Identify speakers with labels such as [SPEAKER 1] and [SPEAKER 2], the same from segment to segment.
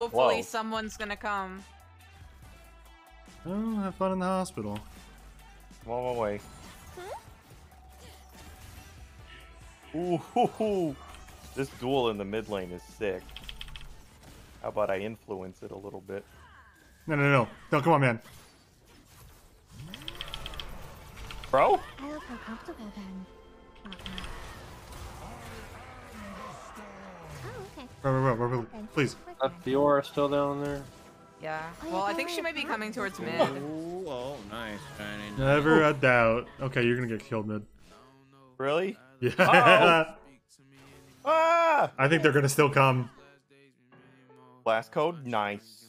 [SPEAKER 1] Hopefully
[SPEAKER 2] Whoa.
[SPEAKER 1] someone's gonna come.
[SPEAKER 3] Oh, have fun in the hospital.
[SPEAKER 2] I'm on my way. Ooh, hoo, hoo. this duel in the mid lane is sick. How about I influence it a little bit?
[SPEAKER 3] No, no, no. No, come on, man.
[SPEAKER 2] Bro?
[SPEAKER 4] I don't feel comfortable then. Oh, okay.
[SPEAKER 3] Bro, bro, bro, bro, bro,
[SPEAKER 4] Then
[SPEAKER 3] please.
[SPEAKER 4] quick
[SPEAKER 5] Uh,
[SPEAKER 4] then.
[SPEAKER 5] Fiora still down there?
[SPEAKER 1] Yeah.
[SPEAKER 4] Oh,
[SPEAKER 1] Well, I think she might be coming towards mid.
[SPEAKER 6] Oh, oh, nice, Shiny.
[SPEAKER 3] Never a doubt. Okay, you're gonna get killed mid.
[SPEAKER 2] Really?
[SPEAKER 3] Yeah.
[SPEAKER 2] Uh-oh. Ah!
[SPEAKER 3] I think they're gonna still come.
[SPEAKER 2] Blast cone? Nice.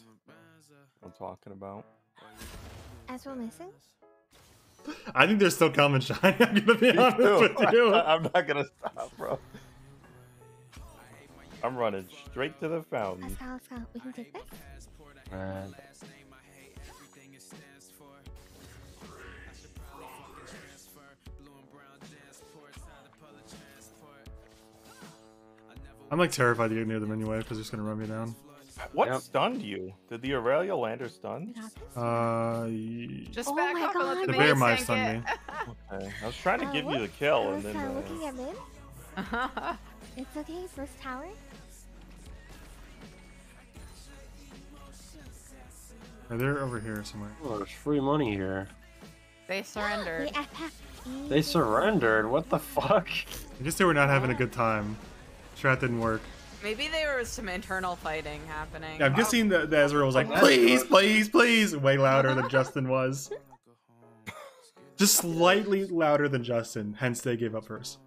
[SPEAKER 2] I'm talking about.
[SPEAKER 4] As we're missing?
[SPEAKER 3] I think they're still coming, Shiny. I'm gonna be
[SPEAKER 2] Me
[SPEAKER 3] honest
[SPEAKER 2] too.
[SPEAKER 3] with you.
[SPEAKER 2] I'm not gonna stop, bro. I'm running straight to the fountain.
[SPEAKER 4] Let's go, let's go. We can take this?
[SPEAKER 5] Uh,
[SPEAKER 3] I'm like terrified to get near them anyway because they're just gonna run me down.
[SPEAKER 2] What
[SPEAKER 5] Yep.
[SPEAKER 2] stunned you? Did the Aurelia lander stun?
[SPEAKER 3] Uh,
[SPEAKER 1] Just
[SPEAKER 4] Oh
[SPEAKER 1] back
[SPEAKER 4] my
[SPEAKER 1] up and let the,
[SPEAKER 3] the bear
[SPEAKER 1] base
[SPEAKER 3] might
[SPEAKER 1] tank
[SPEAKER 3] stun me.
[SPEAKER 2] Okay. I was trying to
[SPEAKER 4] Uh,
[SPEAKER 2] give you the kill,
[SPEAKER 4] I
[SPEAKER 2] and then.
[SPEAKER 4] uh, looking at mid. It's okay, first tower.
[SPEAKER 3] They're over here somewhere.
[SPEAKER 5] oh, there's free money here.
[SPEAKER 1] they surrendered.
[SPEAKER 5] They surrendered. What the fuck?
[SPEAKER 3] I guess they were not having a good time. Strat didn't work.
[SPEAKER 1] Maybe there was some internal fighting happening.
[SPEAKER 3] Yeah, I'm guessing that that Ezreal was like,
[SPEAKER 5] oh,
[SPEAKER 3] please, please, please, way louder than Justin was. Just slightly louder than Justin, hence they gave up first.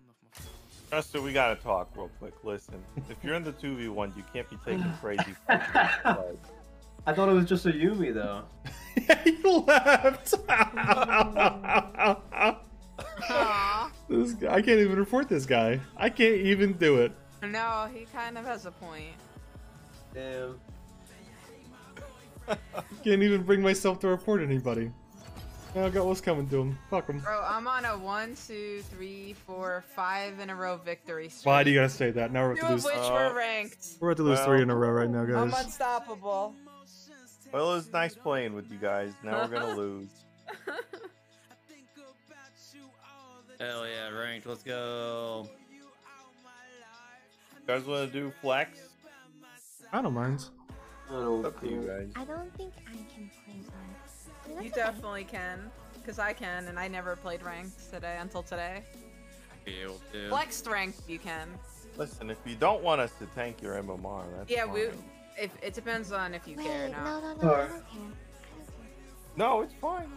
[SPEAKER 2] Justin, we gotta talk real quick. Listen, if you're in the 2v1, you can't be taking crazy. Fucking
[SPEAKER 7] I thought it was just a Yuumi though.
[SPEAKER 3] he left. This guy, I can't even report this guy. I can't even do it.
[SPEAKER 1] No, he kind of has a point.
[SPEAKER 7] Damn.
[SPEAKER 3] Can't even bring myself to report anybody. I got what's coming to him. Fuck him.
[SPEAKER 1] Bro, I'm on a one, two, three, four, five in a row victory streak.
[SPEAKER 3] Why do you gotta say that? Now we're
[SPEAKER 1] Two
[SPEAKER 3] about to
[SPEAKER 1] of
[SPEAKER 3] lose.
[SPEAKER 1] which
[SPEAKER 2] Uh,
[SPEAKER 1] were ranked.
[SPEAKER 3] We're about to lose
[SPEAKER 2] well-
[SPEAKER 3] three in a row right now, guys.
[SPEAKER 1] I'm
[SPEAKER 3] guys.
[SPEAKER 1] unstoppable.
[SPEAKER 2] Well, it was nice playing with you guys. Now we're gonna lose.
[SPEAKER 6] Hell yeah, ranked. Let's go.
[SPEAKER 2] You guys want to do flex?
[SPEAKER 3] I don't mind.
[SPEAKER 7] I don't
[SPEAKER 2] Up to you guys.
[SPEAKER 4] I don't think I can play that. I mean,
[SPEAKER 1] You
[SPEAKER 4] okay.
[SPEAKER 1] definitely can. Because I can, and I never played ranked today until today.
[SPEAKER 6] Be able to.
[SPEAKER 1] Flexed ranked, you can.
[SPEAKER 2] Listen, if you don't want us to tank your MMR, that's
[SPEAKER 1] Yeah,
[SPEAKER 2] fine.
[SPEAKER 1] we. If it depends on if you
[SPEAKER 4] Wait,
[SPEAKER 1] care or
[SPEAKER 4] no,
[SPEAKER 1] not.
[SPEAKER 4] no, no, I
[SPEAKER 7] Alright.
[SPEAKER 4] don't care. I don't care.
[SPEAKER 2] No, it's fine.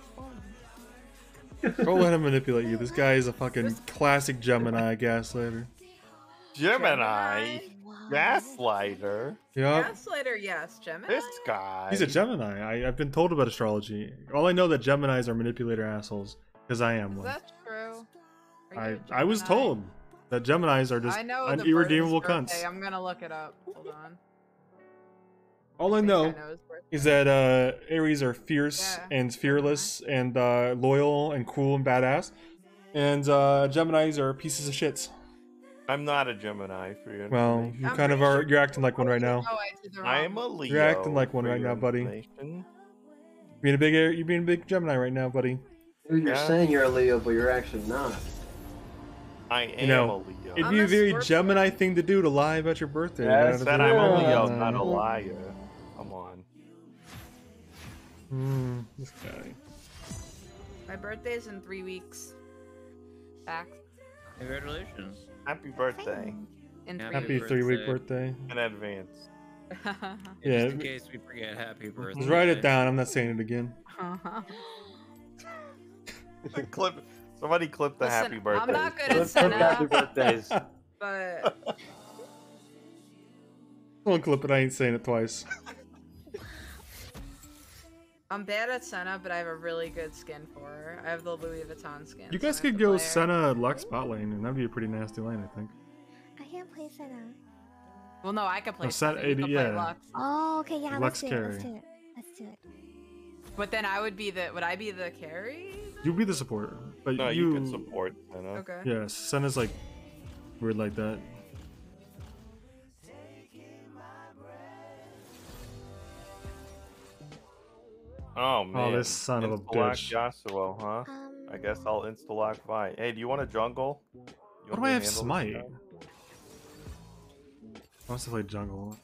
[SPEAKER 2] It's fine.
[SPEAKER 3] Don't let him manipulate you. This guy is a fucking classic Gemini gaslighter.
[SPEAKER 2] Gemini,
[SPEAKER 4] Wow.
[SPEAKER 2] gaslighter.
[SPEAKER 3] Yup.
[SPEAKER 1] Gaslighter, yes. Gemini.
[SPEAKER 2] This guy.
[SPEAKER 3] He's a Gemini. I, I've been told about astrology. All I know that Geminis are manipulator assholes because I am
[SPEAKER 1] Is
[SPEAKER 3] one.
[SPEAKER 1] that true? Are
[SPEAKER 3] I
[SPEAKER 1] you a
[SPEAKER 3] I was
[SPEAKER 1] Gemini?
[SPEAKER 3] told that Geminis are just
[SPEAKER 1] I know
[SPEAKER 3] an
[SPEAKER 1] the bird-
[SPEAKER 3] irredeemable
[SPEAKER 1] birthday.
[SPEAKER 3] cunts.
[SPEAKER 1] I'm gonna look it up. Hold on.
[SPEAKER 3] All I
[SPEAKER 1] think
[SPEAKER 3] know
[SPEAKER 1] his birthday.
[SPEAKER 3] is that uh, Aries are fierce
[SPEAKER 1] Yeah.
[SPEAKER 3] and fearless and uh, loyal and cool and badass, and uh, Gemini's are pieces of shits.
[SPEAKER 2] I'm not a Gemini for you.
[SPEAKER 3] Well, you
[SPEAKER 1] I'm
[SPEAKER 3] kind of are.
[SPEAKER 1] sure-
[SPEAKER 3] You're acting like one right now.
[SPEAKER 1] Oh, I did the wrong.
[SPEAKER 2] I'm a Leo.
[SPEAKER 3] You're acting like one right now, buddy. Being a big, Ar- you being a big Gemini right now, buddy.
[SPEAKER 7] You're
[SPEAKER 2] Yeah.
[SPEAKER 7] saying you're a Leo, but you're actually not.
[SPEAKER 2] I am
[SPEAKER 3] know,
[SPEAKER 2] a Leo.
[SPEAKER 3] It'd
[SPEAKER 1] I'm
[SPEAKER 3] be a
[SPEAKER 1] a
[SPEAKER 3] very Gemini thing to do to lie about your birthday.
[SPEAKER 7] Yeah,
[SPEAKER 3] You
[SPEAKER 7] I
[SPEAKER 3] gotta
[SPEAKER 2] said
[SPEAKER 3] do
[SPEAKER 2] I'm
[SPEAKER 3] it.
[SPEAKER 2] a Leo, not a liar. Come on.
[SPEAKER 3] Hmm, this guy.
[SPEAKER 1] My birthday's in three weeks. Back
[SPEAKER 6] Congratulations.
[SPEAKER 2] Happy birthday
[SPEAKER 1] in
[SPEAKER 6] Yeah,
[SPEAKER 1] three
[SPEAKER 3] Happy
[SPEAKER 1] weeks.
[SPEAKER 3] three week
[SPEAKER 6] birthday.
[SPEAKER 3] birthday.
[SPEAKER 2] in advance.
[SPEAKER 3] Yeah.
[SPEAKER 6] Just in case we forget, happy birthday.
[SPEAKER 3] Just write it down. I'm not saying it again.
[SPEAKER 2] clip. Somebody clip the
[SPEAKER 1] Listen,
[SPEAKER 2] happy birthday.
[SPEAKER 1] I'm not good at
[SPEAKER 7] Let's put happy birthdays.
[SPEAKER 1] but
[SPEAKER 3] Don't clip it. I ain't saying it twice.
[SPEAKER 1] I'm bad at Senna, but I have a really good skin for her. I have the Louis Vuitton skin.
[SPEAKER 3] You guys
[SPEAKER 1] I
[SPEAKER 3] could go
[SPEAKER 1] play.
[SPEAKER 3] Senna Lux bot lane, and that'd be a pretty nasty lane, I think.
[SPEAKER 4] I can't play Senna.
[SPEAKER 1] Well, no, I could play
[SPEAKER 3] No, Senna
[SPEAKER 1] Senna. You
[SPEAKER 3] 80
[SPEAKER 1] play
[SPEAKER 3] yeah.
[SPEAKER 1] Lux.
[SPEAKER 4] Oh, okay, yeah,
[SPEAKER 3] Lux
[SPEAKER 4] let's do it.
[SPEAKER 3] carry.
[SPEAKER 4] Let's do it. Let's do it.
[SPEAKER 1] But then I would be the. Would I be the carry?
[SPEAKER 3] You'd be the supporter, but
[SPEAKER 2] No,
[SPEAKER 3] you,
[SPEAKER 2] you, can support. You know?
[SPEAKER 1] Okay.
[SPEAKER 3] Yeah, Senna's like weird like that.
[SPEAKER 2] Oh man.
[SPEAKER 3] Oh, this son of a bitch.
[SPEAKER 2] Yasuo, huh?
[SPEAKER 4] Um,
[SPEAKER 2] I guess I'll insta-lock Vi. Hey, do you want a jungle? You
[SPEAKER 3] What do I have smite? I want to play jungle.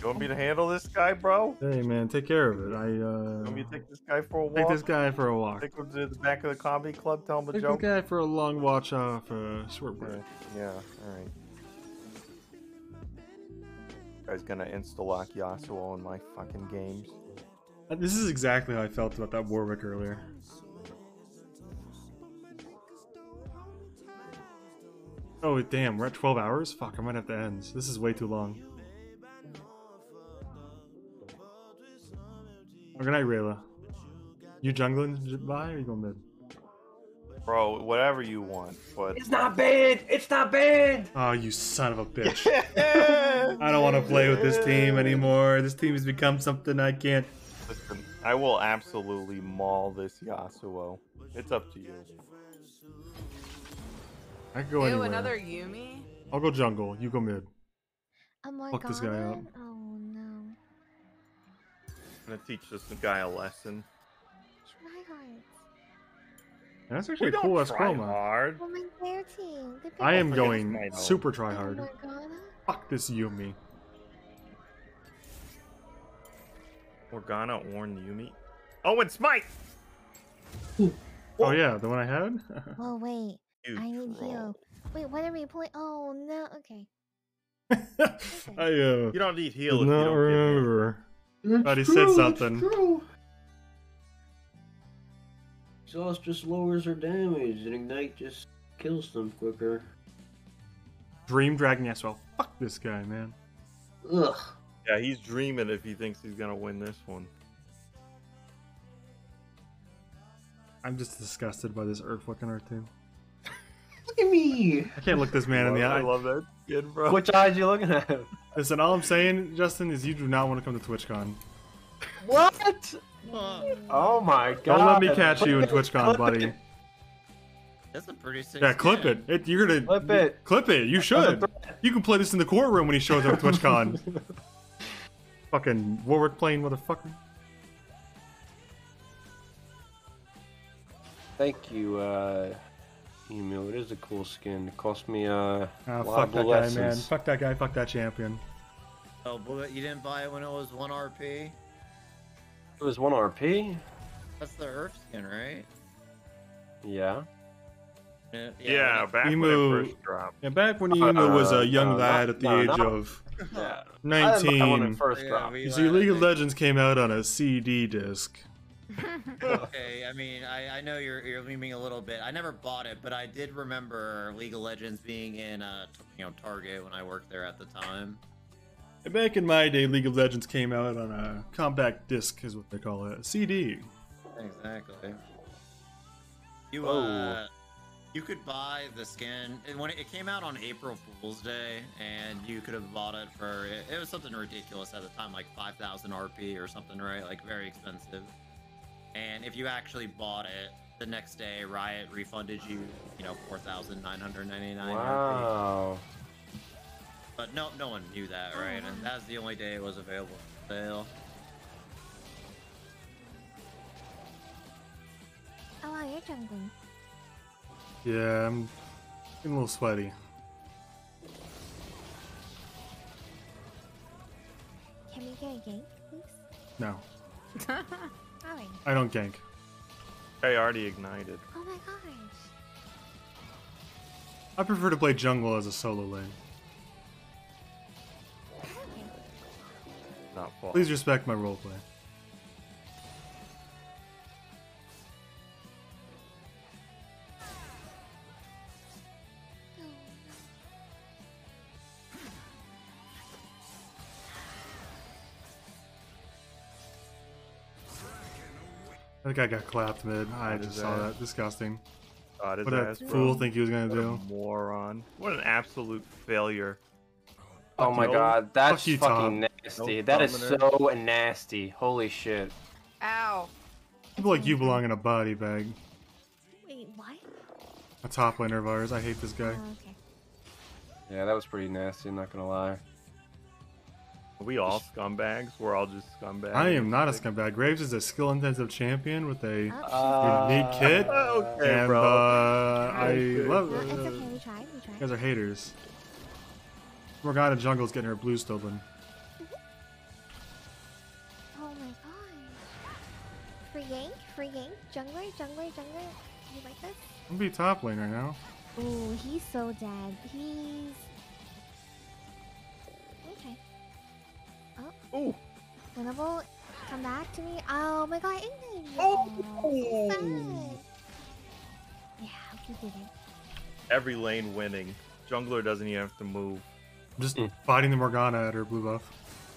[SPEAKER 2] You want me to handle this guy, bro?
[SPEAKER 3] Hey man, take care of it. I uh.
[SPEAKER 2] You want me to take this guy for a walk?
[SPEAKER 3] take this guy for a walk.
[SPEAKER 2] Take him to the back of the comedy club, tell him a
[SPEAKER 3] Take this guy for a long watch off uh, short break.
[SPEAKER 2] Yeah, yeah, alright. Guy's gonna insta-lock Yasuo in my fucking games.
[SPEAKER 3] This is exactly how I felt about that Warwick earlier. Oh damn, we're at 12 hours? Fuck, I might have to end. This is way too long. Oh, good night, Rayla. You jungling by or you going mid?
[SPEAKER 2] Bro, whatever you want, but...
[SPEAKER 5] It's not banned. It's not banned.
[SPEAKER 3] Oh, you son of a bitch. I don't want to play with this team anymore. This team has become something I can't.
[SPEAKER 2] Listen, I will absolutely maul this Yasuo. It's up to you.
[SPEAKER 3] I can go
[SPEAKER 1] Ew,
[SPEAKER 3] anywhere.
[SPEAKER 1] another Yuumi?
[SPEAKER 3] I'll go jungle. You go mid.
[SPEAKER 4] a
[SPEAKER 3] Fuck this guy
[SPEAKER 4] Morgana?
[SPEAKER 3] up.
[SPEAKER 4] Oh no.
[SPEAKER 2] I'm gonna teach this guy a lesson.
[SPEAKER 4] Tryhards.
[SPEAKER 3] That's actually a cool ass chroma.
[SPEAKER 2] hard.
[SPEAKER 4] Oh my team.
[SPEAKER 3] I am going super
[SPEAKER 4] picked
[SPEAKER 3] try hard. Fuck this Yuumi.
[SPEAKER 2] Morgana, Ornn, Yuumi. Oh, and Smite!
[SPEAKER 3] Oh yeah, the one I had.
[SPEAKER 4] Oh wait,
[SPEAKER 2] You
[SPEAKER 4] I need
[SPEAKER 2] troll.
[SPEAKER 4] heal. Wait, what are we playing? Oh no. Okay.
[SPEAKER 3] I uh,
[SPEAKER 2] You don't need heal
[SPEAKER 3] did
[SPEAKER 2] if you
[SPEAKER 3] not
[SPEAKER 2] don't get hit.
[SPEAKER 3] remember. But he said something.
[SPEAKER 7] Exhaust just lowers their damage, and Ignite just kills them quicker.
[SPEAKER 3] Dream Dragon yes well. Fuck this guy, man.
[SPEAKER 7] Ugh.
[SPEAKER 2] Yeah, he's dreaming if he thinks he's gonna win this one.
[SPEAKER 3] I'm just disgusted by this Earth fucking Earth team.
[SPEAKER 7] Look at me!
[SPEAKER 3] I can't look this man in the eye.
[SPEAKER 2] I love that kid, bro.
[SPEAKER 5] Which eyes you looking at?
[SPEAKER 3] Listen, all I'm saying, Justin, is you do not want to come to TwitchCon.
[SPEAKER 5] What? Oh my god.
[SPEAKER 3] Don't let me catch you in TwitchCon, buddy.
[SPEAKER 6] That's a pretty sick.
[SPEAKER 3] Yeah, clip
[SPEAKER 6] skin.
[SPEAKER 3] it. it. You're gonna
[SPEAKER 5] Clip it.
[SPEAKER 3] Clip it. You should. You can play this in the courtroom when he shows up at TwitchCon. Fucking Warwick playing motherfucker.
[SPEAKER 5] Thank you, uh, Emu. It is a cool skin. It cost me, uh,
[SPEAKER 3] Ah,
[SPEAKER 5] a lot
[SPEAKER 3] fuck
[SPEAKER 5] of
[SPEAKER 3] that guy, man. Fuck that guy. Fuck that champion.
[SPEAKER 6] Oh, but you didn't buy it when it was one RP.
[SPEAKER 5] It was one RP?
[SPEAKER 6] That's the Earth skin, right?
[SPEAKER 5] Yeah.
[SPEAKER 6] Yeah.
[SPEAKER 2] Yeah, back when
[SPEAKER 3] Emu-
[SPEAKER 2] it first dropped.
[SPEAKER 3] Yeah, back when Emu was a young
[SPEAKER 5] Uh,
[SPEAKER 3] lad
[SPEAKER 5] no,
[SPEAKER 3] at the
[SPEAKER 5] no,
[SPEAKER 3] age
[SPEAKER 5] no.
[SPEAKER 3] of
[SPEAKER 5] Yeah. I didn't
[SPEAKER 3] 19.
[SPEAKER 5] it first
[SPEAKER 6] Yeah,
[SPEAKER 5] dropped.
[SPEAKER 6] we-
[SPEAKER 3] You see, League of Legends came out on a CD disc.
[SPEAKER 6] okay, I mean, I, I know you're you're memeing a little bit. I never bought it, but I did remember League of Legends being in uh you know Target when I worked there at the time.
[SPEAKER 3] Back in my day, League of Legends came out on a compact disc, is what they call it. CD.
[SPEAKER 6] Exactly. You
[SPEAKER 5] Oh.
[SPEAKER 6] uh, you could buy the skin and when it, it came out on April Fool's Day, and you could have bought it for it, it was something ridiculous at the time, like five thousand RP or something, right? Like very expensive. And if you actually bought it the next day, Riot refunded you, you know, four thousand nine hundred ninety nine RP.
[SPEAKER 5] Wow.
[SPEAKER 6] But no, no one knew that, right? And that's the only day it was available for sale.
[SPEAKER 4] Oh wow, you're jungling.
[SPEAKER 3] Yeah, I'm getting a little sweaty.
[SPEAKER 4] Can we get a gank, please?
[SPEAKER 3] No,
[SPEAKER 4] Alright.
[SPEAKER 3] I don't gank.
[SPEAKER 2] I already ignited.
[SPEAKER 4] Oh my gosh.
[SPEAKER 3] I prefer to play jungle as a solo lane.
[SPEAKER 4] Okay.
[SPEAKER 2] Not fault.
[SPEAKER 3] Please respect my roleplay. I think I got clapped mid. I just saw
[SPEAKER 2] that?
[SPEAKER 3] that. Disgusting.
[SPEAKER 2] God,
[SPEAKER 3] What a
[SPEAKER 2] ass, bro.
[SPEAKER 3] fool think he was gonna
[SPEAKER 2] What a
[SPEAKER 3] do.
[SPEAKER 2] moron. What an absolute failure.
[SPEAKER 5] Oh my
[SPEAKER 2] you.
[SPEAKER 5] god, that's
[SPEAKER 3] Fuck you,
[SPEAKER 5] fucking
[SPEAKER 3] Tom.
[SPEAKER 5] nasty.
[SPEAKER 2] No
[SPEAKER 5] that is
[SPEAKER 2] summoner.
[SPEAKER 5] so nasty. Holy shit.
[SPEAKER 1] Ow.
[SPEAKER 3] People like you belong in a body bag.
[SPEAKER 4] Wait, what?
[SPEAKER 3] A top laner of ours. I hate this guy.
[SPEAKER 4] Oh, okay.
[SPEAKER 5] Yeah, that was pretty nasty, I'm not gonna lie.
[SPEAKER 2] Are we all scumbags? We're all just scumbags.
[SPEAKER 3] I am not a scumbag. Graves is a skill-intensive champion with a
[SPEAKER 4] Oh,
[SPEAKER 3] unique kit,
[SPEAKER 2] Okay,
[SPEAKER 3] and
[SPEAKER 2] bro.
[SPEAKER 3] uh, I love.
[SPEAKER 4] no,
[SPEAKER 3] Uh,
[SPEAKER 4] it's okay. We
[SPEAKER 3] you
[SPEAKER 4] tried. We tried.
[SPEAKER 3] guys are haters. Morgana Jungle's getting her blue stolen.
[SPEAKER 4] Oh my god. Free Yank, free Yank, jungler, jungler, jungler. You like this?
[SPEAKER 3] I'm gonna be top lane right now.
[SPEAKER 4] Ooh, he's so dead. He's
[SPEAKER 2] Ooh.
[SPEAKER 4] Winnable, come back to me. Oh my god, Ignite!
[SPEAKER 2] Oh.
[SPEAKER 4] so sad. Yeah, we did it.
[SPEAKER 2] Every lane winning. Jungler doesn't even have to move.
[SPEAKER 3] I'm just
[SPEAKER 5] Mm.
[SPEAKER 3] fighting the Morgana at her blue buff.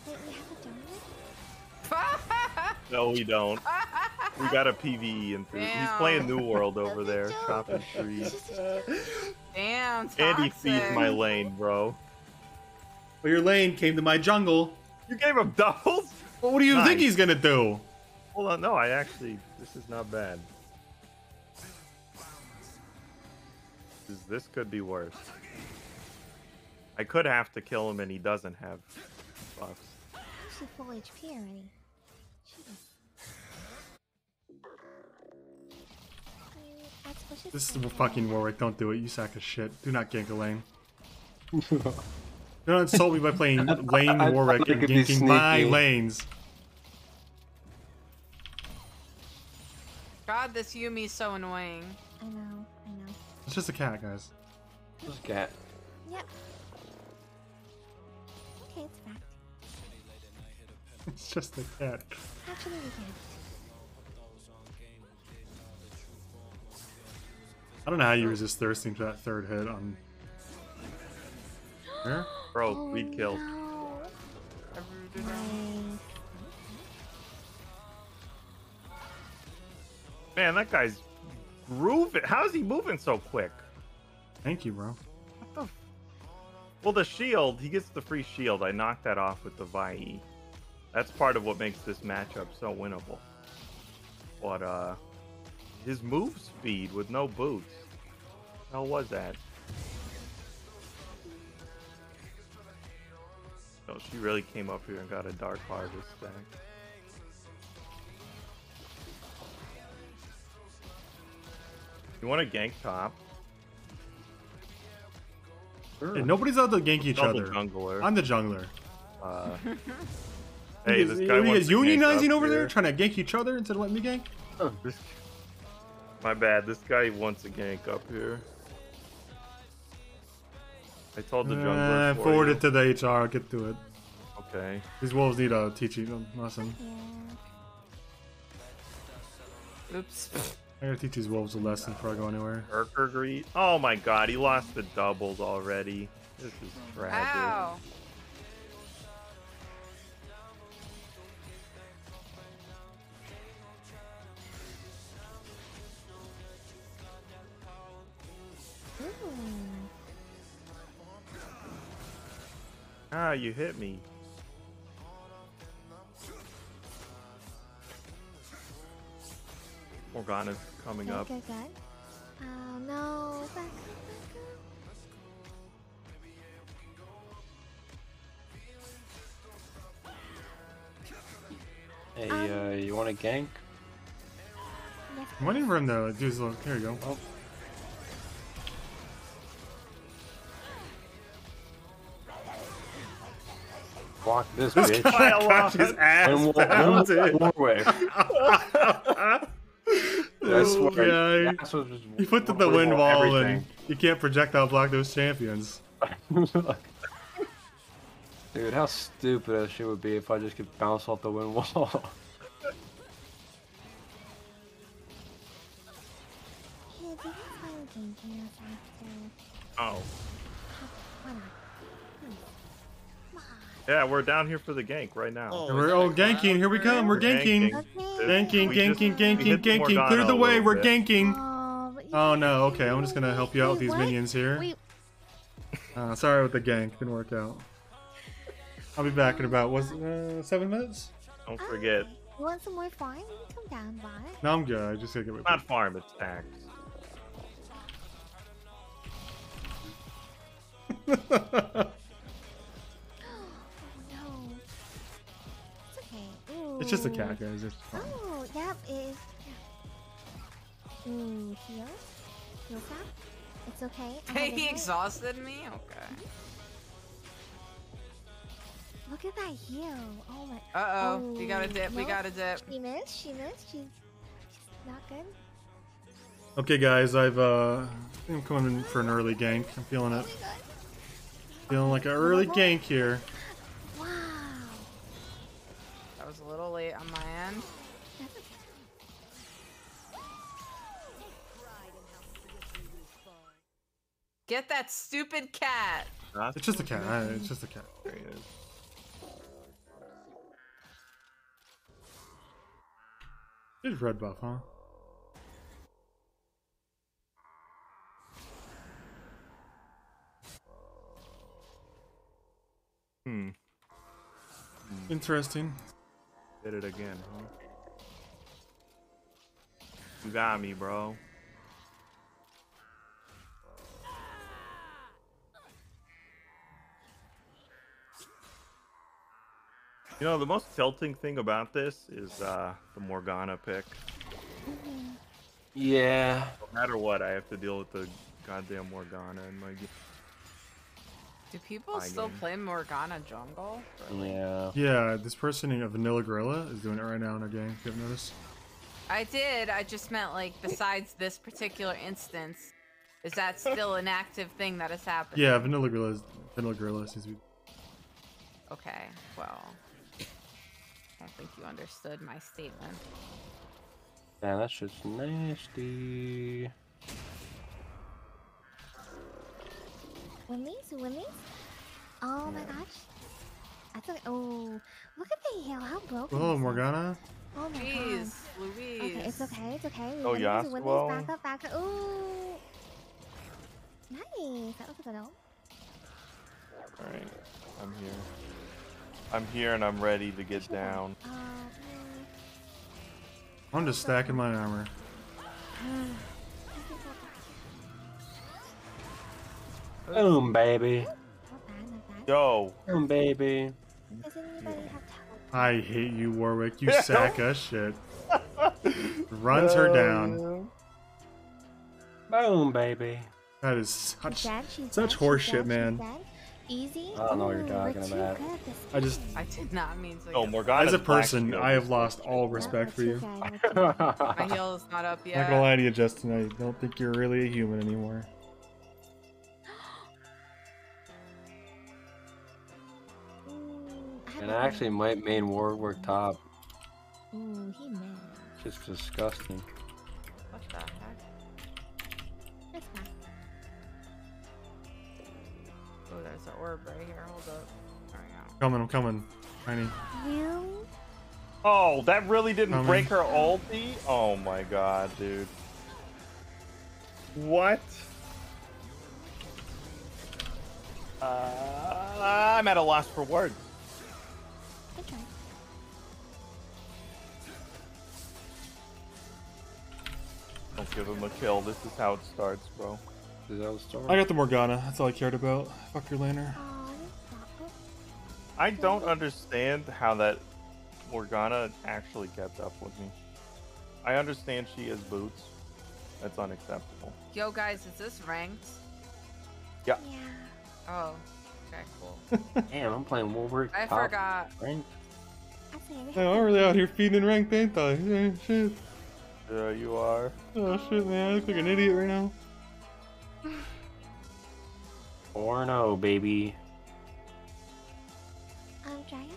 [SPEAKER 4] Wait, we have a jungler?
[SPEAKER 2] No, we don't. We got a PVE and He's
[SPEAKER 1] Damn.
[SPEAKER 2] playing New World over there, chopping trees.
[SPEAKER 4] It's just.
[SPEAKER 1] Damn,
[SPEAKER 2] And he feeds my lane, bro.
[SPEAKER 3] But your lane came to my jungle.
[SPEAKER 2] You gave him doubles?
[SPEAKER 3] Well, what do you think he's gonna do?
[SPEAKER 2] Hold on, no, I actually, this is not bad. This, this could be worse. I could have to kill him and he doesn't have buffs.
[SPEAKER 4] Actually, full HP already. Jeez. X pushes
[SPEAKER 3] This is fucking Warwick. Don't do it. You sack of shit. Do not gank a lane. Do not insult me by playing lane
[SPEAKER 5] I
[SPEAKER 3] Warwick and ganking my lanes.
[SPEAKER 1] God, this Yuumi's so annoying.
[SPEAKER 4] I know, I know.
[SPEAKER 3] It's just a cat, guys.
[SPEAKER 5] This cat.
[SPEAKER 4] Yep. Okay, it's fact.
[SPEAKER 3] It's just a cat.
[SPEAKER 4] Actually, we.
[SPEAKER 3] I don't know how you resist thirsting to that third hit on. There?
[SPEAKER 2] Bro,
[SPEAKER 4] oh,
[SPEAKER 2] we killed.
[SPEAKER 4] No.
[SPEAKER 2] Man, that guy's grooving. How is he moving so quick?
[SPEAKER 3] Thank you, bro.
[SPEAKER 2] What the? F- well, the shield, he gets the free shield. I knocked that off with the Vi. That's part of what makes this matchup so winnable. But, uh, his move speed with no boots. How was that? No, she really came up here and got a Dark Harvest stack. You want to gank top?
[SPEAKER 3] Hey, nobody's out to gank each
[SPEAKER 2] Double
[SPEAKER 3] other.
[SPEAKER 2] jungler.
[SPEAKER 3] I'm the jungler.
[SPEAKER 2] Uh, hey, this guy
[SPEAKER 3] you
[SPEAKER 2] wants
[SPEAKER 3] guys
[SPEAKER 2] to gank
[SPEAKER 3] unionizing
[SPEAKER 2] up
[SPEAKER 3] over there, trying to gank each other instead of letting me gank?
[SPEAKER 2] This- My bad. This guy wants a gank up here. I told the jungler.
[SPEAKER 3] Uh,
[SPEAKER 2] for
[SPEAKER 3] forward
[SPEAKER 2] you.
[SPEAKER 3] it to the HR. I'll get to it.
[SPEAKER 2] Okay.
[SPEAKER 3] These wolves need a teaching lesson.
[SPEAKER 4] Yeah.
[SPEAKER 1] Oops.
[SPEAKER 3] I gotta teach these wolves a lesson before I go anywhere.
[SPEAKER 2] Urker greet. Oh my god, he lost the doubles already. This is tragic.
[SPEAKER 1] Ow.
[SPEAKER 2] Ah, you hit me. Morgana's coming up.
[SPEAKER 4] good, good. Oh no. Back up, back
[SPEAKER 5] Hey,
[SPEAKER 4] Um,
[SPEAKER 5] uh, you want a gank?
[SPEAKER 4] up. Yes,
[SPEAKER 3] I'm waiting for him to do his little. Here you go.
[SPEAKER 5] Oh. Block this, bitch.
[SPEAKER 3] I watched his ass
[SPEAKER 5] And
[SPEAKER 3] bounce
[SPEAKER 5] War-
[SPEAKER 3] it.
[SPEAKER 5] Warwick. I swear.
[SPEAKER 3] Oh, okay.
[SPEAKER 5] that's what just-
[SPEAKER 3] You put to the wind
[SPEAKER 5] for
[SPEAKER 3] wall and you can't projectile block those champions.
[SPEAKER 5] Dude, how stupid that shit would be if I just could bounce off the wind wall.
[SPEAKER 4] Yeah,
[SPEAKER 2] Yeah, we're down here for the gank right now.
[SPEAKER 6] Oh,
[SPEAKER 3] we're
[SPEAKER 6] is that a cloud
[SPEAKER 3] ganking. Here we come. We're
[SPEAKER 2] We're
[SPEAKER 3] ganking.
[SPEAKER 2] ganking.
[SPEAKER 3] Ganking, ganking, ganking,
[SPEAKER 2] hit the
[SPEAKER 3] ganking.
[SPEAKER 2] Morgana
[SPEAKER 3] Clear the way. We're ganking.
[SPEAKER 4] Oh, but you
[SPEAKER 3] Oh
[SPEAKER 4] guys
[SPEAKER 3] no. Okay, I'm just gonna help you out with these minions here. Uh, sorry with the gank. Didn't work out. I'll be back in about was uh, seven minutes.
[SPEAKER 2] Don't forget.
[SPEAKER 4] okay. You want some more farm? You can come down, bot.
[SPEAKER 3] No, I'm good. I just gotta get my.
[SPEAKER 2] Not farm, it's tax.
[SPEAKER 4] Oh no.
[SPEAKER 3] It's just a cat, guys. It's fine.
[SPEAKER 4] Oh, yep, it is. Yeah. Ooh, heal. Heal tap. It's okay. I have
[SPEAKER 1] he exhausted me? Okay.
[SPEAKER 4] Look at that heal. Oh my.
[SPEAKER 1] Uh oh. we got a
[SPEAKER 4] Oh,
[SPEAKER 1] dip. We got a dip.
[SPEAKER 4] She missed. She missed. She's, she's not good.
[SPEAKER 3] Okay, guys, I've uh, I think I'm coming in for an early gank. I'm feeling it.
[SPEAKER 4] Oh.
[SPEAKER 3] Feeling like an early gank here.
[SPEAKER 1] Get that stupid cat.
[SPEAKER 3] It's just a cat. I- It's just a cat.
[SPEAKER 2] There he is.
[SPEAKER 3] It's red buff, huh?
[SPEAKER 2] Hmm.
[SPEAKER 3] Interesting.
[SPEAKER 2] Did it again, huh? You got me, bro. You know, the most tilting thing about this is uh, the Morgana pick.
[SPEAKER 5] Yeah.
[SPEAKER 2] No matter what, I have to deal with the goddamn Morgana in my game.
[SPEAKER 1] Do people
[SPEAKER 2] Fine
[SPEAKER 1] still
[SPEAKER 2] game.
[SPEAKER 1] play Morgana jungle?
[SPEAKER 5] Yeah.
[SPEAKER 3] Yeah, this person in a Vanilla Gorilla is doing it right now in our game. If you haven't noticed.
[SPEAKER 1] I did. I just meant like besides this particular instance, is that still an active thing that has happened?
[SPEAKER 3] Yeah, Vanilla Gorilla. is- Vanilla Gorilla seems to be.
[SPEAKER 1] Okay. Well, I don't think you understood my statement.
[SPEAKER 5] Man, that's just nasty.
[SPEAKER 4] Willies? Willies? Oh my gosh. That's okay. Oh, look at the heal. How broken.
[SPEAKER 3] Oh. Morgana.
[SPEAKER 4] Oh my
[SPEAKER 1] Jeez,
[SPEAKER 4] god.
[SPEAKER 1] Louise.
[SPEAKER 4] Okay, it's okay. It's okay.
[SPEAKER 2] Oh,
[SPEAKER 4] Willies,
[SPEAKER 2] Yasuo?
[SPEAKER 4] Willies, back up, back up. Ooh. Nice. That was a good one.
[SPEAKER 2] Alright, I'm here. I'm here and I'm ready to get down.
[SPEAKER 3] I'm just stacking my armor.
[SPEAKER 5] Boom, baby.
[SPEAKER 4] not bad, not bad.
[SPEAKER 2] Yo!
[SPEAKER 5] Boom, baby.
[SPEAKER 4] Does anybody have talent?
[SPEAKER 3] I hate you, Warwick. You sack us shit. Runs her down.
[SPEAKER 5] Boom, baby.
[SPEAKER 3] That is such. Such horseshit,
[SPEAKER 4] dead, she's
[SPEAKER 3] man.
[SPEAKER 4] Dead. Easy.
[SPEAKER 5] I don't know what you're
[SPEAKER 4] Ooh,
[SPEAKER 5] talking
[SPEAKER 4] we're too
[SPEAKER 5] about.
[SPEAKER 4] good at this
[SPEAKER 3] I just,
[SPEAKER 1] I did not mean to.
[SPEAKER 2] Oh,
[SPEAKER 1] get-
[SPEAKER 2] Morgana.
[SPEAKER 3] as a person, I have lost all respect for you.
[SPEAKER 4] too good, we're too good.
[SPEAKER 1] My heal is not up yet.
[SPEAKER 3] Not gonna lie to you, Justin. I don't think you're really a human anymore.
[SPEAKER 4] and I have
[SPEAKER 5] and
[SPEAKER 4] a-
[SPEAKER 5] I actually might main Warwick top.
[SPEAKER 4] Ooh, he mad.
[SPEAKER 5] Just disgusting.
[SPEAKER 1] There's an orb right here. Hold up. There we go.
[SPEAKER 3] Coming, I'm coming. Tiny.
[SPEAKER 4] Really?
[SPEAKER 2] Oh, that really didn't
[SPEAKER 3] Coming.
[SPEAKER 2] break her ulti? Oh my god, dude. What? Uh, I'm at a loss for words.
[SPEAKER 4] Good try.
[SPEAKER 2] Don't give him a kill. This is how it starts, bro.
[SPEAKER 5] Is that a story?
[SPEAKER 3] I got the Morgana. That's all I cared about. Fuck your laner.
[SPEAKER 4] You suck.
[SPEAKER 2] I don't understand how that Morgana actually kept up with me. I understand she has boots. That's unacceptable.
[SPEAKER 1] Yo, guys, is this ranked?
[SPEAKER 4] Yeah.
[SPEAKER 1] Oh, okay, cool.
[SPEAKER 5] Damn, I'm playing Warwick
[SPEAKER 1] I
[SPEAKER 5] top
[SPEAKER 1] forgot.
[SPEAKER 5] rank.
[SPEAKER 4] I say we
[SPEAKER 3] Hey,
[SPEAKER 4] have
[SPEAKER 3] I'm really out here feeding ranked, ain't I? Shit.
[SPEAKER 2] Yeah, you are.
[SPEAKER 3] Oh shit, man. I look like an idiot right now.
[SPEAKER 5] 4 0, baby.
[SPEAKER 4] Um, dragon?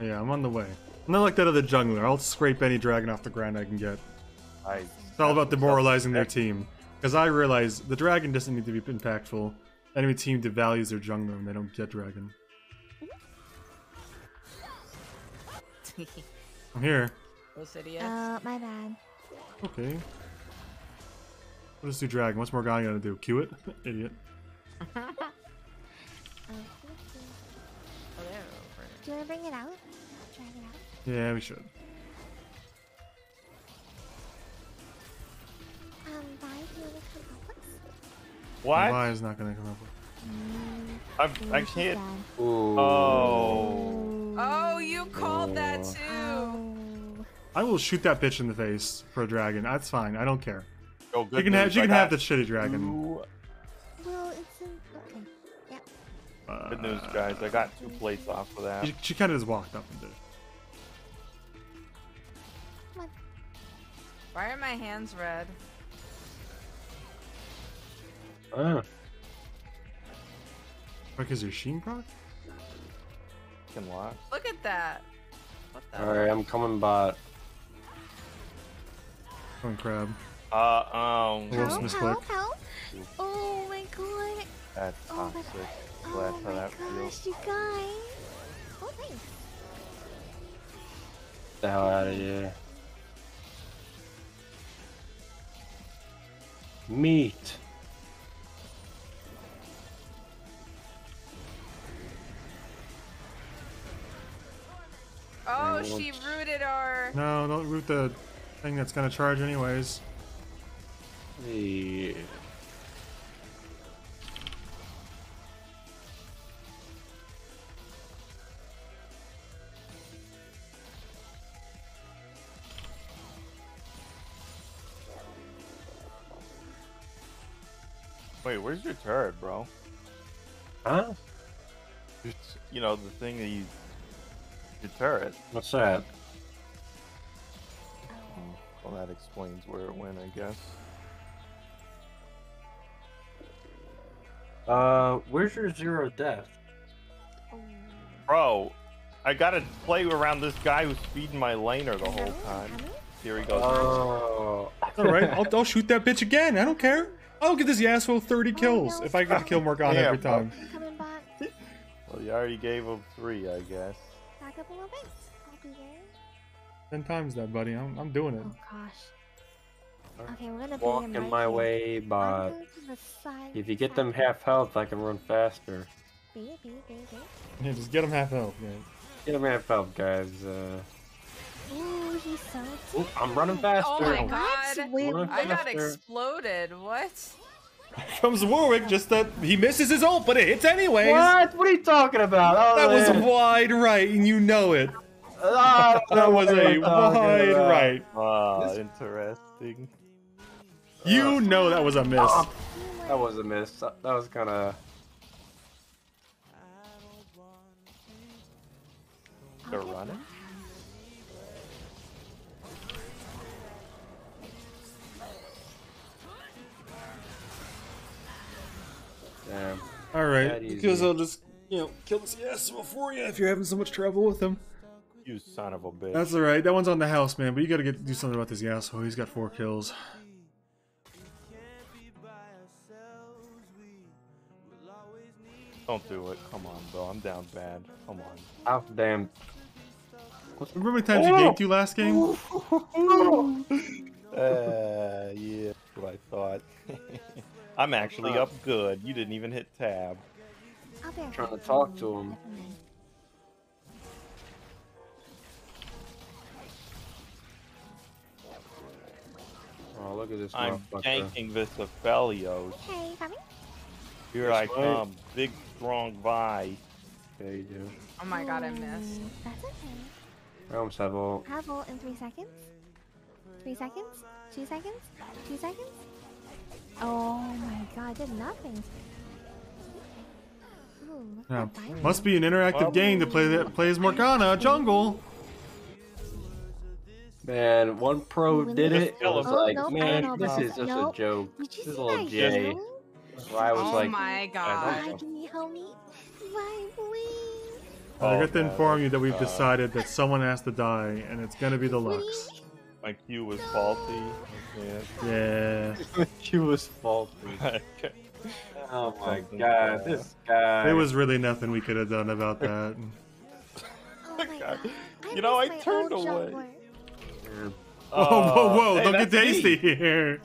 [SPEAKER 3] Yeah, I'm on the way. I'm not like that other jungler. I'll scrape any dragon off the ground I can get.
[SPEAKER 2] I,
[SPEAKER 3] It's all about demoralizing their team. Because I realize the dragon doesn't need to be impactful. Enemy team devalues their jungler when they don't get dragon. I'm here.
[SPEAKER 1] Those idiots.
[SPEAKER 4] Uh, my bad.
[SPEAKER 3] Okay. We'll just do dragon. What's Morgana gonna do? Cue it? Idiot.
[SPEAKER 4] Cool, cool.
[SPEAKER 1] They're over.
[SPEAKER 4] Do you want to bring it out? Drag it out.
[SPEAKER 3] Yeah, we should.
[SPEAKER 4] Um, bye. Do you want to come help us?
[SPEAKER 2] what?
[SPEAKER 3] Why is not gonna come up with
[SPEAKER 2] I'm, I can't.
[SPEAKER 5] Ooh.
[SPEAKER 2] Oh.
[SPEAKER 1] Oh, you called that
[SPEAKER 5] Oh.
[SPEAKER 1] too.
[SPEAKER 4] Oh,
[SPEAKER 3] I will shoot that bitch in the face for a dragon. That's fine. I don't care.
[SPEAKER 2] Oh, good
[SPEAKER 3] She can have.
[SPEAKER 2] news,
[SPEAKER 3] She
[SPEAKER 2] I
[SPEAKER 3] can have the shitty dragon.
[SPEAKER 2] two-
[SPEAKER 4] Well, it's in. Okay. Yeah.
[SPEAKER 3] Uh,
[SPEAKER 2] Good news, guys. I got two plates off of that.
[SPEAKER 3] She, she kind of just walked up and did. it.
[SPEAKER 1] Why are my hands red?
[SPEAKER 5] Ah,
[SPEAKER 3] Because your Sheen proc?
[SPEAKER 2] Fucking lock.
[SPEAKER 1] Look at that. What the?
[SPEAKER 5] alright, I'm coming bot.
[SPEAKER 3] Going crab.
[SPEAKER 2] Uh, um,
[SPEAKER 4] Help, help, help. Oh my god.
[SPEAKER 2] that's
[SPEAKER 4] Oh my
[SPEAKER 2] toxic.
[SPEAKER 4] Oh
[SPEAKER 2] Glad how
[SPEAKER 4] my
[SPEAKER 2] that
[SPEAKER 4] gosh,
[SPEAKER 2] feels.
[SPEAKER 4] you guys. Oh, thanks.
[SPEAKER 5] the hell out of here. Meat.
[SPEAKER 1] Oh, she rooted our.
[SPEAKER 3] No, don't root the thing that's gonna charge anyways.
[SPEAKER 5] Yeah.
[SPEAKER 2] Wait, where's your turret, bro?
[SPEAKER 5] Huh?
[SPEAKER 2] Just, you know, the thing that you. Your turret.
[SPEAKER 5] What's that?
[SPEAKER 2] Hmm, well, that explains where it went, I guess.
[SPEAKER 5] Uh, where's your zero death?
[SPEAKER 4] Oh.
[SPEAKER 2] Bro, I gotta play around this guy who's feeding my laner the whole time. Here he goes.
[SPEAKER 5] Oh.
[SPEAKER 3] All right, I'll, I'll shoot that bitch again. I don't care. I'll give this Yasuo 30 kills
[SPEAKER 4] no.
[SPEAKER 3] if I get to kill Morgana
[SPEAKER 2] Yeah,
[SPEAKER 3] every time.
[SPEAKER 4] I'm coming back.
[SPEAKER 2] Well, you already gave him three, I guess.
[SPEAKER 4] Back up a little bit. I'll be there.
[SPEAKER 3] Ten times that, buddy. I'm, I'm doing it.
[SPEAKER 4] Oh gosh. Okay, we're gonna
[SPEAKER 5] Walking
[SPEAKER 4] in
[SPEAKER 5] my
[SPEAKER 4] right
[SPEAKER 5] way, but
[SPEAKER 4] I'm going to the side,
[SPEAKER 5] if you get them half health, I can run faster.
[SPEAKER 3] Yeah, just get them half health. Yeah.
[SPEAKER 5] Get them half health, guys. Uh,
[SPEAKER 4] Ooh, he's so
[SPEAKER 5] Ooh, I'm running faster.
[SPEAKER 1] Oh my god.
[SPEAKER 4] Wait,
[SPEAKER 5] Run
[SPEAKER 1] I got exploded. What?
[SPEAKER 3] Comes Warwick, just that he misses his ult, but it hits anyways.
[SPEAKER 5] What? What are you talking about? Oh,
[SPEAKER 3] That was
[SPEAKER 5] man.
[SPEAKER 3] wide right, and you know it.
[SPEAKER 5] Ah,
[SPEAKER 3] That was a
[SPEAKER 5] you talking
[SPEAKER 3] wide
[SPEAKER 5] about?
[SPEAKER 3] right.
[SPEAKER 2] Ah, interesting.
[SPEAKER 3] You know that was a miss.
[SPEAKER 5] Ah, That was a miss. That that was kind of.
[SPEAKER 2] They're running?
[SPEAKER 5] Damn.
[SPEAKER 3] All right, because I'll just you know kill this Yasuo for you if you're having so much trouble with him.
[SPEAKER 2] You son of a bitch.
[SPEAKER 3] That's all right. That one's on the house, man. But you gotta get do something about this asshole. He's got four kills.
[SPEAKER 2] Don't do it. Come on, bro. I'm down bad. Come on.
[SPEAKER 5] Oh, damn.
[SPEAKER 3] Remember how many times you ganked you last game?
[SPEAKER 2] Uh, yeah, that's what I thought. I'm actually up good. You didn't even hit tab.
[SPEAKER 4] I'll be
[SPEAKER 5] Trying to talk to him. Oh, look at this
[SPEAKER 2] I'm
[SPEAKER 5] motherfucker.
[SPEAKER 2] tanking this Aphelios.
[SPEAKER 4] Hey, coming?
[SPEAKER 2] Here I
[SPEAKER 5] This way.
[SPEAKER 2] come. Big, strong Vi.
[SPEAKER 5] Yeah, you do.
[SPEAKER 1] Oh my god, I missed.
[SPEAKER 4] That's okay.
[SPEAKER 5] I almost have all.
[SPEAKER 4] Have ult in three seconds. Three seconds? Two seconds? Two seconds? Oh my god, did nothing. Ooh,
[SPEAKER 3] Yeah. Must be an interactive
[SPEAKER 2] Well-
[SPEAKER 3] game that play that plays Morgana jungle.
[SPEAKER 5] Man, one pro did it. It was
[SPEAKER 4] Oh,
[SPEAKER 5] like,
[SPEAKER 4] nope, I
[SPEAKER 5] man, this is just
[SPEAKER 4] Nope.
[SPEAKER 5] a joke. This
[SPEAKER 4] see
[SPEAKER 5] is little
[SPEAKER 4] that
[SPEAKER 5] Jay.
[SPEAKER 4] Jay?
[SPEAKER 5] So I was
[SPEAKER 1] oh
[SPEAKER 5] like,
[SPEAKER 1] my god.
[SPEAKER 2] know.
[SPEAKER 4] Can you help me? Why, please?
[SPEAKER 3] I
[SPEAKER 2] Oh,
[SPEAKER 3] got to inform you that we've
[SPEAKER 2] Uh,
[SPEAKER 3] decided that someone has to die, and it's gonna be the Lux.
[SPEAKER 2] My Q was faulty.
[SPEAKER 3] Yeah.
[SPEAKER 5] she was faulty. Oh my
[SPEAKER 2] Something
[SPEAKER 5] god,
[SPEAKER 2] bad.
[SPEAKER 5] this guy.
[SPEAKER 3] There was really nothing we could have done about that.
[SPEAKER 4] Oh my
[SPEAKER 2] God.
[SPEAKER 4] god.
[SPEAKER 2] You know, I turned away.
[SPEAKER 4] jungler.
[SPEAKER 3] Whoa, whoa, whoa!
[SPEAKER 2] hey,
[SPEAKER 3] don't get
[SPEAKER 2] that's me.
[SPEAKER 3] here.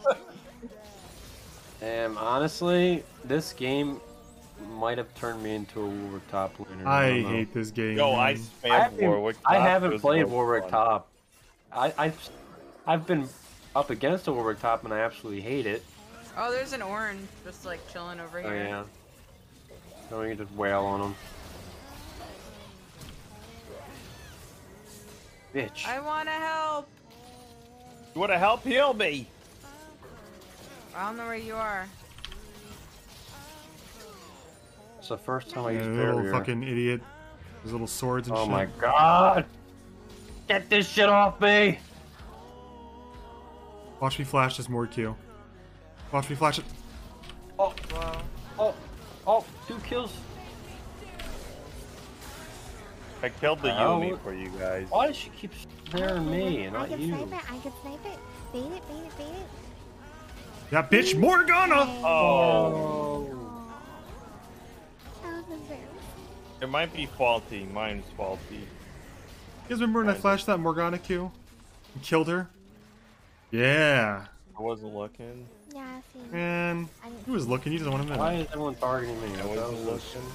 [SPEAKER 5] Damn, honestly, this game might have turned me into a Warwick top laner.
[SPEAKER 3] I
[SPEAKER 5] don't
[SPEAKER 3] hate this game.
[SPEAKER 2] Yo, I
[SPEAKER 3] man.
[SPEAKER 5] I haven't,
[SPEAKER 2] Warwick. Top. It
[SPEAKER 5] haven't played Warwick
[SPEAKER 2] fun.
[SPEAKER 5] top. I, I've I've been up against a Warwick top and I absolutely hate it.
[SPEAKER 1] Oh, there's an orange just like chilling over here.
[SPEAKER 5] Oh
[SPEAKER 1] here.
[SPEAKER 5] yeah. So we can just wail on him. bitch.
[SPEAKER 1] I want to help.
[SPEAKER 2] You want to help heal me?
[SPEAKER 1] I don't know where you are.
[SPEAKER 5] It's the first time I
[SPEAKER 3] Yeah,
[SPEAKER 5] used
[SPEAKER 3] little fucking idiot. His little swords and
[SPEAKER 5] Oh
[SPEAKER 3] shit.
[SPEAKER 5] Oh my god! Get this shit off me!
[SPEAKER 3] Watch me flash this more Q. Watch me flash it.
[SPEAKER 5] Oh,
[SPEAKER 1] Whoa.
[SPEAKER 5] oh, oh, two kills.
[SPEAKER 2] I killed the
[SPEAKER 5] Oh,
[SPEAKER 2] Yuumi
[SPEAKER 5] what-
[SPEAKER 2] for you guys.
[SPEAKER 5] Why does she keep sparing me and not you?
[SPEAKER 4] I can
[SPEAKER 5] you?
[SPEAKER 4] snipe it. I can snipe it. Bait it. Bait it. Bait it.
[SPEAKER 3] That bitch Morgana!
[SPEAKER 2] Oh.
[SPEAKER 4] That was embarrassing.
[SPEAKER 2] it might be faulty. Mine's faulty.
[SPEAKER 3] You guys remember when I flashed that Morgana Q? And killed her? Yeah.
[SPEAKER 2] I wasn't looking.
[SPEAKER 4] Yeah, see.
[SPEAKER 3] Man,
[SPEAKER 4] I didn't
[SPEAKER 3] he was looking, you just want to
[SPEAKER 5] Why is everyone targeting me?
[SPEAKER 2] I wasn't
[SPEAKER 5] was-
[SPEAKER 2] looking.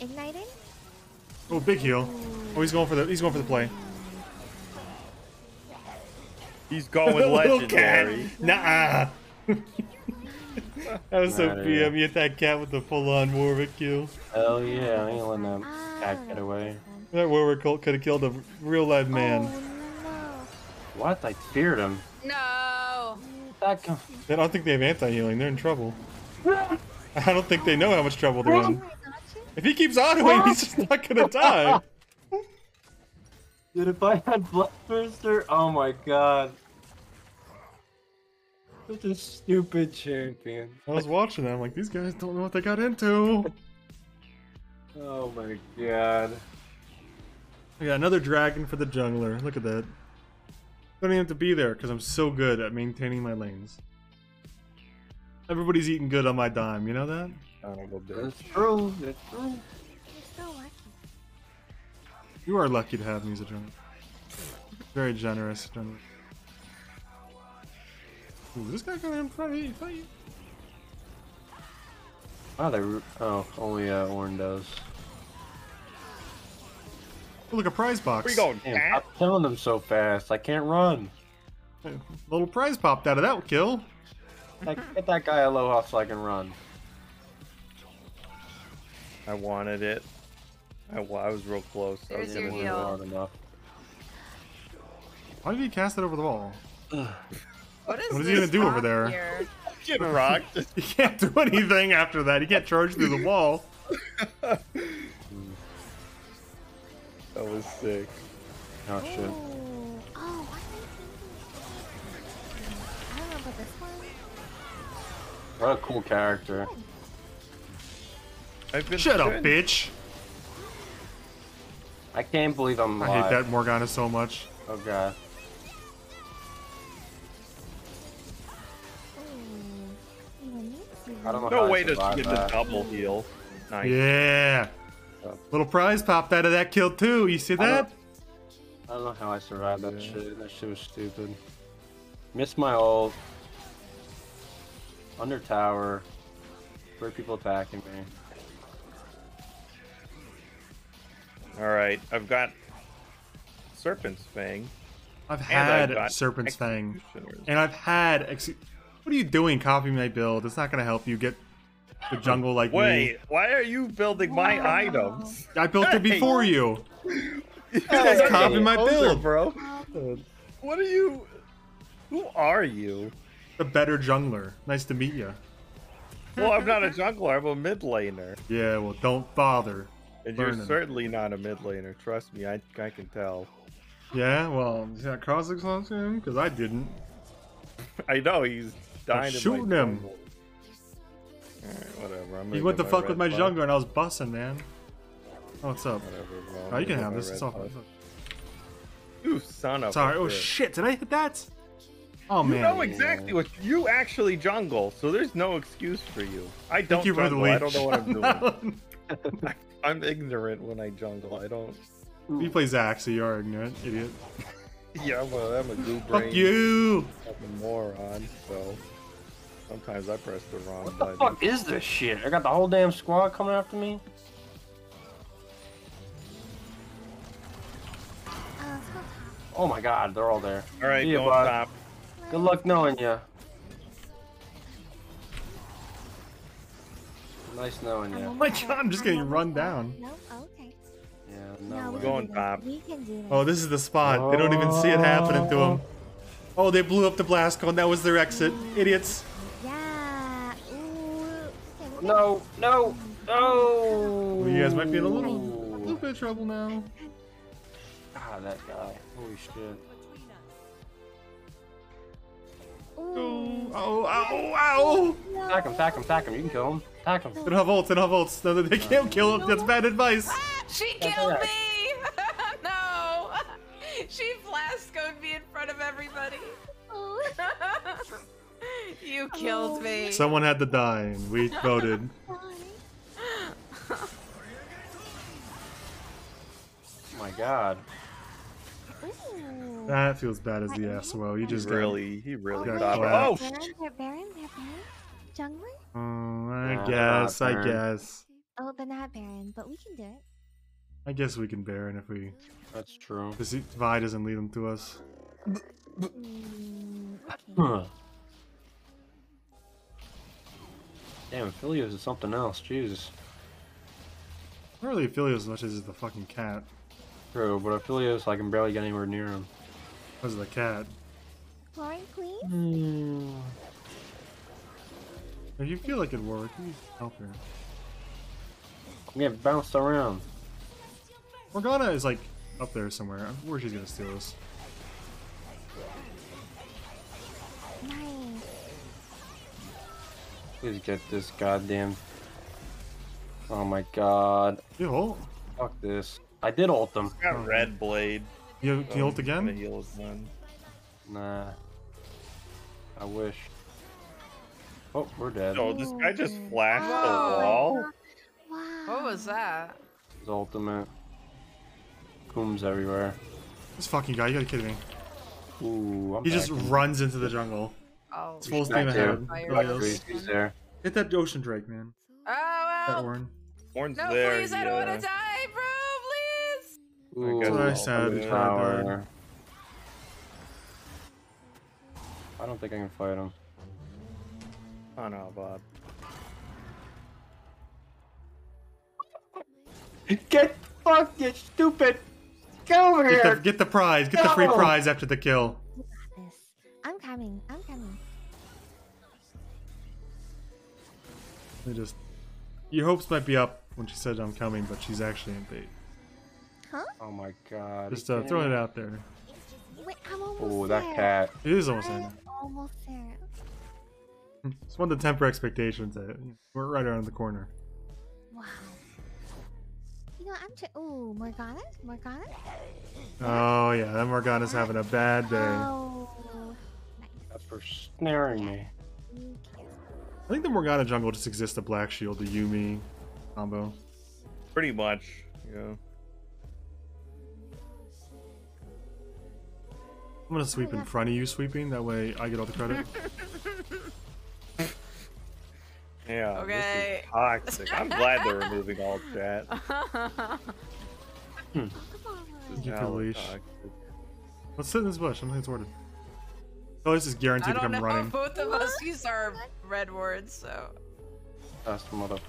[SPEAKER 4] ignited.
[SPEAKER 3] Oh, big heal. Oh, he's going for the he's going for the play.
[SPEAKER 2] He's going
[SPEAKER 3] Little cat.
[SPEAKER 2] legendary.
[SPEAKER 3] Nah. that was so
[SPEAKER 5] Outta.
[SPEAKER 3] PM. You hit that cat with the full-on Warwick kill.
[SPEAKER 5] Hell yeah, I ain't letting that
[SPEAKER 4] Ah,
[SPEAKER 5] cat get away.
[SPEAKER 4] was fun.
[SPEAKER 3] That Warwick could have killed a real live man.
[SPEAKER 4] Oh no.
[SPEAKER 5] What? I feared him.
[SPEAKER 1] No.
[SPEAKER 5] That guy.
[SPEAKER 3] I don't think they have anti-healing. They're in trouble. I don't think they know how much trouble they're
[SPEAKER 4] Oh,
[SPEAKER 3] in. If he keeps autoing, he's just not gonna die.
[SPEAKER 5] Dude, if I had Bloodthirster, oh my god. Such a stupid champion.
[SPEAKER 3] I was watching that. I'm like, these guys don't know what they got into.
[SPEAKER 5] Oh my god.
[SPEAKER 3] I got another dragon for the jungler. Look at that. Don't even have to be there because I'm so good at maintaining my lanes. Everybody's eating good on my dime. You know that?
[SPEAKER 2] Honorable bitch.
[SPEAKER 5] That's true. That's true.
[SPEAKER 4] You're so lucky.
[SPEAKER 3] You are lucky to have me as a jungler. Very generous jungler. Ooh, this guy going in front of me. Fight.
[SPEAKER 5] Oh, they. re- Oh, only uh, Ornn does.
[SPEAKER 3] Oh, look, a prize box.
[SPEAKER 2] Where you going,
[SPEAKER 5] Damn,
[SPEAKER 2] cat?
[SPEAKER 5] stop killing them so fast. I can't run.
[SPEAKER 3] A Little prize popped out of that kill.
[SPEAKER 5] Like, get that guy Aloha so I can run.
[SPEAKER 2] I wanted it. I, wa- I was real close. I was
[SPEAKER 1] There's your heal.
[SPEAKER 5] hard enough.
[SPEAKER 3] Why did he cast it over the wall?
[SPEAKER 1] What is,
[SPEAKER 3] What is he gonna do over there?
[SPEAKER 1] Here?
[SPEAKER 2] Get rocked.
[SPEAKER 3] He can't do anything after that. He can't charge through the wall.
[SPEAKER 2] that was sick.
[SPEAKER 5] Oh shit.
[SPEAKER 4] Ooh. Oh, what? I don't know about this one.
[SPEAKER 5] What a cool character.
[SPEAKER 2] I've been
[SPEAKER 3] Shut up, bitch.
[SPEAKER 5] I can't believe I'm
[SPEAKER 3] I hate that Morgana so much.
[SPEAKER 5] Oh god. I don't know
[SPEAKER 2] No
[SPEAKER 5] how
[SPEAKER 2] way to she
[SPEAKER 5] survived
[SPEAKER 2] get the double heal. Nice.
[SPEAKER 3] Yeah. Little prize popped out of that kill too. You see
[SPEAKER 5] I don't-
[SPEAKER 3] that?
[SPEAKER 5] I don't know how I survived that
[SPEAKER 2] Yeah.
[SPEAKER 5] shit. That shit was stupid. Missed my ult. Under tower. Three people attacking me.
[SPEAKER 2] All right, I've got Serpent's Fang.
[SPEAKER 3] I've had
[SPEAKER 2] I've
[SPEAKER 3] Serpent's Fang. And I've had. Ex- what are you doing copying my build? It's not going to help you get the jungle like
[SPEAKER 2] Wait, why are you building my items?
[SPEAKER 3] I built it before you.
[SPEAKER 2] You
[SPEAKER 3] guys
[SPEAKER 2] are
[SPEAKER 3] copy my
[SPEAKER 2] poser,
[SPEAKER 3] build.
[SPEAKER 2] bro. What are you? Who are you?
[SPEAKER 3] The better jungler. Nice to meet you.
[SPEAKER 2] Well, I'm not a jungler. I'm a mid laner,
[SPEAKER 3] Yeah, well, don't bother.
[SPEAKER 2] and you're certainly not a mid laner. Trust me, I I can tell.
[SPEAKER 3] Yeah, well, is that cross exhaustion? Because I didn't.
[SPEAKER 2] I know he's dying.
[SPEAKER 3] shooting him.
[SPEAKER 2] jungle. All right, whatever. I'm
[SPEAKER 3] You went to
[SPEAKER 2] get
[SPEAKER 3] fuck with my jungler and I was bussing, man. Oh, what's up?
[SPEAKER 2] Whatever,
[SPEAKER 3] Oh, you can have this. It's all.
[SPEAKER 2] You son of.
[SPEAKER 3] Sorry. Oh shit! Did I hit that? Oh man.
[SPEAKER 2] You know exactly what you actually jungle, so there's no excuse for you. I don't
[SPEAKER 3] you the
[SPEAKER 2] jungle. I don't know what I'm doing. I'm ignorant when I jungle. I don't.
[SPEAKER 3] you play Zac, so you are ignorant, idiot.
[SPEAKER 2] Yeah, well, I'm a, I'm a goo brain.
[SPEAKER 3] Fuck you!
[SPEAKER 2] I'm a moron. So sometimes I press the wrong
[SPEAKER 5] What the
[SPEAKER 2] button.
[SPEAKER 5] fuck is this shit? I got the whole damn squad coming after me?
[SPEAKER 4] let's go top.
[SPEAKER 5] Oh my god, they're all there.
[SPEAKER 2] All right,
[SPEAKER 5] See ya, bud.
[SPEAKER 2] top.
[SPEAKER 5] Good luck knowing ya. Nice knowing
[SPEAKER 4] I'm
[SPEAKER 5] ya.
[SPEAKER 4] almost
[SPEAKER 3] my. God, I'm just getting run down.
[SPEAKER 4] No, okay.
[SPEAKER 5] Yeah. No,
[SPEAKER 4] No, we
[SPEAKER 5] way.
[SPEAKER 2] Going
[SPEAKER 4] do
[SPEAKER 2] top.
[SPEAKER 4] this. We can do this.
[SPEAKER 3] Oh, this is the spot. They don't even see it happening to them. Oh. oh, they blew up the blast cone. That was their exit. Idiots.
[SPEAKER 4] Yeah. Ooh. Okay, we're
[SPEAKER 5] No, no, no.
[SPEAKER 3] You guys might be in a little, little bit of trouble now.
[SPEAKER 5] Ah, that guy. Holy shit.
[SPEAKER 4] good.
[SPEAKER 3] Oh,
[SPEAKER 4] Ooh.
[SPEAKER 3] oh, ow, ow.
[SPEAKER 4] No.
[SPEAKER 5] Attack him, attack him, attack him. You can kill him. Attack him.
[SPEAKER 3] They don't have ults. They don't have ults. No, they can't kill him. That's bad advice.
[SPEAKER 1] She
[SPEAKER 5] That's
[SPEAKER 1] killed
[SPEAKER 5] alright.
[SPEAKER 1] me! no! She flascoed me in front of everybody.
[SPEAKER 4] Oh.
[SPEAKER 1] you killed
[SPEAKER 4] Oh.
[SPEAKER 1] me.
[SPEAKER 3] Someone had to die, and we voted.
[SPEAKER 5] Oh my god.
[SPEAKER 4] Ooh.
[SPEAKER 3] That feels bad as the ass. Well, You
[SPEAKER 2] He
[SPEAKER 3] just got.
[SPEAKER 2] really, he really
[SPEAKER 3] got
[SPEAKER 2] got. Oh,
[SPEAKER 4] Baron, they're Baron, they're Baron. Jungler?
[SPEAKER 3] Oh, I
[SPEAKER 5] Nah,
[SPEAKER 3] guess. I guess.
[SPEAKER 4] Oh, they're not Baron, but we can do it.
[SPEAKER 3] I guess we can Baron if we.
[SPEAKER 5] That's true.
[SPEAKER 3] Because Vi doesn't lead them to us.
[SPEAKER 4] Mm, okay.
[SPEAKER 5] Damn, Philios is something else. Jesus.
[SPEAKER 3] Not really Philio as much as the fucking cat.
[SPEAKER 5] True, but Philios, I can barely get anywhere near him.
[SPEAKER 3] Because of the cat.
[SPEAKER 4] Flooring Queen?
[SPEAKER 5] Hmm.
[SPEAKER 3] If you feel like it worked, you help her.
[SPEAKER 5] I'm getting bounced around.
[SPEAKER 3] Morgana is like up there somewhere. I'm where she's gonna steal us.
[SPEAKER 5] Please get this goddamn. Oh my god.
[SPEAKER 3] You ult?
[SPEAKER 5] Fuck this. I did ult them.
[SPEAKER 2] got red blade.
[SPEAKER 3] You, you ult
[SPEAKER 2] Um, gonna
[SPEAKER 3] again?
[SPEAKER 2] heal his one.
[SPEAKER 5] Nah. I wish. Oh, we're dead.
[SPEAKER 2] Oh, this guy just
[SPEAKER 4] Ooh.
[SPEAKER 2] flashed the wall.
[SPEAKER 4] Wow.
[SPEAKER 1] What was that?
[SPEAKER 5] His ultimate. Coombs everywhere.
[SPEAKER 3] This fucking guy, you gotta kidding me.
[SPEAKER 5] Ooh, I'm
[SPEAKER 3] He just
[SPEAKER 5] back in.
[SPEAKER 3] runs into the jungle.
[SPEAKER 1] Oh,
[SPEAKER 3] It's full steam ahead.
[SPEAKER 1] Fire.
[SPEAKER 3] Really
[SPEAKER 5] Fuck,
[SPEAKER 3] is.
[SPEAKER 5] He's there.
[SPEAKER 3] Hit that ocean drake, man.
[SPEAKER 1] oh
[SPEAKER 3] That
[SPEAKER 1] well.
[SPEAKER 3] horn.
[SPEAKER 2] Horn's
[SPEAKER 1] No,
[SPEAKER 2] there.
[SPEAKER 1] please, I don't want to die, bro. Please.
[SPEAKER 5] Ooh,
[SPEAKER 2] guess
[SPEAKER 3] what I said,
[SPEAKER 2] do
[SPEAKER 3] we
[SPEAKER 2] it.
[SPEAKER 3] tried that.
[SPEAKER 5] tower. I don't think I can fight him.
[SPEAKER 2] Oh no, Bob.
[SPEAKER 5] Get fucked, you stupid! Get over
[SPEAKER 3] Get the,
[SPEAKER 5] here!
[SPEAKER 3] get the prize. Get the free prize after the kill.
[SPEAKER 4] You got this. I'm coming. I'm coming.
[SPEAKER 3] They just. Your hopes might be up when she said I'm coming, but she's actually in bait.
[SPEAKER 4] Huh?
[SPEAKER 5] Oh my god.
[SPEAKER 3] Just uh, throwing it out there.
[SPEAKER 4] Wait, I'm almost
[SPEAKER 5] Oh,
[SPEAKER 4] there.
[SPEAKER 5] that cat.
[SPEAKER 3] It is almost
[SPEAKER 4] I'm
[SPEAKER 3] in.
[SPEAKER 4] almost there.
[SPEAKER 3] Just wanted to temper expectations. That we're right around the corner.
[SPEAKER 4] Wow. You know, I'm. Ch- Ooh, Morgana? Morgana?
[SPEAKER 3] Oh yeah, that Morgana's having a bad day.
[SPEAKER 4] Oh. Nice.
[SPEAKER 5] That's for snaring me.
[SPEAKER 4] Thank you.
[SPEAKER 3] think the Morgana jungle just exists the Black Shield, the Yuumi combo.
[SPEAKER 2] Pretty much. Yeah.
[SPEAKER 3] I'm gonna sweep in front of you, sweeping. That way I get all the credit.
[SPEAKER 2] Yeah.
[SPEAKER 1] Okay.
[SPEAKER 2] This is toxic. I'm glad they're removing all chat. This is
[SPEAKER 3] Thank you the leash.
[SPEAKER 2] toxic.
[SPEAKER 3] Let's sit in this bush. I'm getting sorted. Oh, this is guaranteed
[SPEAKER 1] I
[SPEAKER 3] to come
[SPEAKER 1] know.
[SPEAKER 3] running.
[SPEAKER 1] Both of us use our red words, so.
[SPEAKER 5] That's motherfucker.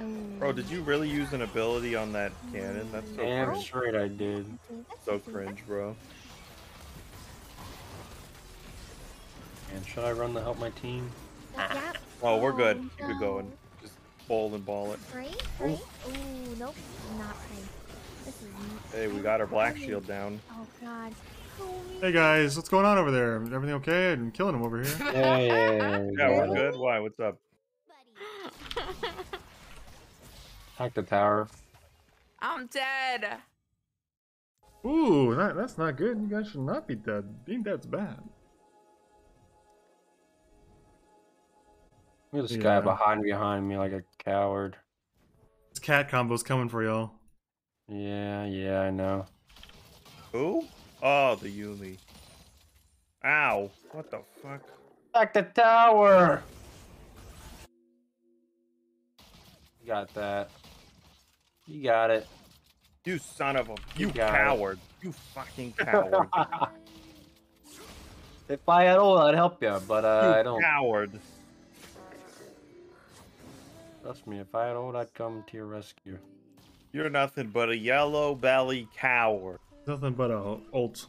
[SPEAKER 2] Um, bro, did you really use an ability on that cannon? That's so
[SPEAKER 5] Damn
[SPEAKER 2] cringe.
[SPEAKER 5] straight I did.
[SPEAKER 2] So cringe, bro.
[SPEAKER 5] And should I run to help my team?
[SPEAKER 4] Yep.
[SPEAKER 2] Oh, we're good.
[SPEAKER 4] Oh,
[SPEAKER 2] Keep it going. Just bowl and ball it.
[SPEAKER 4] Pray? Pray? Ooh, nope. Not pray. This is.
[SPEAKER 2] Hey, we got our black shield down.
[SPEAKER 4] Oh god.
[SPEAKER 3] Hey guys, what's going on over there? Everything okay? I'm killing him over here.
[SPEAKER 5] Yeah, yeah, yeah.
[SPEAKER 2] Yeah, we're good. Why? What's up?
[SPEAKER 5] Attack the tower.
[SPEAKER 1] I'm dead.
[SPEAKER 3] Ooh, that, that's not good. You guys should not be dead. Being dead's bad.
[SPEAKER 5] Look at this
[SPEAKER 3] Yeah.
[SPEAKER 5] guy behind behind me like a coward.
[SPEAKER 3] This cat combo's coming for y'all.
[SPEAKER 5] Yeah, yeah, I know.
[SPEAKER 2] Who? Oh, the Yuumi. Ow. What the fuck?
[SPEAKER 5] Attack the tower! You got that. You got it.
[SPEAKER 2] You son of a. You
[SPEAKER 5] got it.
[SPEAKER 2] coward. You fucking coward.
[SPEAKER 5] if I had all, I'd help you, but uh,
[SPEAKER 2] you
[SPEAKER 5] I don't.
[SPEAKER 2] coward.
[SPEAKER 5] Trust me, if I had ult, I'd come to your rescue.
[SPEAKER 2] You're nothing but a yellow belly coward.
[SPEAKER 3] Nothing but a ult.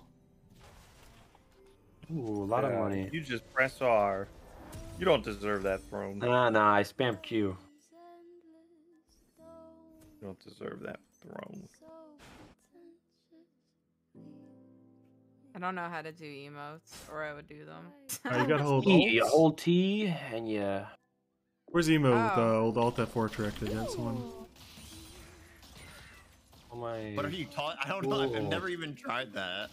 [SPEAKER 5] Ooh, a lot of money.
[SPEAKER 2] You just press R. You don't deserve that throne. You
[SPEAKER 5] Nah, nah, I spam Q.
[SPEAKER 2] You don't deserve that throne.
[SPEAKER 1] I don't know how to do emotes, or I would do them.
[SPEAKER 3] Oh, you gotta hold alt.
[SPEAKER 5] hold T, and yeah.
[SPEAKER 3] Where's emo with oh. the
[SPEAKER 1] Oh.
[SPEAKER 3] old alt F4 trick to get someone?
[SPEAKER 5] Oh my.
[SPEAKER 6] What are you taught? I don't know. I've
[SPEAKER 5] Ooh.
[SPEAKER 6] never even tried that.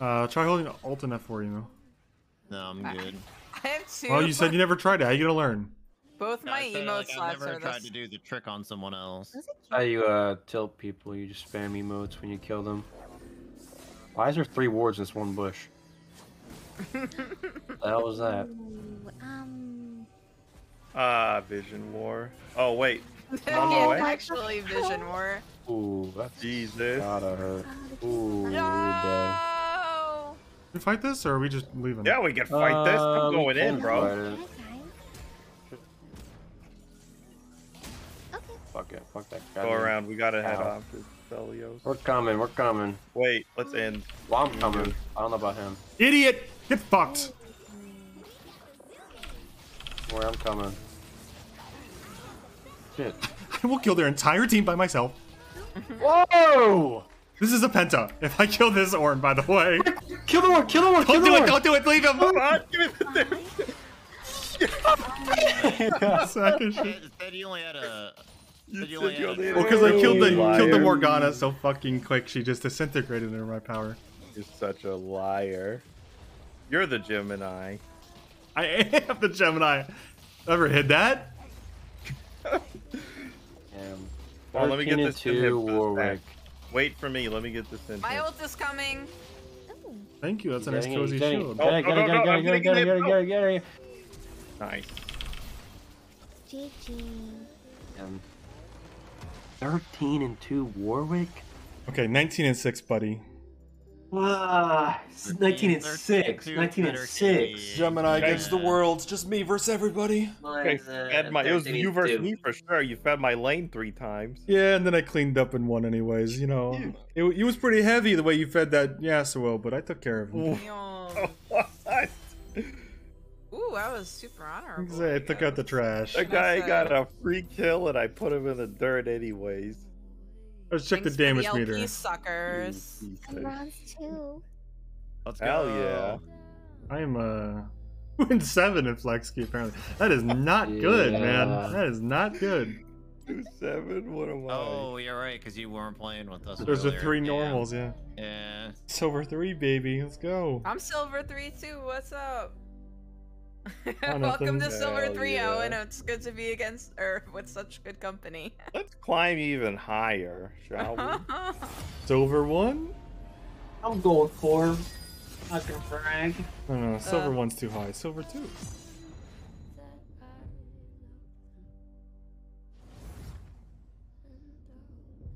[SPEAKER 3] Uh, try holding alt and F4 emo.
[SPEAKER 6] No, I'm good.
[SPEAKER 1] I have two.
[SPEAKER 3] Well, you said you never tried it. How you gonna learn?
[SPEAKER 1] Both
[SPEAKER 6] No,
[SPEAKER 1] my
[SPEAKER 6] I said,
[SPEAKER 1] emote
[SPEAKER 6] like, I've never
[SPEAKER 1] are
[SPEAKER 6] tried
[SPEAKER 1] this.
[SPEAKER 6] to do the trick on someone else.
[SPEAKER 4] Those are cute.
[SPEAKER 5] How you uh tilt people? You just spam emotes when you kill them. Why is there three wards in this one bush? the hell was that?
[SPEAKER 4] Um,
[SPEAKER 2] Ah, Vision War. Oh wait,
[SPEAKER 1] yeah,
[SPEAKER 2] on my way.
[SPEAKER 1] actually, Vision War.
[SPEAKER 5] Ooh, that's
[SPEAKER 2] Jesus.
[SPEAKER 5] gotta hurt.
[SPEAKER 4] uh,
[SPEAKER 5] Ooh, dead.
[SPEAKER 1] No.
[SPEAKER 3] We fight this, or are we just leaving?
[SPEAKER 2] Yeah, we can fight this.
[SPEAKER 5] Uh,
[SPEAKER 2] I'm going in, bro.
[SPEAKER 5] fight it.
[SPEAKER 4] that's fine. Okay.
[SPEAKER 5] Fuck it, fuck that guy.
[SPEAKER 2] Go around. We gotta head off to Felios.
[SPEAKER 5] We're coming, we're coming.
[SPEAKER 2] Wait, let's end.
[SPEAKER 5] Well, I'm coming. I don't know about him.
[SPEAKER 3] Idiot! Get fucked!
[SPEAKER 5] Where I'm coming. Shit.
[SPEAKER 3] I will kill their entire team by myself.
[SPEAKER 5] Whoa!
[SPEAKER 3] This is a penta. If I kill this Ornn, by the way.
[SPEAKER 5] Kill the one, kill the one, kill
[SPEAKER 3] Don't
[SPEAKER 5] the
[SPEAKER 3] do it, don't do it, leave him!
[SPEAKER 2] Come on, give me the thing.
[SPEAKER 3] Sack of shit.
[SPEAKER 6] Said said you only had a.
[SPEAKER 2] You
[SPEAKER 6] said you
[SPEAKER 2] said
[SPEAKER 6] only had
[SPEAKER 2] only
[SPEAKER 6] a-
[SPEAKER 2] had
[SPEAKER 3] Well, because I killed the
[SPEAKER 2] Liar.
[SPEAKER 3] killed the Morgana so fucking quick, she just disintegrated under my power.
[SPEAKER 2] You're such a liar. You're the Gemini.
[SPEAKER 3] I am the Gemini. Ever hid that?
[SPEAKER 5] Damn.
[SPEAKER 2] Well, let me get
[SPEAKER 5] 13 and
[SPEAKER 2] this to
[SPEAKER 5] 2 Warwick.
[SPEAKER 2] Wait for me. Let me get this in.
[SPEAKER 1] My ult is coming.
[SPEAKER 3] Thank you, that's a nice
[SPEAKER 5] Getting it,
[SPEAKER 3] cozy
[SPEAKER 5] getting it.
[SPEAKER 3] shield.
[SPEAKER 5] Get it, get
[SPEAKER 2] Oh,
[SPEAKER 5] it,
[SPEAKER 2] no,
[SPEAKER 5] get
[SPEAKER 2] no,
[SPEAKER 5] it,
[SPEAKER 2] I'm
[SPEAKER 5] get it,
[SPEAKER 2] gonna
[SPEAKER 5] get it,
[SPEAKER 2] get
[SPEAKER 5] get it,
[SPEAKER 2] it.
[SPEAKER 5] get it, get it.
[SPEAKER 2] Nice.
[SPEAKER 4] GG.
[SPEAKER 5] Um, 13 and 2 Warwick?
[SPEAKER 3] Okay, 19 and 6, buddy.
[SPEAKER 7] Ah, it's 19 and
[SPEAKER 6] 13,
[SPEAKER 7] 6. 19 and 6.
[SPEAKER 3] Gemini
[SPEAKER 2] against the
[SPEAKER 3] world. It's just me versus everybody.
[SPEAKER 2] Okay,
[SPEAKER 7] Mine's, uh,
[SPEAKER 2] fed my, it was you versus
[SPEAKER 7] 2.
[SPEAKER 2] me for sure. You fed my lane three times.
[SPEAKER 3] Yeah, and then I cleaned up and won anyways. You know, it, it was pretty heavy the way you fed that Yasuo, but I took care of him.
[SPEAKER 2] What?
[SPEAKER 1] Ooh, I was super honorable.
[SPEAKER 3] I took out the trash.
[SPEAKER 2] That guy
[SPEAKER 1] uh,
[SPEAKER 2] got a free kill and I put him in the dirt anyways.
[SPEAKER 3] Let's check the
[SPEAKER 1] Thanks for
[SPEAKER 3] damage
[SPEAKER 1] LP
[SPEAKER 3] meter.
[SPEAKER 1] suckers.
[SPEAKER 2] Piece
[SPEAKER 4] I'm bronze too.
[SPEAKER 6] Let's go.
[SPEAKER 2] Hell
[SPEAKER 6] go.
[SPEAKER 2] yeah.
[SPEAKER 3] I am uh win seven in flex key apparently. That is not good, man. That is not good.
[SPEAKER 2] Two seven. What am I?
[SPEAKER 6] Oh, you're right, because you weren't playing with us.
[SPEAKER 3] There's the
[SPEAKER 6] earlier.
[SPEAKER 3] three
[SPEAKER 6] Yeah.
[SPEAKER 3] normals, yeah.
[SPEAKER 6] Yeah.
[SPEAKER 3] Silver three, baby. Let's go.
[SPEAKER 1] I'm Silver 3 too. What's up? Welcome to. Silver
[SPEAKER 2] Hell
[SPEAKER 1] 3
[SPEAKER 2] yeah.
[SPEAKER 1] and it's good to be against or with such good company.
[SPEAKER 2] Let's climb even higher, shall we?
[SPEAKER 3] Silver one?
[SPEAKER 7] I'm going for fucking frag.
[SPEAKER 3] No, no, silver
[SPEAKER 1] Uh.
[SPEAKER 3] one's too high. Silver two.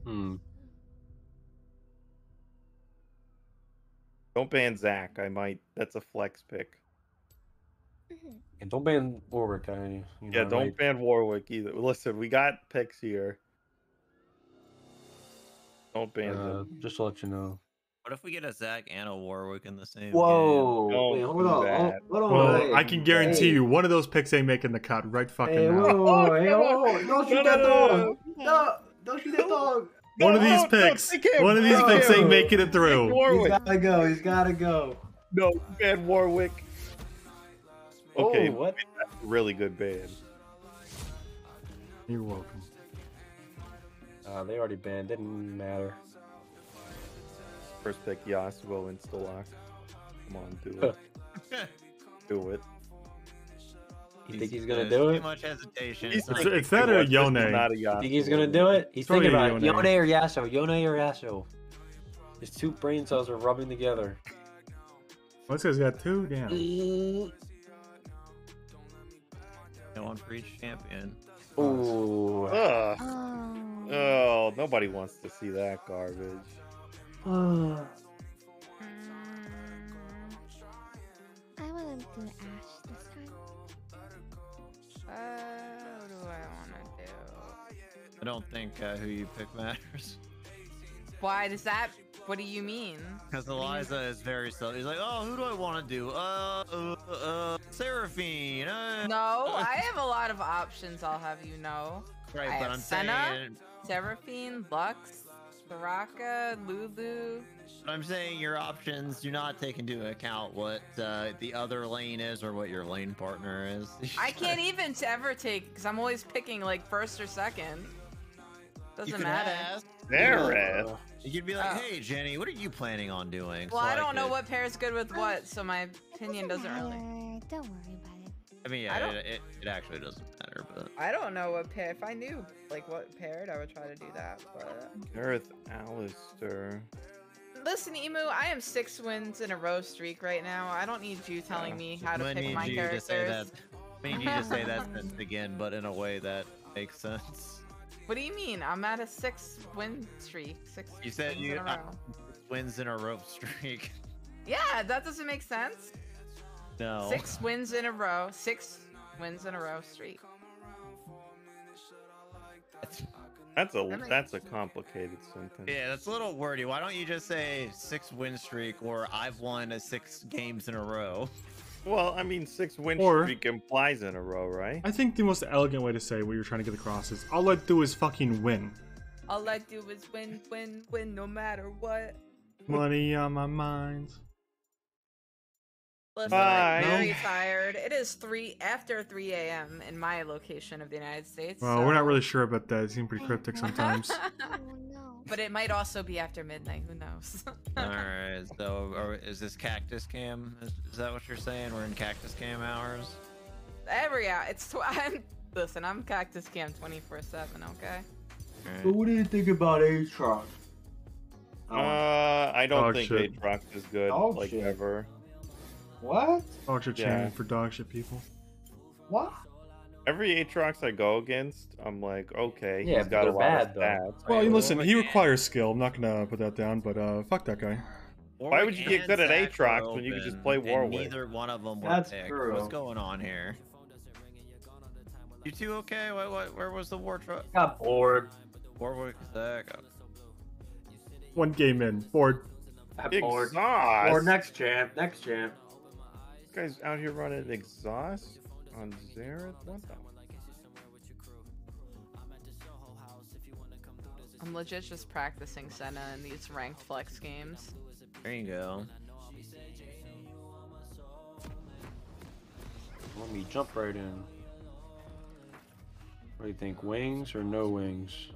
[SPEAKER 5] Hmm.
[SPEAKER 2] Don't ban Zac. I might. That's a flex pick.
[SPEAKER 5] And don't ban Warwick. I, you
[SPEAKER 2] Yeah,
[SPEAKER 5] I
[SPEAKER 2] don't
[SPEAKER 5] might-
[SPEAKER 2] ban Warwick either. Listen, we got picks here. Don't ban
[SPEAKER 5] Uh,
[SPEAKER 2] them.
[SPEAKER 5] just to let you know.
[SPEAKER 6] What if we get a Zac and a Warwick in the same
[SPEAKER 7] Whoa!
[SPEAKER 2] Don't
[SPEAKER 7] Wait, hold on.
[SPEAKER 2] that.
[SPEAKER 7] Hold, hold on.
[SPEAKER 3] Well,
[SPEAKER 7] hey,
[SPEAKER 3] I can guarantee
[SPEAKER 7] hey,
[SPEAKER 3] you one of those picks ain't making the cut right fucking
[SPEAKER 7] Hey,
[SPEAKER 3] now.
[SPEAKER 7] whoa, whoa, whoa, hey, hold on. Don't shoot
[SPEAKER 2] No,
[SPEAKER 7] that
[SPEAKER 2] no, no,
[SPEAKER 7] dog.
[SPEAKER 2] no.
[SPEAKER 7] No, don't shoot that dog.
[SPEAKER 3] One of these
[SPEAKER 2] no,
[SPEAKER 3] picks.
[SPEAKER 2] take him,
[SPEAKER 3] One of these picks ain't making it through.
[SPEAKER 7] He's
[SPEAKER 2] Warwick.
[SPEAKER 7] gotta go. He's gotta go.
[SPEAKER 2] No, ban Warwick. Okay,
[SPEAKER 5] Oh, what?
[SPEAKER 2] that's a really good ban.
[SPEAKER 3] You're welcome.
[SPEAKER 5] Uh, they already banned. Didn't matter.
[SPEAKER 2] First pick Yasuo insta lock. Come on, do it. do it.
[SPEAKER 5] You think he's gonna
[SPEAKER 6] there's
[SPEAKER 5] do
[SPEAKER 6] Too
[SPEAKER 5] it?
[SPEAKER 6] much hesitation.
[SPEAKER 2] He's
[SPEAKER 6] It's not
[SPEAKER 3] It's-
[SPEAKER 6] like-
[SPEAKER 3] it's that or
[SPEAKER 2] This is
[SPEAKER 3] Yone.
[SPEAKER 2] Not a
[SPEAKER 5] You think he's gonna do it? He's
[SPEAKER 3] Probably
[SPEAKER 5] thinking about it.
[SPEAKER 3] Yone.
[SPEAKER 5] Yone or Yasuo. Yone or Yasuo. His two brain cells are rubbing together.
[SPEAKER 3] This guy's got two. Damn.
[SPEAKER 6] One for each champion.
[SPEAKER 5] Ooh.
[SPEAKER 2] Ugh.
[SPEAKER 4] Oh.
[SPEAKER 2] Oh, nobody wants to see that garbage.
[SPEAKER 4] I want to do Ashe this time.
[SPEAKER 1] Uh, what do I want? to do?
[SPEAKER 6] I don't think uh, who you pick matters.
[SPEAKER 1] Why does that? What do you mean?
[SPEAKER 6] Because Eliza is very so. He's like, oh, who do I want to do? Uh, uh, uh, Seraphine. Uh,
[SPEAKER 1] No, I have a lot of options. I'll have you know.
[SPEAKER 6] right,
[SPEAKER 1] I
[SPEAKER 6] but I'm
[SPEAKER 1] Senna.
[SPEAKER 6] saying,
[SPEAKER 1] Seraphine, Lux, Baraka, Lulu.
[SPEAKER 6] I'm saying your options do not take into account what uh, the other lane is or what your lane partner is.
[SPEAKER 1] I can't even ever take because I'm always picking like first or second.
[SPEAKER 6] You
[SPEAKER 1] Doesn't
[SPEAKER 6] could
[SPEAKER 1] matter.
[SPEAKER 6] ask.
[SPEAKER 2] There,
[SPEAKER 5] Uh,
[SPEAKER 6] You could be like,
[SPEAKER 1] Oh.
[SPEAKER 6] hey, Jenny, what are you planning on doing?
[SPEAKER 1] Well,
[SPEAKER 6] So
[SPEAKER 1] I don't know
[SPEAKER 6] could-
[SPEAKER 1] what pair's good with what, so my opinion doesn't really.
[SPEAKER 4] matter. Don't worry about it.
[SPEAKER 6] I mean, yeah,
[SPEAKER 1] don't-
[SPEAKER 6] it, it, it actually doesn't matter, but
[SPEAKER 1] I don't know what pair. If I knew like what paired, I would try to do that. But
[SPEAKER 2] Gareth Alistar.
[SPEAKER 1] listen, Emu, I am six wins in a row streak right now. I don't need you telling
[SPEAKER 2] Yeah.
[SPEAKER 1] me how to
[SPEAKER 6] I
[SPEAKER 1] pick
[SPEAKER 6] need
[SPEAKER 1] my
[SPEAKER 6] you to say that. I need you to say that sentence again, but in a way that makes sense.
[SPEAKER 1] What do you mean? I'm at a six win streak. Six.
[SPEAKER 6] You said
[SPEAKER 1] wins
[SPEAKER 6] you
[SPEAKER 1] in a
[SPEAKER 6] uh,
[SPEAKER 1] row.
[SPEAKER 6] wins in a row streak.
[SPEAKER 1] Yeah, that doesn't make sense.
[SPEAKER 6] No.
[SPEAKER 1] Six wins in a row. Six wins in a row streak.
[SPEAKER 2] That's a
[SPEAKER 1] That
[SPEAKER 2] that's a complicated sentence.
[SPEAKER 6] Yeah, that's a little wordy. Why don't you just say six win streak or I've won a six games in a row?
[SPEAKER 2] Well, I mean, six win
[SPEAKER 3] Or-
[SPEAKER 2] streak implies in a row, right?
[SPEAKER 3] I think the most elegant way to say what you're trying to get across is all I do is fucking win.
[SPEAKER 1] All I do is win, win, win, no matter what.
[SPEAKER 3] Money on my mind.
[SPEAKER 1] Listen,
[SPEAKER 2] Bye.
[SPEAKER 1] I'm very tired. It is three after 3 a.m. in my location of the United States.
[SPEAKER 3] Well, we're not really sure about that. It seems pretty cryptic sometimes.
[SPEAKER 4] Oh no.
[SPEAKER 1] But it might also be after midnight. Who knows?
[SPEAKER 6] All right. So, are, is this cactus cam? Is, is that what you're saying? We're in cactus cam hours.
[SPEAKER 1] Every hour. It's. Tw- I'm, listen, I'm Cactus Cam 24 7. Okay.
[SPEAKER 6] Alright.
[SPEAKER 7] But what do you think about Aatrox?
[SPEAKER 2] Uh, I don't
[SPEAKER 3] Dog
[SPEAKER 2] think
[SPEAKER 3] shit.
[SPEAKER 2] Aatrox is good,
[SPEAKER 7] Dog
[SPEAKER 2] like
[SPEAKER 7] shit.
[SPEAKER 2] ever.
[SPEAKER 7] what?
[SPEAKER 3] Dog shit
[SPEAKER 2] Yeah.
[SPEAKER 3] changing for dog shit people.
[SPEAKER 7] What?
[SPEAKER 2] Every Aatrox I go against, I'm like, okay,
[SPEAKER 5] Yeah,
[SPEAKER 2] he's
[SPEAKER 5] but
[SPEAKER 2] got a lot
[SPEAKER 5] bad,
[SPEAKER 2] of
[SPEAKER 5] though.
[SPEAKER 3] Well,
[SPEAKER 6] Right,
[SPEAKER 3] listen, he requires skill. I'm not gonna put that down, but uh, fuck that guy.
[SPEAKER 2] Why would you get good at Aatrox when you could just play Warwick?
[SPEAKER 6] Neither one of them were
[SPEAKER 7] That's
[SPEAKER 6] picked.
[SPEAKER 7] true.
[SPEAKER 6] What's going on here? You two okay? What, what, where was the war truck?
[SPEAKER 5] got bored.
[SPEAKER 6] Warwick, Zac. Okay.
[SPEAKER 3] One game in, bored.
[SPEAKER 5] Got bored.
[SPEAKER 2] Exhaust.
[SPEAKER 5] Or next champ. Next champ.
[SPEAKER 2] This guy's out here running exhaust on Xerath. What the?
[SPEAKER 1] I'm legit just practicing Senna in these ranked flex games.
[SPEAKER 6] There you go.
[SPEAKER 5] Let me jump right in. What do you think? Wings or no wings?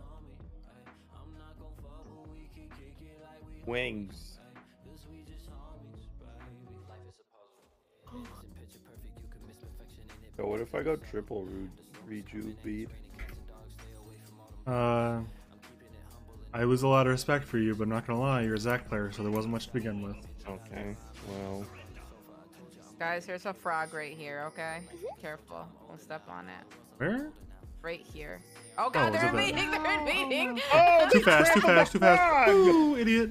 [SPEAKER 2] Wings. So what if I go triple re- reju bead?
[SPEAKER 3] Uh, I lose a lot of respect for you, but I'm not gonna lie, you're a Zac player, so there wasn't much to begin with.
[SPEAKER 2] Okay, well,
[SPEAKER 1] Guys, here's a frog right here, okay? Careful. Don't step on it.
[SPEAKER 3] Where?
[SPEAKER 1] Right here. Oh god,
[SPEAKER 3] Oh,
[SPEAKER 1] they're
[SPEAKER 3] it that?
[SPEAKER 1] invading! They're invading!
[SPEAKER 2] Oh,
[SPEAKER 3] Too fast, too fast, too fast. Ooh, idiot.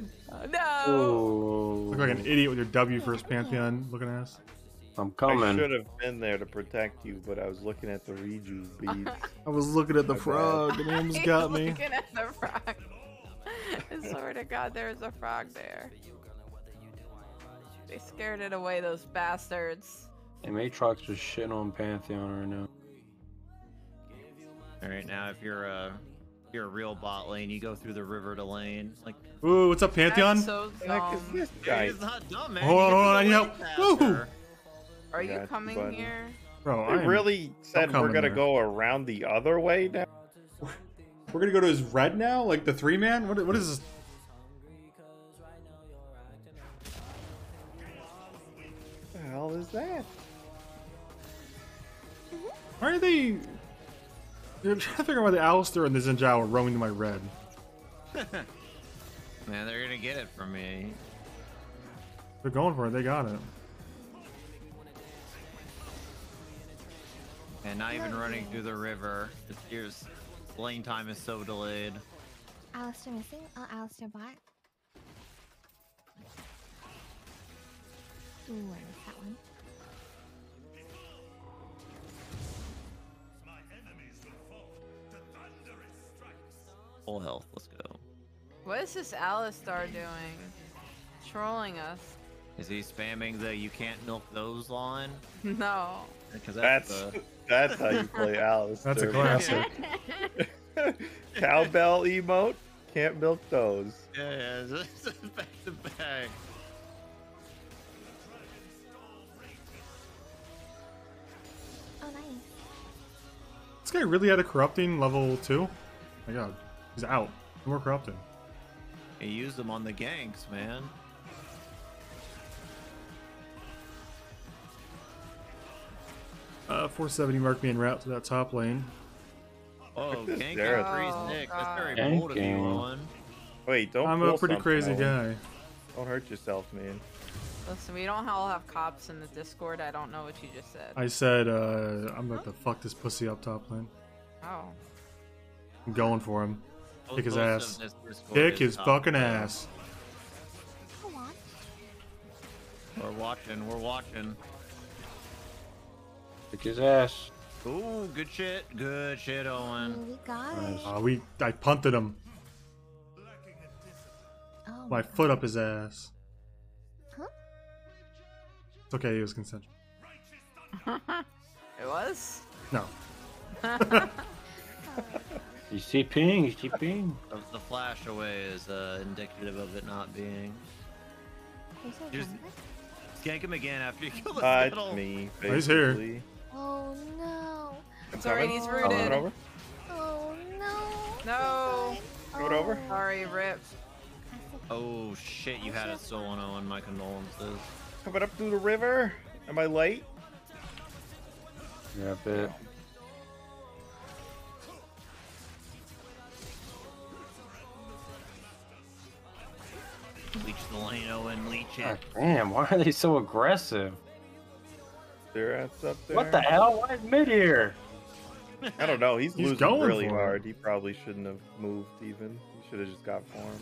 [SPEAKER 1] No!
[SPEAKER 5] Oh,
[SPEAKER 3] Look like an idiot with your W first Pantheon looking ass.
[SPEAKER 5] I'm coming.
[SPEAKER 2] I should have been there to protect you, but I was looking at the reju beads.
[SPEAKER 3] I was looking at the frog and he almost got me.
[SPEAKER 1] Looking at the frog. I swear to God, there's a frog there. They scared it away, those bastards.
[SPEAKER 5] And Matrox just shitting on Pantheon right now.
[SPEAKER 6] All right, now if you're a if you're a real bot lane, you go through the river to lane. Like,
[SPEAKER 3] Ooh, what's up, Pantheon?
[SPEAKER 1] That's so
[SPEAKER 2] What the heck is this guy?
[SPEAKER 6] it's not dumb, man.
[SPEAKER 3] Hold on, hold on,
[SPEAKER 6] the
[SPEAKER 3] I need
[SPEAKER 6] lane
[SPEAKER 3] help. Woo!
[SPEAKER 6] Faster.
[SPEAKER 1] Are you
[SPEAKER 2] you,
[SPEAKER 1] coming
[SPEAKER 2] buddy.
[SPEAKER 1] here?
[SPEAKER 3] Bro, I
[SPEAKER 2] really said we're gonna
[SPEAKER 3] there.
[SPEAKER 2] go around the other way now.
[SPEAKER 3] We're gonna go to his red now? Like the three man? What, what is this?
[SPEAKER 2] What the hell is that?
[SPEAKER 3] Why are they. I'm trying to figure out why the Alistar and the Xin Zhao are roaming to my red.
[SPEAKER 6] Man, they're gonna get it from me.
[SPEAKER 3] They're going for it, they got it.
[SPEAKER 6] And not even running through the river. It's yours. Lane time is so delayed.
[SPEAKER 4] Alistar missing? Oh, Alistar bot. Ooh, I missed that one.
[SPEAKER 6] Full health. Let's go.
[SPEAKER 1] What is this Alistar doing? Trolling us.
[SPEAKER 6] Is he spamming the "you can't milk those" line?
[SPEAKER 1] No.
[SPEAKER 6] Because
[SPEAKER 2] That's
[SPEAKER 6] the-
[SPEAKER 2] that's how you play Alice.
[SPEAKER 3] That's a classic.
[SPEAKER 2] Cowbell emote. Can't milk those.
[SPEAKER 6] yeah, yeah, it's back to back.
[SPEAKER 4] Oh, nice.
[SPEAKER 3] This guy really had a corrupting level two. My God, he's out. No more corrupting.
[SPEAKER 6] He used them on the ganks, man.
[SPEAKER 3] Uh, 470 marked me en route to that top lane.
[SPEAKER 6] Oh, gank
[SPEAKER 2] Xerath.
[SPEAKER 6] at three
[SPEAKER 1] Oh,
[SPEAKER 6] six. That's very
[SPEAKER 5] God.
[SPEAKER 6] bold of you, Owen.
[SPEAKER 2] Wait, don't.
[SPEAKER 3] I'm
[SPEAKER 2] pull
[SPEAKER 3] a pretty
[SPEAKER 2] something,
[SPEAKER 3] crazy
[SPEAKER 2] Owen.
[SPEAKER 3] guy.
[SPEAKER 2] Don't hurt yourself, man.
[SPEAKER 1] Listen, we don't all have cops in the Discord. I don't know what you just said.
[SPEAKER 3] I said uh, I'm about to fuck this pussy up top lane.
[SPEAKER 1] Oh.
[SPEAKER 3] I'm going for him. Kick his ass.
[SPEAKER 6] this
[SPEAKER 3] Kick his fucking
[SPEAKER 6] down.
[SPEAKER 3] ass.
[SPEAKER 4] Come on.
[SPEAKER 6] We're watching. We're watching.
[SPEAKER 5] Kick his ass.
[SPEAKER 6] Ooh, good shit. Good shit, Owen.
[SPEAKER 4] Mm, we got
[SPEAKER 5] Nice.
[SPEAKER 4] it.
[SPEAKER 3] Uh, we I punted him.
[SPEAKER 4] Oh,
[SPEAKER 3] My foot up his ass.
[SPEAKER 4] Huh?
[SPEAKER 3] It's okay. He was consensual.
[SPEAKER 1] It was?
[SPEAKER 3] No.
[SPEAKER 5] You see ping, you see ping.
[SPEAKER 6] The, the flash away is uh, indicative of it not being.
[SPEAKER 4] There's a
[SPEAKER 6] Just-
[SPEAKER 4] jungler?
[SPEAKER 6] Gank him again after you kill the
[SPEAKER 2] Uh,
[SPEAKER 6] Scuttle.
[SPEAKER 2] it's me.
[SPEAKER 3] Oh, he's here.
[SPEAKER 2] Basically.
[SPEAKER 4] Oh no.
[SPEAKER 2] I'm
[SPEAKER 1] Sorry,
[SPEAKER 2] coming.
[SPEAKER 1] he's
[SPEAKER 2] Coming
[SPEAKER 1] rooted.
[SPEAKER 2] over.
[SPEAKER 4] Oh no.
[SPEAKER 1] No. Oh.
[SPEAKER 2] Throw it over.
[SPEAKER 4] Oh.
[SPEAKER 1] Sorry, Rip.
[SPEAKER 6] Oh shit, you had it stolen, Owen. My condolences.
[SPEAKER 2] Coming up through the river. Am I late?
[SPEAKER 5] Yeah, a bit.
[SPEAKER 6] Leech the lane, Owen. Leech
[SPEAKER 5] God
[SPEAKER 6] it.
[SPEAKER 5] damn, why are they so aggressive?
[SPEAKER 2] Xerath's up there.
[SPEAKER 5] What the hell? Why is mid here?
[SPEAKER 2] I don't know. He's,
[SPEAKER 3] He's
[SPEAKER 2] losing
[SPEAKER 3] going
[SPEAKER 2] really hard. He probably shouldn't have moved even. He should have just got form.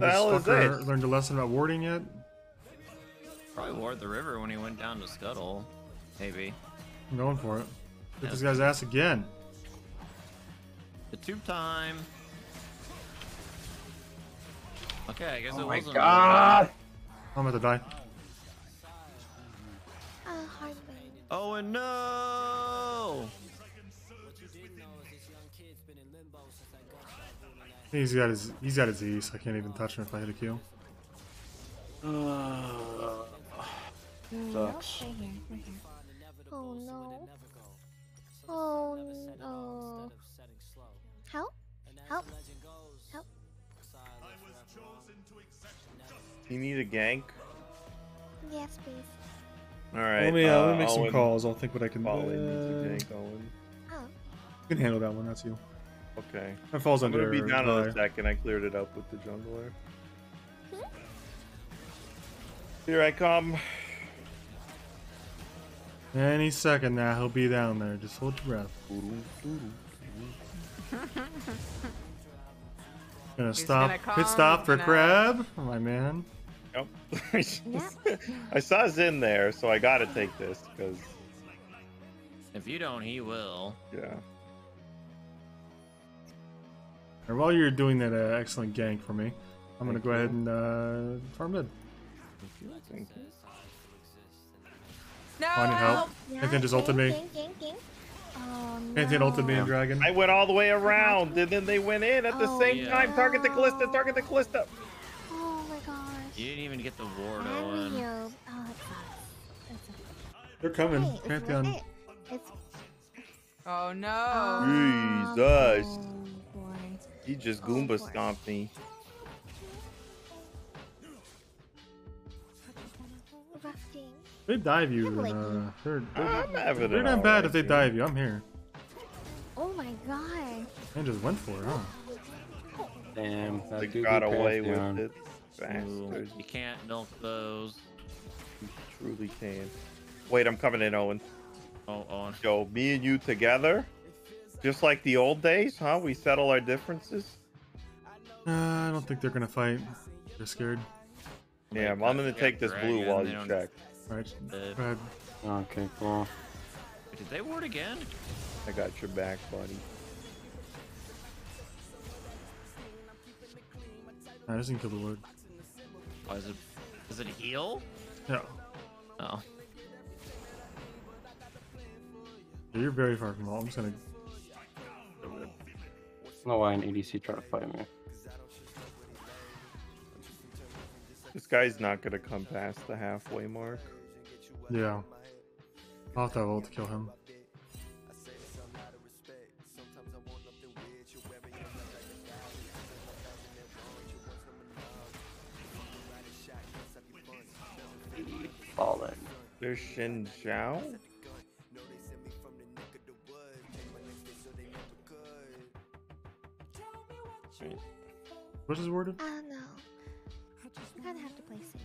[SPEAKER 3] This
[SPEAKER 2] hell is
[SPEAKER 3] fucker learned a lesson about warding yet?
[SPEAKER 6] Probably ward the river when he went down to Scuttle. Maybe.
[SPEAKER 3] I'm going for it. Kick
[SPEAKER 6] Yeah.
[SPEAKER 3] this guy's ass again.
[SPEAKER 6] The tube time. Okay, I guess oh it
[SPEAKER 5] Oh my
[SPEAKER 6] wasn't.
[SPEAKER 5] god!
[SPEAKER 3] I'm about to die.
[SPEAKER 4] Oh.
[SPEAKER 6] Oh and no!
[SPEAKER 3] He's got his he's got his E, so I can't even touch him if I hit a Q.
[SPEAKER 5] Uh, Sucks.
[SPEAKER 4] right here, right here. Oh no. Oh no. Help? Help? Help?
[SPEAKER 2] You need a gank.
[SPEAKER 4] Yes, please.
[SPEAKER 2] All right.
[SPEAKER 3] let me uh, let me
[SPEAKER 2] uh,
[SPEAKER 3] make some calls. I'll think what I can do.
[SPEAKER 2] Fallen
[SPEAKER 3] Uh,
[SPEAKER 2] needs a gank, Owen.
[SPEAKER 4] Oh,
[SPEAKER 3] you can handle that one. That's you.
[SPEAKER 2] Okay.
[SPEAKER 3] That falls
[SPEAKER 2] I'm
[SPEAKER 3] under.
[SPEAKER 2] gonna be down in a
[SPEAKER 3] Guy.
[SPEAKER 2] second. I cleared it up with the jungler.
[SPEAKER 4] Hmm?
[SPEAKER 2] Here I come.
[SPEAKER 3] Any second now, he'll be down there. Just hold your breath. Gonna
[SPEAKER 1] He's
[SPEAKER 3] stop.
[SPEAKER 1] gonna
[SPEAKER 3] Pit
[SPEAKER 1] come,
[SPEAKER 3] stop for
[SPEAKER 1] gonna-
[SPEAKER 3] crab. Oh, my man.
[SPEAKER 2] Yep.
[SPEAKER 4] Yep.
[SPEAKER 2] I saw Xin there, so I gotta take this because
[SPEAKER 6] If you don't, he will.
[SPEAKER 2] yeah.
[SPEAKER 3] And while you're doing that uh, excellent gank for me, I'm gonna go
[SPEAKER 2] you.
[SPEAKER 3] ahead and uh, farm mid.
[SPEAKER 2] Thank you.
[SPEAKER 1] No.
[SPEAKER 3] I need help.
[SPEAKER 4] yeah.
[SPEAKER 3] Nathan just ulted me.
[SPEAKER 4] Oh no.
[SPEAKER 3] Nathan ulted me and dragon.
[SPEAKER 2] I went all the way around, and then they went in at the
[SPEAKER 4] Oh,
[SPEAKER 2] same
[SPEAKER 6] yeah.
[SPEAKER 2] time. Target the Kalista. Target the Kalista.
[SPEAKER 4] Oh my gosh.
[SPEAKER 6] You didn't even get the ward,
[SPEAKER 4] And we
[SPEAKER 6] Owen.
[SPEAKER 4] healed. Oh, that sucks. That's okay.
[SPEAKER 3] They're coming.
[SPEAKER 4] Hey, it's
[SPEAKER 3] Pantheon.
[SPEAKER 4] it. It's
[SPEAKER 1] Oh no.
[SPEAKER 4] um,
[SPEAKER 2] Jesus.
[SPEAKER 4] Oh boy.
[SPEAKER 2] He just Goomba
[SPEAKER 4] boy.
[SPEAKER 2] stomped me.
[SPEAKER 4] Rough game.
[SPEAKER 3] They dive you.
[SPEAKER 4] Can't
[SPEAKER 3] And, uh,
[SPEAKER 4] believe
[SPEAKER 3] they're
[SPEAKER 2] I'm having
[SPEAKER 3] they're not bad
[SPEAKER 2] alright
[SPEAKER 3] if they
[SPEAKER 2] game.
[SPEAKER 3] dive you. I'm here.
[SPEAKER 4] Oh my god.
[SPEAKER 3] And just went for it, huh?
[SPEAKER 5] Damn, that
[SPEAKER 2] They
[SPEAKER 5] Google
[SPEAKER 2] got away
[SPEAKER 5] Pantheon.
[SPEAKER 2] with it.
[SPEAKER 6] Ooh,
[SPEAKER 2] Bastards.
[SPEAKER 6] you can't milk those.
[SPEAKER 2] Truly can. Wait, I'm coming in, Owen.
[SPEAKER 6] Oh, oh.
[SPEAKER 2] Yo, me and you together, just like the old days, huh? We settle our differences.
[SPEAKER 3] Uh, I don't think they're gonna fight. They're scared.
[SPEAKER 2] Yeah, I'm gonna take this blue while you check.
[SPEAKER 3] Alright.
[SPEAKER 6] Uh,
[SPEAKER 3] Go.
[SPEAKER 5] Okay, cool.
[SPEAKER 6] Did they ward again?
[SPEAKER 2] I got your back, buddy.
[SPEAKER 3] Nah, doesn't kill the word.
[SPEAKER 6] Why is it? Does it heal?
[SPEAKER 3] Yeah.
[SPEAKER 6] Oh.
[SPEAKER 3] Yeah, You're very far from all. I'm just gonna.
[SPEAKER 5] No why an ADC try to fight me.
[SPEAKER 2] This guy's not gonna come past the halfway mark.
[SPEAKER 3] Yeah. I'll have to have ult to kill him.
[SPEAKER 5] Fallen.
[SPEAKER 2] There's Xin Zhao.
[SPEAKER 3] What's his word?
[SPEAKER 4] I don't know. I Kinda have to play safe.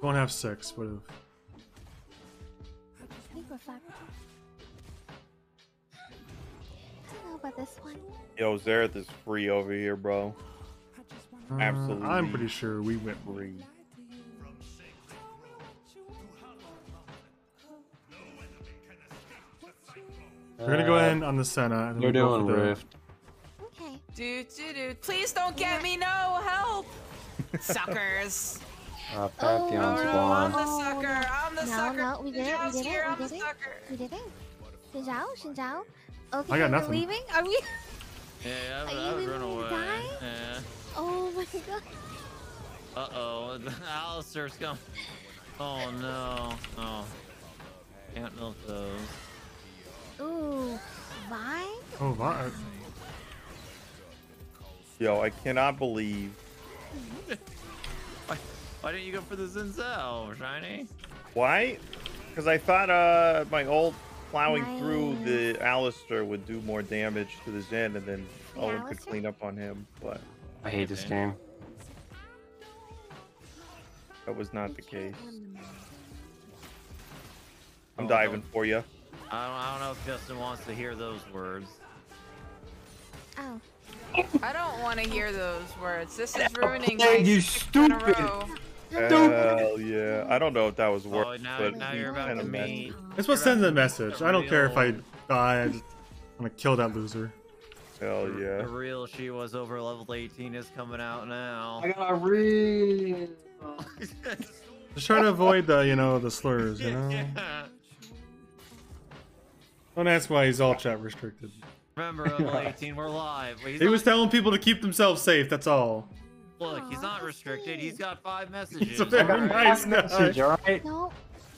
[SPEAKER 3] Won't have sex. but if
[SPEAKER 4] I think reflect. I don't know about this one.
[SPEAKER 2] Yo, Xerath is free over here, bro.
[SPEAKER 3] uh,
[SPEAKER 2] Absolutely.
[SPEAKER 3] I'm pretty sure we went.
[SPEAKER 2] Free.
[SPEAKER 3] We're gonna go in on the Senna. And then
[SPEAKER 5] They're
[SPEAKER 3] we'll
[SPEAKER 5] doing
[SPEAKER 3] for the-
[SPEAKER 5] Rift.
[SPEAKER 4] Okay.
[SPEAKER 1] Do do do. Please don't get me. No help, suckers.
[SPEAKER 5] Uh,
[SPEAKER 4] Oh,
[SPEAKER 5] Pantheon
[SPEAKER 1] Oh no, I'm the sucker. I'm the
[SPEAKER 4] No,
[SPEAKER 1] sucker.
[SPEAKER 4] no, we did it, we did it, we did it. We did it. Xin Zhao? Shinjao? Okay,
[SPEAKER 3] I got
[SPEAKER 4] we're
[SPEAKER 3] nothing.
[SPEAKER 4] leaving? Are we?
[SPEAKER 6] Yeah, I would,
[SPEAKER 4] Are
[SPEAKER 6] I
[SPEAKER 4] you
[SPEAKER 6] would run
[SPEAKER 4] gonna
[SPEAKER 6] away.
[SPEAKER 4] die?
[SPEAKER 6] Yeah.
[SPEAKER 4] Oh my god.
[SPEAKER 6] Uh oh, Alistar's come. Oh no. Oh. Can't milk those.
[SPEAKER 4] Ooh. Vine?
[SPEAKER 3] Oh, Vi-
[SPEAKER 2] Yo, I cannot believe.
[SPEAKER 6] Why, why didn't you go for the Xin Zhao, Shiny?
[SPEAKER 2] Why? Because I thought uh my old plowing through the Alistar would do more damage to the Zen, and then
[SPEAKER 4] The
[SPEAKER 2] Owen could clean up on him. But
[SPEAKER 5] I hate this game.
[SPEAKER 2] that was not the case. I'm
[SPEAKER 6] Oh,
[SPEAKER 2] diving
[SPEAKER 6] no.
[SPEAKER 2] for you.
[SPEAKER 6] I don't, I don't know if Justin wants to hear those words.
[SPEAKER 4] Oh.
[SPEAKER 1] I don't want to hear those words. This is ruining my
[SPEAKER 5] played, you
[SPEAKER 1] sixth in a
[SPEAKER 5] stupid.
[SPEAKER 1] row.
[SPEAKER 2] Hell yeah! I don't know if that was
[SPEAKER 6] Oh,
[SPEAKER 2] worth,
[SPEAKER 6] now,
[SPEAKER 2] but
[SPEAKER 6] now
[SPEAKER 2] you
[SPEAKER 6] you're about to
[SPEAKER 2] meant-
[SPEAKER 6] meet.
[SPEAKER 3] It's what sends the message. I don't care if I die. I just want to kill that loser.
[SPEAKER 2] Hell yeah.
[SPEAKER 6] The
[SPEAKER 2] yeah!
[SPEAKER 6] real she was over level 18 is coming out now.
[SPEAKER 5] I got a real.
[SPEAKER 3] Just try to avoid the, you know, the slurs. You know.
[SPEAKER 6] Yeah.
[SPEAKER 3] Don't ask why he's all chat restricted.
[SPEAKER 6] Remember, level 18, we're live. He's
[SPEAKER 3] He was telling people to keep themselves safe. That's all.
[SPEAKER 6] Look, he's not restricted. He's got five messages.
[SPEAKER 3] He's a very
[SPEAKER 6] alright?
[SPEAKER 3] nice
[SPEAKER 5] Message,
[SPEAKER 3] guy.
[SPEAKER 5] alright?
[SPEAKER 4] No.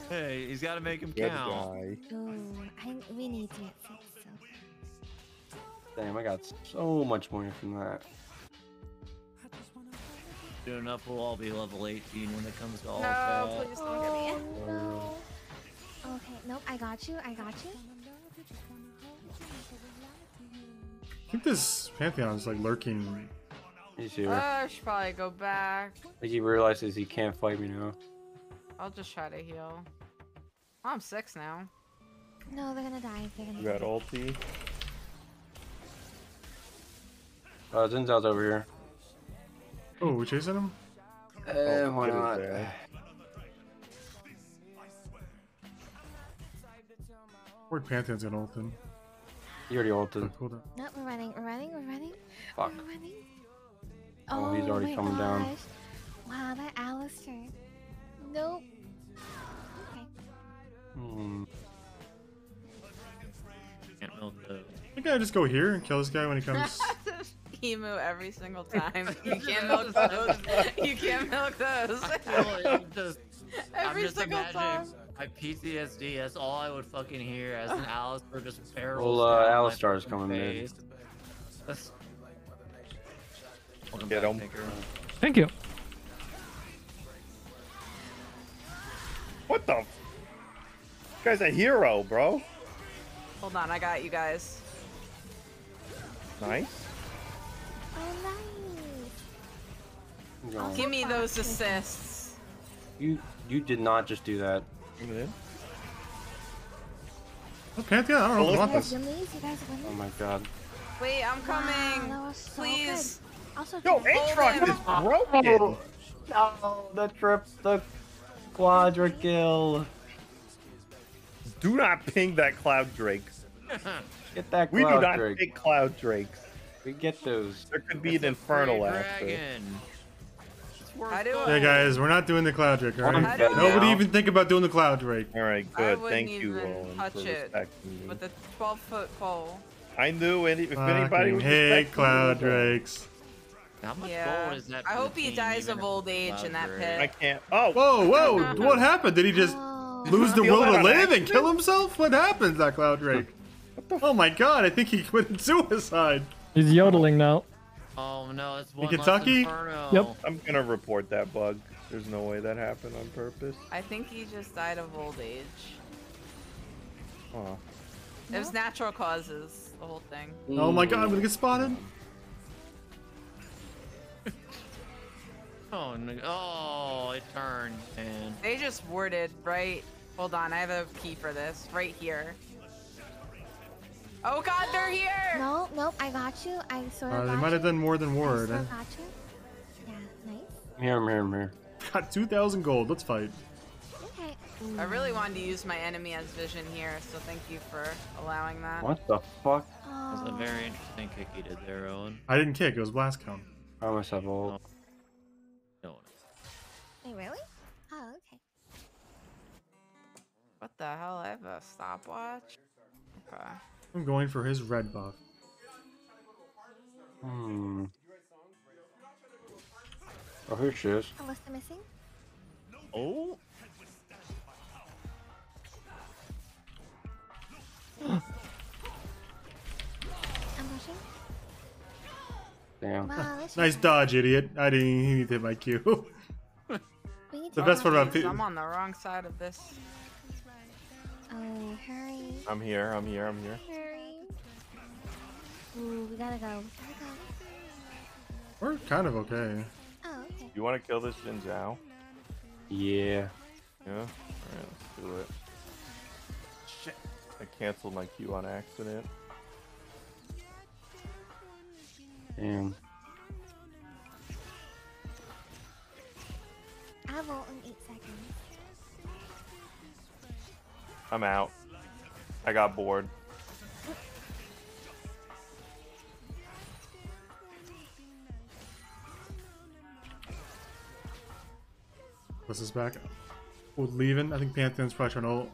[SPEAKER 6] Hey, he's got to make him
[SPEAKER 2] Good
[SPEAKER 6] count.
[SPEAKER 2] guy.
[SPEAKER 4] Ooh. I, we need to get six, so.
[SPEAKER 5] Damn, I got so much money from that.
[SPEAKER 6] Soon enough, we'll all be level 18 when it comes to all
[SPEAKER 1] No,
[SPEAKER 6] chat.
[SPEAKER 1] please don't get me.
[SPEAKER 4] Oh, uh, no. Okay, nope, I got you, I got you.
[SPEAKER 3] I think this Pantheon's like lurking.
[SPEAKER 5] He's here.
[SPEAKER 1] Oh, I should probably go back.
[SPEAKER 5] I think he realizes he can't fight me now.
[SPEAKER 1] I'll just try to heal. I'm six now.
[SPEAKER 4] No, they're gonna die. They're gonna
[SPEAKER 2] You got
[SPEAKER 4] die.
[SPEAKER 2] ulti.
[SPEAKER 5] Uh, Xin Zhao's over here.
[SPEAKER 3] Oh, we're chasing him?
[SPEAKER 5] Eh, why
[SPEAKER 2] get his
[SPEAKER 5] not?
[SPEAKER 2] Ass.
[SPEAKER 3] Pantheon's gonna ult him?
[SPEAKER 5] He already ulted.
[SPEAKER 3] Hold on.
[SPEAKER 4] No, we're running, we're running, we're running.
[SPEAKER 5] Fuck.
[SPEAKER 4] We're running.
[SPEAKER 5] Oh, he's already
[SPEAKER 4] my
[SPEAKER 5] coming down.
[SPEAKER 4] Wow, that Alistar. Nope. Okay.
[SPEAKER 5] Hmm.
[SPEAKER 6] Can't milk those.
[SPEAKER 3] I think I just go here and kill this guy when he comes.
[SPEAKER 1] Emu every single time. You can't milk those. You can't milk those.
[SPEAKER 6] I'm I'm
[SPEAKER 1] every
[SPEAKER 6] just
[SPEAKER 1] single
[SPEAKER 6] imagining
[SPEAKER 1] time.
[SPEAKER 6] My PTSD. That's all I would fucking hear as an Alistar just barrels.
[SPEAKER 5] Well, uh,
[SPEAKER 6] down my
[SPEAKER 5] Alistar's coming mid.
[SPEAKER 6] face. That's...
[SPEAKER 2] Get
[SPEAKER 6] back,
[SPEAKER 2] him.
[SPEAKER 6] Tinker.
[SPEAKER 8] Thank you.
[SPEAKER 2] What the? F- this guy's a hero, bro.
[SPEAKER 1] Hold on, I got you guys.
[SPEAKER 2] Nice.
[SPEAKER 4] Oh, nice.
[SPEAKER 1] Give me those assists.
[SPEAKER 5] You You did not just do that.
[SPEAKER 3] Oh, Pantheon, I don't know if I want
[SPEAKER 4] Guys,
[SPEAKER 3] this.
[SPEAKER 4] Yummies, you guys are
[SPEAKER 5] Oh my god.
[SPEAKER 1] Wait, I'm
[SPEAKER 4] Wow,
[SPEAKER 1] coming.
[SPEAKER 4] that was so
[SPEAKER 1] Please.
[SPEAKER 4] good. Also,
[SPEAKER 2] Yo, Aatrox is broken.
[SPEAKER 5] No, the trip, the quadra kill.
[SPEAKER 2] Do not ping that Cloud Drake.
[SPEAKER 5] Get that Cloud
[SPEAKER 2] We do not
[SPEAKER 5] drake.
[SPEAKER 2] pick Cloud Drakes.
[SPEAKER 5] We get those.
[SPEAKER 2] There could be
[SPEAKER 6] It's
[SPEAKER 2] an infernal
[SPEAKER 6] free
[SPEAKER 2] after.
[SPEAKER 6] Dragon. Worth
[SPEAKER 1] How do.
[SPEAKER 3] Yeah, guys, we're not doing the Cloud Drake,
[SPEAKER 5] One
[SPEAKER 3] alright? Nobody
[SPEAKER 5] now.
[SPEAKER 3] even think about doing the Cloud Drake.
[SPEAKER 2] All right, good. Thank you, Roland,
[SPEAKER 1] touch
[SPEAKER 2] for
[SPEAKER 1] it
[SPEAKER 2] respecting me.
[SPEAKER 1] With a 12 foot pole.
[SPEAKER 2] I knew any, if anybody
[SPEAKER 3] Fucking
[SPEAKER 2] was
[SPEAKER 3] hate
[SPEAKER 2] respecting
[SPEAKER 3] Cloud Drakes.
[SPEAKER 6] How much
[SPEAKER 1] Yeah.
[SPEAKER 6] gold is that?
[SPEAKER 1] I hope he dies of old age in that pit.
[SPEAKER 2] I can't. Oh,
[SPEAKER 3] Whoa, whoa! What happened? Did he just
[SPEAKER 4] Oh.
[SPEAKER 3] lose the will to live and kill himself? What happened, that Cloud Drake? Oh my god, I think he committed suicide.
[SPEAKER 8] He's yodeling now.
[SPEAKER 6] Oh no, it's one
[SPEAKER 3] Kentucky?
[SPEAKER 6] Inferno.
[SPEAKER 8] Yep.
[SPEAKER 2] I'm gonna report that bug. There's no way that happened on purpose.
[SPEAKER 1] I think he just died of old age.
[SPEAKER 2] Oh.
[SPEAKER 1] It was natural causes, the whole thing.
[SPEAKER 3] Oh my god, I'm gonna get spotted.
[SPEAKER 6] Oh no! Oh, it turned and
[SPEAKER 1] They just warded right. Hold on, I have a key for this. Right here. Oh god, they're here!
[SPEAKER 4] No, nope, I got you. I sort of
[SPEAKER 3] Uh,
[SPEAKER 4] got
[SPEAKER 3] they might have done more than
[SPEAKER 4] I
[SPEAKER 3] word.
[SPEAKER 4] sort
[SPEAKER 3] I
[SPEAKER 4] got you. Yeah, nice.
[SPEAKER 5] Here, I'm here, I'm here.
[SPEAKER 3] got 2,000 gold. Let's fight.
[SPEAKER 4] Okay.
[SPEAKER 1] I really wanted to use my enemy as vision here, so thank you for allowing that.
[SPEAKER 5] What the fuck?
[SPEAKER 6] that was a
[SPEAKER 4] Oh.
[SPEAKER 6] very interesting kick he did there, Owen.
[SPEAKER 3] I didn't kick. It was Blast cone.
[SPEAKER 5] I myself old.
[SPEAKER 6] No.
[SPEAKER 4] Wait, really? Oh, okay.
[SPEAKER 1] What the hell? I have a stopwatch? Okay.
[SPEAKER 3] I'm going for his red buff.
[SPEAKER 5] Hmm. Oh, here she is.
[SPEAKER 4] Alyssa missing?
[SPEAKER 2] Oh.
[SPEAKER 4] I'm pushing.
[SPEAKER 5] Damn.
[SPEAKER 4] Wow, that's
[SPEAKER 3] Nice dodge, idiot. I didn't even hit my Q. The best part about
[SPEAKER 1] Jeez, I'm on the wrong side of this.
[SPEAKER 4] Oh, hurry,
[SPEAKER 2] I'm here. I'm here. I'm here.
[SPEAKER 4] hurry. Ooh, we gotta go. We gotta go.
[SPEAKER 3] We're kind of okay.
[SPEAKER 4] Oh, okay.
[SPEAKER 2] You want to kill this Xin Zhao?
[SPEAKER 5] Yeah.
[SPEAKER 2] Yeah. All right, let's do it. Shit. I canceled my Q on accident.
[SPEAKER 5] Damn.
[SPEAKER 4] I'll vote in eight seconds.
[SPEAKER 2] I'm out. I got bored.
[SPEAKER 3] What's this back? Oh, leaving. I think Pantheon's probably trying to ult.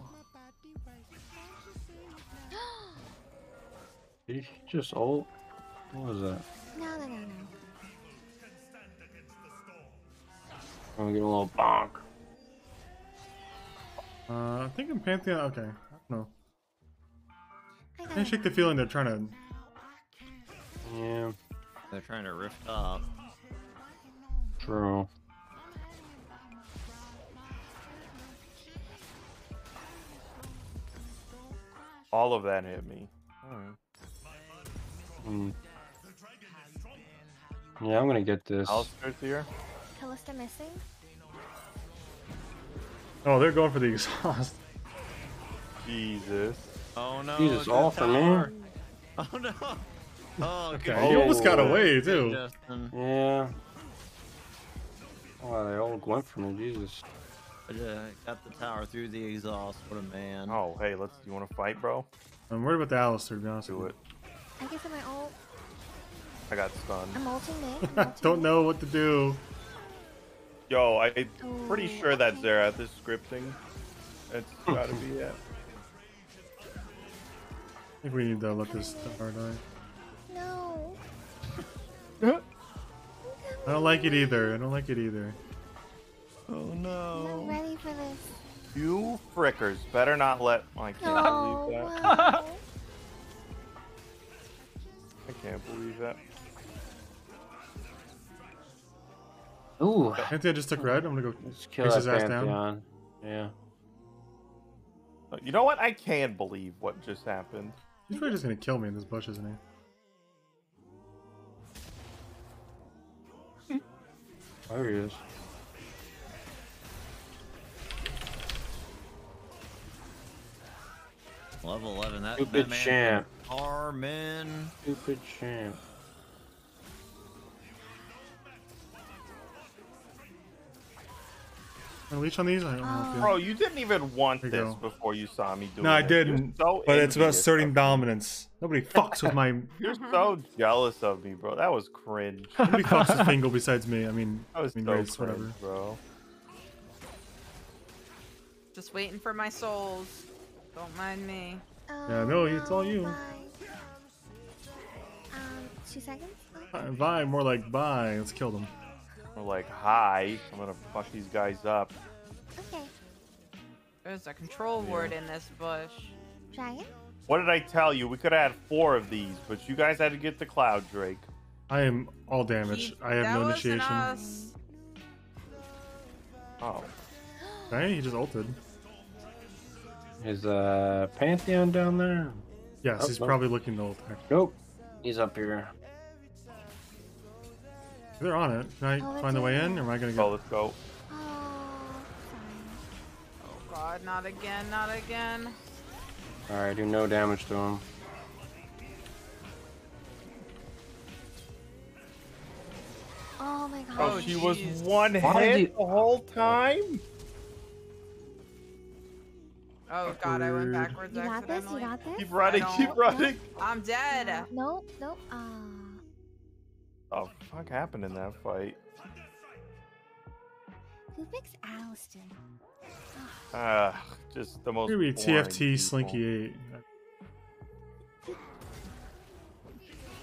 [SPEAKER 5] Did he just ult? What was that?
[SPEAKER 4] No, no, no, no.
[SPEAKER 5] I'm gonna get a little bonk.
[SPEAKER 3] Uh, I think in Pantheon. Okay. I don't know.
[SPEAKER 4] I
[SPEAKER 3] I
[SPEAKER 4] got
[SPEAKER 3] shake the feeling they're trying to.
[SPEAKER 5] Yeah,
[SPEAKER 6] They're trying to rift up.
[SPEAKER 5] true.
[SPEAKER 2] All of that hit me. Alright.
[SPEAKER 5] Hmm. Yeah, I'm gonna get this.
[SPEAKER 2] Alistar's here.
[SPEAKER 4] Kalista missing?
[SPEAKER 3] Oh, they're going for the exhaust.
[SPEAKER 2] Jesus.
[SPEAKER 6] Oh no!
[SPEAKER 5] Jesus, all for me?
[SPEAKER 6] Oh no! Oh, good
[SPEAKER 3] Okay, he almost got away
[SPEAKER 6] Good,
[SPEAKER 3] too.
[SPEAKER 6] Justin.
[SPEAKER 5] Yeah. Oh, they all went for me, Jesus.
[SPEAKER 6] But, uh, got the tower through the exhaust. What a man!
[SPEAKER 2] Oh, hey, let's. You want to fight, bro?
[SPEAKER 3] I'm worried about the Alistar, to be honest
[SPEAKER 2] Do
[SPEAKER 3] with
[SPEAKER 2] it.
[SPEAKER 4] I guess I'm my ult.
[SPEAKER 2] I got stunned.
[SPEAKER 4] I'm ulting mid. I'm
[SPEAKER 3] Don't know what to do.
[SPEAKER 2] Yo, I'm pretty
[SPEAKER 4] Oh,
[SPEAKER 2] sure that's
[SPEAKER 4] okay.
[SPEAKER 2] there at this scripting. It's hmm. gotta be it.
[SPEAKER 3] I think we need to let this tower die.
[SPEAKER 4] No.
[SPEAKER 3] I don't like it either. I don't like it either.
[SPEAKER 6] Oh no.
[SPEAKER 4] I'm not
[SPEAKER 6] no!
[SPEAKER 4] ready for this.
[SPEAKER 2] You frickers better not let. I can't
[SPEAKER 4] No.
[SPEAKER 2] believe that. I can't believe that.
[SPEAKER 5] Ooh.
[SPEAKER 3] I just took red. I'm gonna go
[SPEAKER 5] kill
[SPEAKER 3] his ass down.
[SPEAKER 5] Yeah.
[SPEAKER 2] You know what? I can believe what just happened.
[SPEAKER 3] He's probably just gonna kill me in this bush, isn't he?
[SPEAKER 5] there he is.
[SPEAKER 6] Level 11, that,
[SPEAKER 5] Stupid
[SPEAKER 6] that man.
[SPEAKER 5] champ.
[SPEAKER 6] Armin.
[SPEAKER 5] Stupid champ.
[SPEAKER 3] Can I leech on these? I don't know. you-
[SPEAKER 2] Bro, you didn't even want this
[SPEAKER 3] go.
[SPEAKER 2] before you saw me do it.
[SPEAKER 3] No, I didn't.
[SPEAKER 2] so
[SPEAKER 3] but it's about
[SPEAKER 2] envious
[SPEAKER 3] asserting dominance. Nobody fucks with my.
[SPEAKER 2] You're so jealous of me, bro. That was cringe.
[SPEAKER 3] Nobody fucks with Fingal besides me. I mean,
[SPEAKER 2] That was
[SPEAKER 3] I mean,
[SPEAKER 2] so
[SPEAKER 3] race,
[SPEAKER 2] cringe,
[SPEAKER 3] whatever.
[SPEAKER 2] bro.
[SPEAKER 1] Just waiting for my souls. Don't mind me.
[SPEAKER 3] Yeah, no, it's all you.
[SPEAKER 4] bye. Um, two seconds. Oh,
[SPEAKER 3] Uh, Bye, more like bye. Let's kill them.
[SPEAKER 2] We're like, hi, I'm gonna fuck these guys up.
[SPEAKER 4] okay.
[SPEAKER 1] There's a control ward in this bush.
[SPEAKER 4] Dragon.
[SPEAKER 2] What did I tell you? We could have had four of these, but you guys had to get the Cloud Drake.
[SPEAKER 3] I am all damage.
[SPEAKER 1] He-
[SPEAKER 3] I have
[SPEAKER 1] that
[SPEAKER 3] no initiation.
[SPEAKER 1] us.
[SPEAKER 2] Oh.
[SPEAKER 3] Hey, he just ulted.
[SPEAKER 5] Is uh Pantheon down there?
[SPEAKER 3] Yes,
[SPEAKER 5] Oh,
[SPEAKER 3] he's
[SPEAKER 5] no.
[SPEAKER 3] probably looking the to ult.
[SPEAKER 5] Nope. He's up here.
[SPEAKER 3] They're on it. Can I
[SPEAKER 4] Oh,
[SPEAKER 3] find the way in, or am I gonna
[SPEAKER 2] So
[SPEAKER 3] go?
[SPEAKER 2] let's go.
[SPEAKER 4] Oh,
[SPEAKER 1] Oh god, not again, not again.
[SPEAKER 5] Alright, do no damage to him.
[SPEAKER 4] Oh my god.
[SPEAKER 2] Oh,
[SPEAKER 1] Oh,
[SPEAKER 2] she was one
[SPEAKER 5] Why
[SPEAKER 2] hit
[SPEAKER 5] did he-
[SPEAKER 2] the whole time?
[SPEAKER 1] Oh god, I went backwards
[SPEAKER 4] You got this? You got this?
[SPEAKER 2] Keep running, keep
[SPEAKER 1] don't-
[SPEAKER 2] running.
[SPEAKER 1] I'm dead.
[SPEAKER 4] Nope, nope. Ah.
[SPEAKER 2] Oh, fuck happened in that fight?
[SPEAKER 4] Who picks Alistar?
[SPEAKER 2] Ah, just the most.
[SPEAKER 3] Maybe
[SPEAKER 2] boring
[SPEAKER 3] TFT
[SPEAKER 2] people.
[SPEAKER 3] Slinky 8.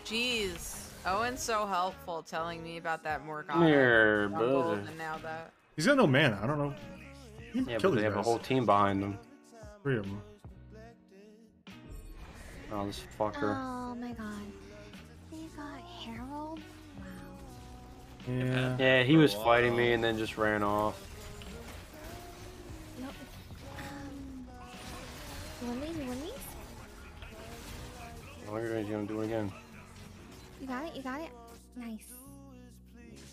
[SPEAKER 1] Jeez. Owen's so helpful telling me about that Morgana.
[SPEAKER 5] Here,
[SPEAKER 1] Rumble, and now that.
[SPEAKER 3] He's got no mana. I don't know. You
[SPEAKER 5] Yeah, but
[SPEAKER 3] these
[SPEAKER 5] they have a whole team behind them.
[SPEAKER 3] Three of them.
[SPEAKER 5] Oh, this fucker.
[SPEAKER 4] Oh my god. They got Herald? Wow.
[SPEAKER 3] Yeah.
[SPEAKER 5] Yeah, he was fighting me and then just ran off.
[SPEAKER 4] Nope. Um. You want these? You want these?
[SPEAKER 5] Oh, you're gonna do it again.
[SPEAKER 4] You got it? You got it? Nice.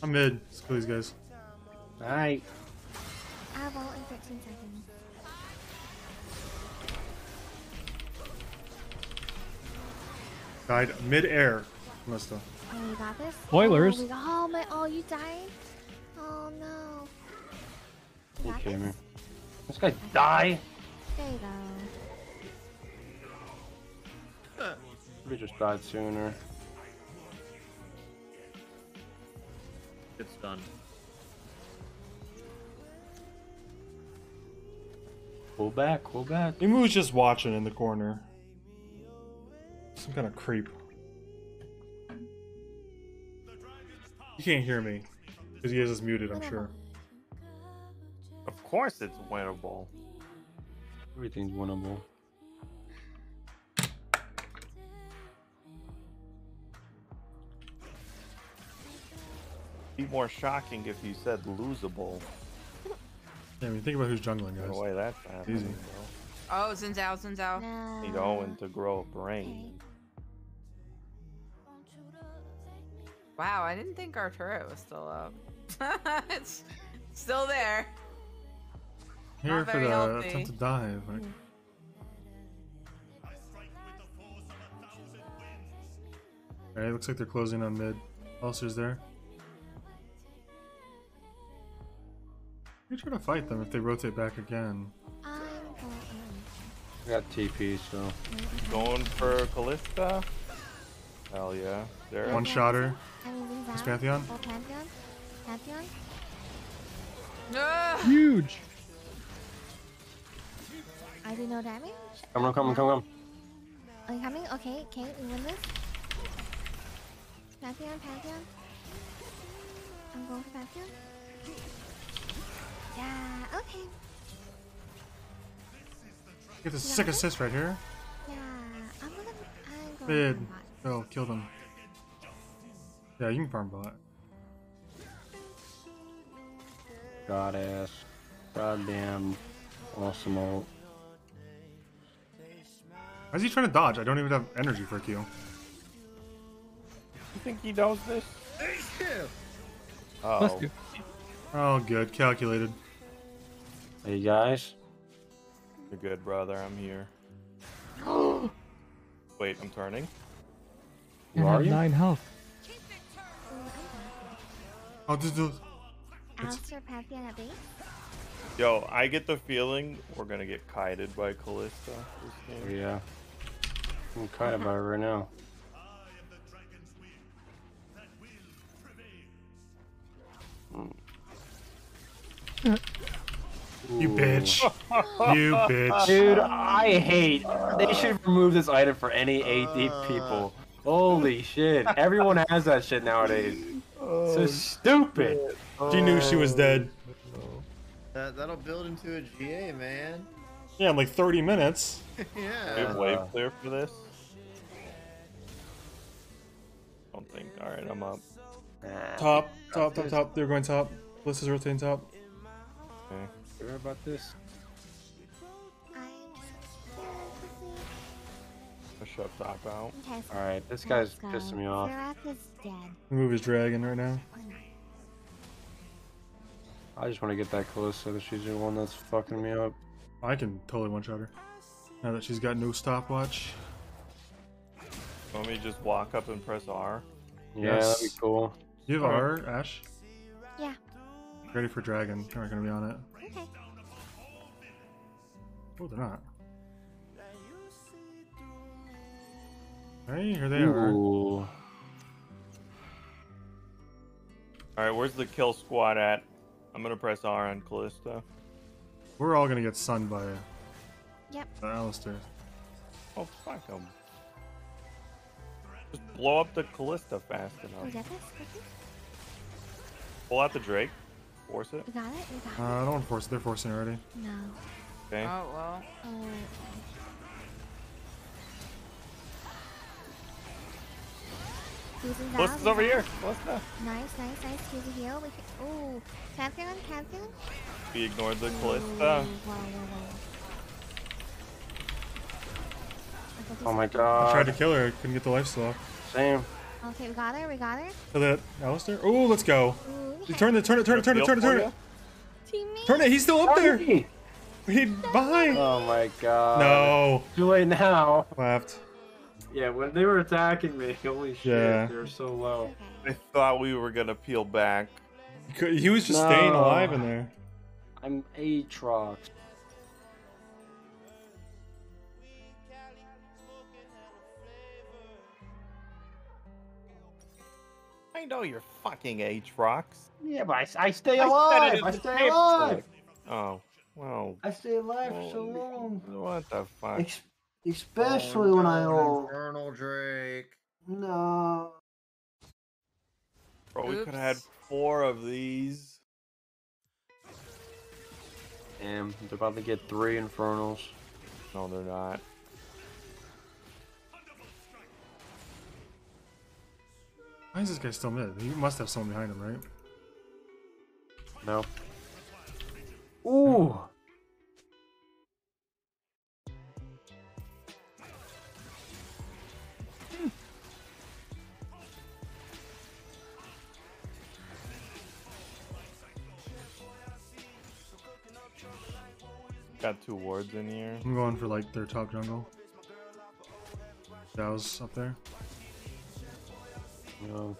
[SPEAKER 3] I'm mid. Let's kill these guys.
[SPEAKER 5] Alright.
[SPEAKER 4] I have ult in 13 seconds.
[SPEAKER 3] Died mid-air. Must have.
[SPEAKER 4] Oh, you got this?
[SPEAKER 8] Spoilers.
[SPEAKER 4] Oh, we got- oh my, oh, you died? Oh no. You
[SPEAKER 5] You
[SPEAKER 4] got
[SPEAKER 5] kidding
[SPEAKER 4] this?
[SPEAKER 5] This guy die?
[SPEAKER 4] There you go.
[SPEAKER 5] We just died sooner.
[SPEAKER 6] It's done.
[SPEAKER 5] Pull back, pull back.
[SPEAKER 3] Maybe was just watching in the corner. Some kind of creep. You can't hear me. Because he has us muted, I'm sure.
[SPEAKER 2] Of course, it's winnable.
[SPEAKER 5] Everything's winnable.
[SPEAKER 2] Be more shocking if you said losable.
[SPEAKER 3] Yeah, I mean, think about who's jungling,
[SPEAKER 2] The
[SPEAKER 3] guys.
[SPEAKER 2] way that's happening.
[SPEAKER 3] Easy.
[SPEAKER 2] bro.
[SPEAKER 1] Oh, Xin Zhao, Zinzao.
[SPEAKER 4] No.
[SPEAKER 2] Need Owen to grow a brain.
[SPEAKER 1] Wow, I didn't think our turret was still up. it's still there.
[SPEAKER 3] Here
[SPEAKER 1] Not
[SPEAKER 3] for
[SPEAKER 1] very
[SPEAKER 3] the
[SPEAKER 1] healthy.
[SPEAKER 3] to dive. Like, hmm. Alright, looks like they're closing on mid. Ulcer's there. You try to fight them if they rotate back again.
[SPEAKER 4] I'm.
[SPEAKER 5] I got TP, so.
[SPEAKER 2] Going for Kalista? Hell yeah. There.
[SPEAKER 3] One shotter.
[SPEAKER 4] I mean, Xin
[SPEAKER 3] Zhao. Pantheon?
[SPEAKER 4] Oh, Pantheon? Pantheon?
[SPEAKER 1] Ah!
[SPEAKER 8] Huge.
[SPEAKER 4] I do no damage?
[SPEAKER 5] Come on, come on, come on.
[SPEAKER 4] Are you coming? Okay, okay, we win this. Pantheon, Pantheon. I'm going for Pantheon. Yeah, okay.
[SPEAKER 3] Get the sick assist right here.
[SPEAKER 4] Yeah, I'm gonna. I'm going
[SPEAKER 3] Mid. Oh, killed him. Yeah, you can farm bot.
[SPEAKER 5] Godass. Goddamn. Awesome ult.
[SPEAKER 3] Why is he trying to dodge? I don't even have energy for a Q.
[SPEAKER 2] You think he knows this? Oh.
[SPEAKER 8] you.
[SPEAKER 3] Oh, good. Calculated.
[SPEAKER 5] Hey guys.
[SPEAKER 2] You're good, brother. I'm here. Wait, I'm turning.
[SPEAKER 5] You
[SPEAKER 8] I
[SPEAKER 5] are
[SPEAKER 8] have
[SPEAKER 5] you?
[SPEAKER 8] nine health.
[SPEAKER 3] Oh, this is.
[SPEAKER 4] Alistar Pantheon at base.
[SPEAKER 2] Yo, I get the feeling we're gonna get kited by Kalista this game.
[SPEAKER 5] yeah. I'm kind of about it right now.
[SPEAKER 3] You bitch. you bitch.
[SPEAKER 5] Dude, I hate. They should remove this item for any AD people. Uh. Holy shit. Everyone has that shit nowadays. So oh, stupid.
[SPEAKER 3] She knew she was dead.
[SPEAKER 6] That, that'll build into a GA, man.
[SPEAKER 3] Yeah, in like 30 minutes.
[SPEAKER 6] yeah.
[SPEAKER 2] Good wave clear for this. Don't think. All right, I'm up.
[SPEAKER 3] Top, top, top, top. They're going top. Bliss is rotating top.
[SPEAKER 2] Okay.
[SPEAKER 5] sure about this?
[SPEAKER 2] Push up, top out.
[SPEAKER 5] Alright, this guy's pissing me off.
[SPEAKER 4] Seraph is dead.
[SPEAKER 3] Move his dragon right now.
[SPEAKER 5] I just want to get that close so that she's the one that's fucking me up.
[SPEAKER 3] I can totally one shot her. Now that she's got no stopwatch.
[SPEAKER 2] Want me to just walk up and press R?
[SPEAKER 5] Yeah, that'd be
[SPEAKER 3] Yes.
[SPEAKER 5] cool.
[SPEAKER 3] You have
[SPEAKER 2] Alright.
[SPEAKER 3] R, Ashe?
[SPEAKER 4] Yeah.
[SPEAKER 3] Ready for dragon. They're not gonna be on it.
[SPEAKER 4] Okay.
[SPEAKER 3] Oh, they're not. Hey, here they are.
[SPEAKER 2] All right, where's the kill squad at? I'm gonna press R on Kalista.
[SPEAKER 3] We're all gonna get sunned by
[SPEAKER 4] Yep.
[SPEAKER 3] Alistar.
[SPEAKER 2] Oh fuck him. Just blow up the Kalista fast
[SPEAKER 4] We
[SPEAKER 2] enough.
[SPEAKER 4] get this quickly.
[SPEAKER 2] Pull out the Drake. Force it.
[SPEAKER 4] We got it. We got
[SPEAKER 3] Uh, I don't want to force it. They're forcing already.
[SPEAKER 4] No.
[SPEAKER 2] Okay.
[SPEAKER 1] Oh well.
[SPEAKER 4] Oh. Using that,
[SPEAKER 2] Kalista's
[SPEAKER 4] we
[SPEAKER 2] over here.
[SPEAKER 4] it. Nice, nice, nice. Here's a heal. We can... Ooh. Pantheon, Pantheon.
[SPEAKER 2] We ignored the
[SPEAKER 4] Ooh,
[SPEAKER 2] Kalista.
[SPEAKER 4] Wow, wow, wow.
[SPEAKER 5] Oh
[SPEAKER 4] this-
[SPEAKER 5] my
[SPEAKER 3] I
[SPEAKER 5] god.
[SPEAKER 3] tried to kill her. Couldn't get the life steal.
[SPEAKER 5] Same.
[SPEAKER 4] Okay, we got her. We got her.
[SPEAKER 3] So that Alistar. Oh, let's go.
[SPEAKER 4] Ooh,
[SPEAKER 3] You turn it. Turn it. Turn it. Turn it. Turn it. Turn it.
[SPEAKER 4] Teammate.
[SPEAKER 3] Turn it. He's still up there.
[SPEAKER 5] Hey!
[SPEAKER 3] He behind.
[SPEAKER 5] Oh my god.
[SPEAKER 3] No.
[SPEAKER 5] Too late now.
[SPEAKER 3] Left.
[SPEAKER 5] Yeah, when they were attacking me, holy shit,
[SPEAKER 3] Yeah.
[SPEAKER 5] they were so low.
[SPEAKER 2] I thought we were gonna peel back.
[SPEAKER 3] He, was just staying alive in there.
[SPEAKER 5] I'm Aatrox.
[SPEAKER 2] I know you're fucking Aatrox.
[SPEAKER 5] Yeah, but I, I stay alive.
[SPEAKER 2] said it
[SPEAKER 5] I, stay alive.
[SPEAKER 2] check. Oh, well.
[SPEAKER 5] I stay alive for so long.
[SPEAKER 2] What the fuck?
[SPEAKER 7] Ex- especially when I ult.
[SPEAKER 6] Infernal Drake.
[SPEAKER 7] No.
[SPEAKER 2] Bro, we could have had four of these.
[SPEAKER 5] Damn, they're about to get three infernals.
[SPEAKER 2] No, they're not.
[SPEAKER 3] Why is this guy still mid? He must have someone behind him, right?
[SPEAKER 5] No. Ooh.
[SPEAKER 2] Got two wards in here.
[SPEAKER 3] I'm going for like their top jungle. Dow's up there.
[SPEAKER 5] No.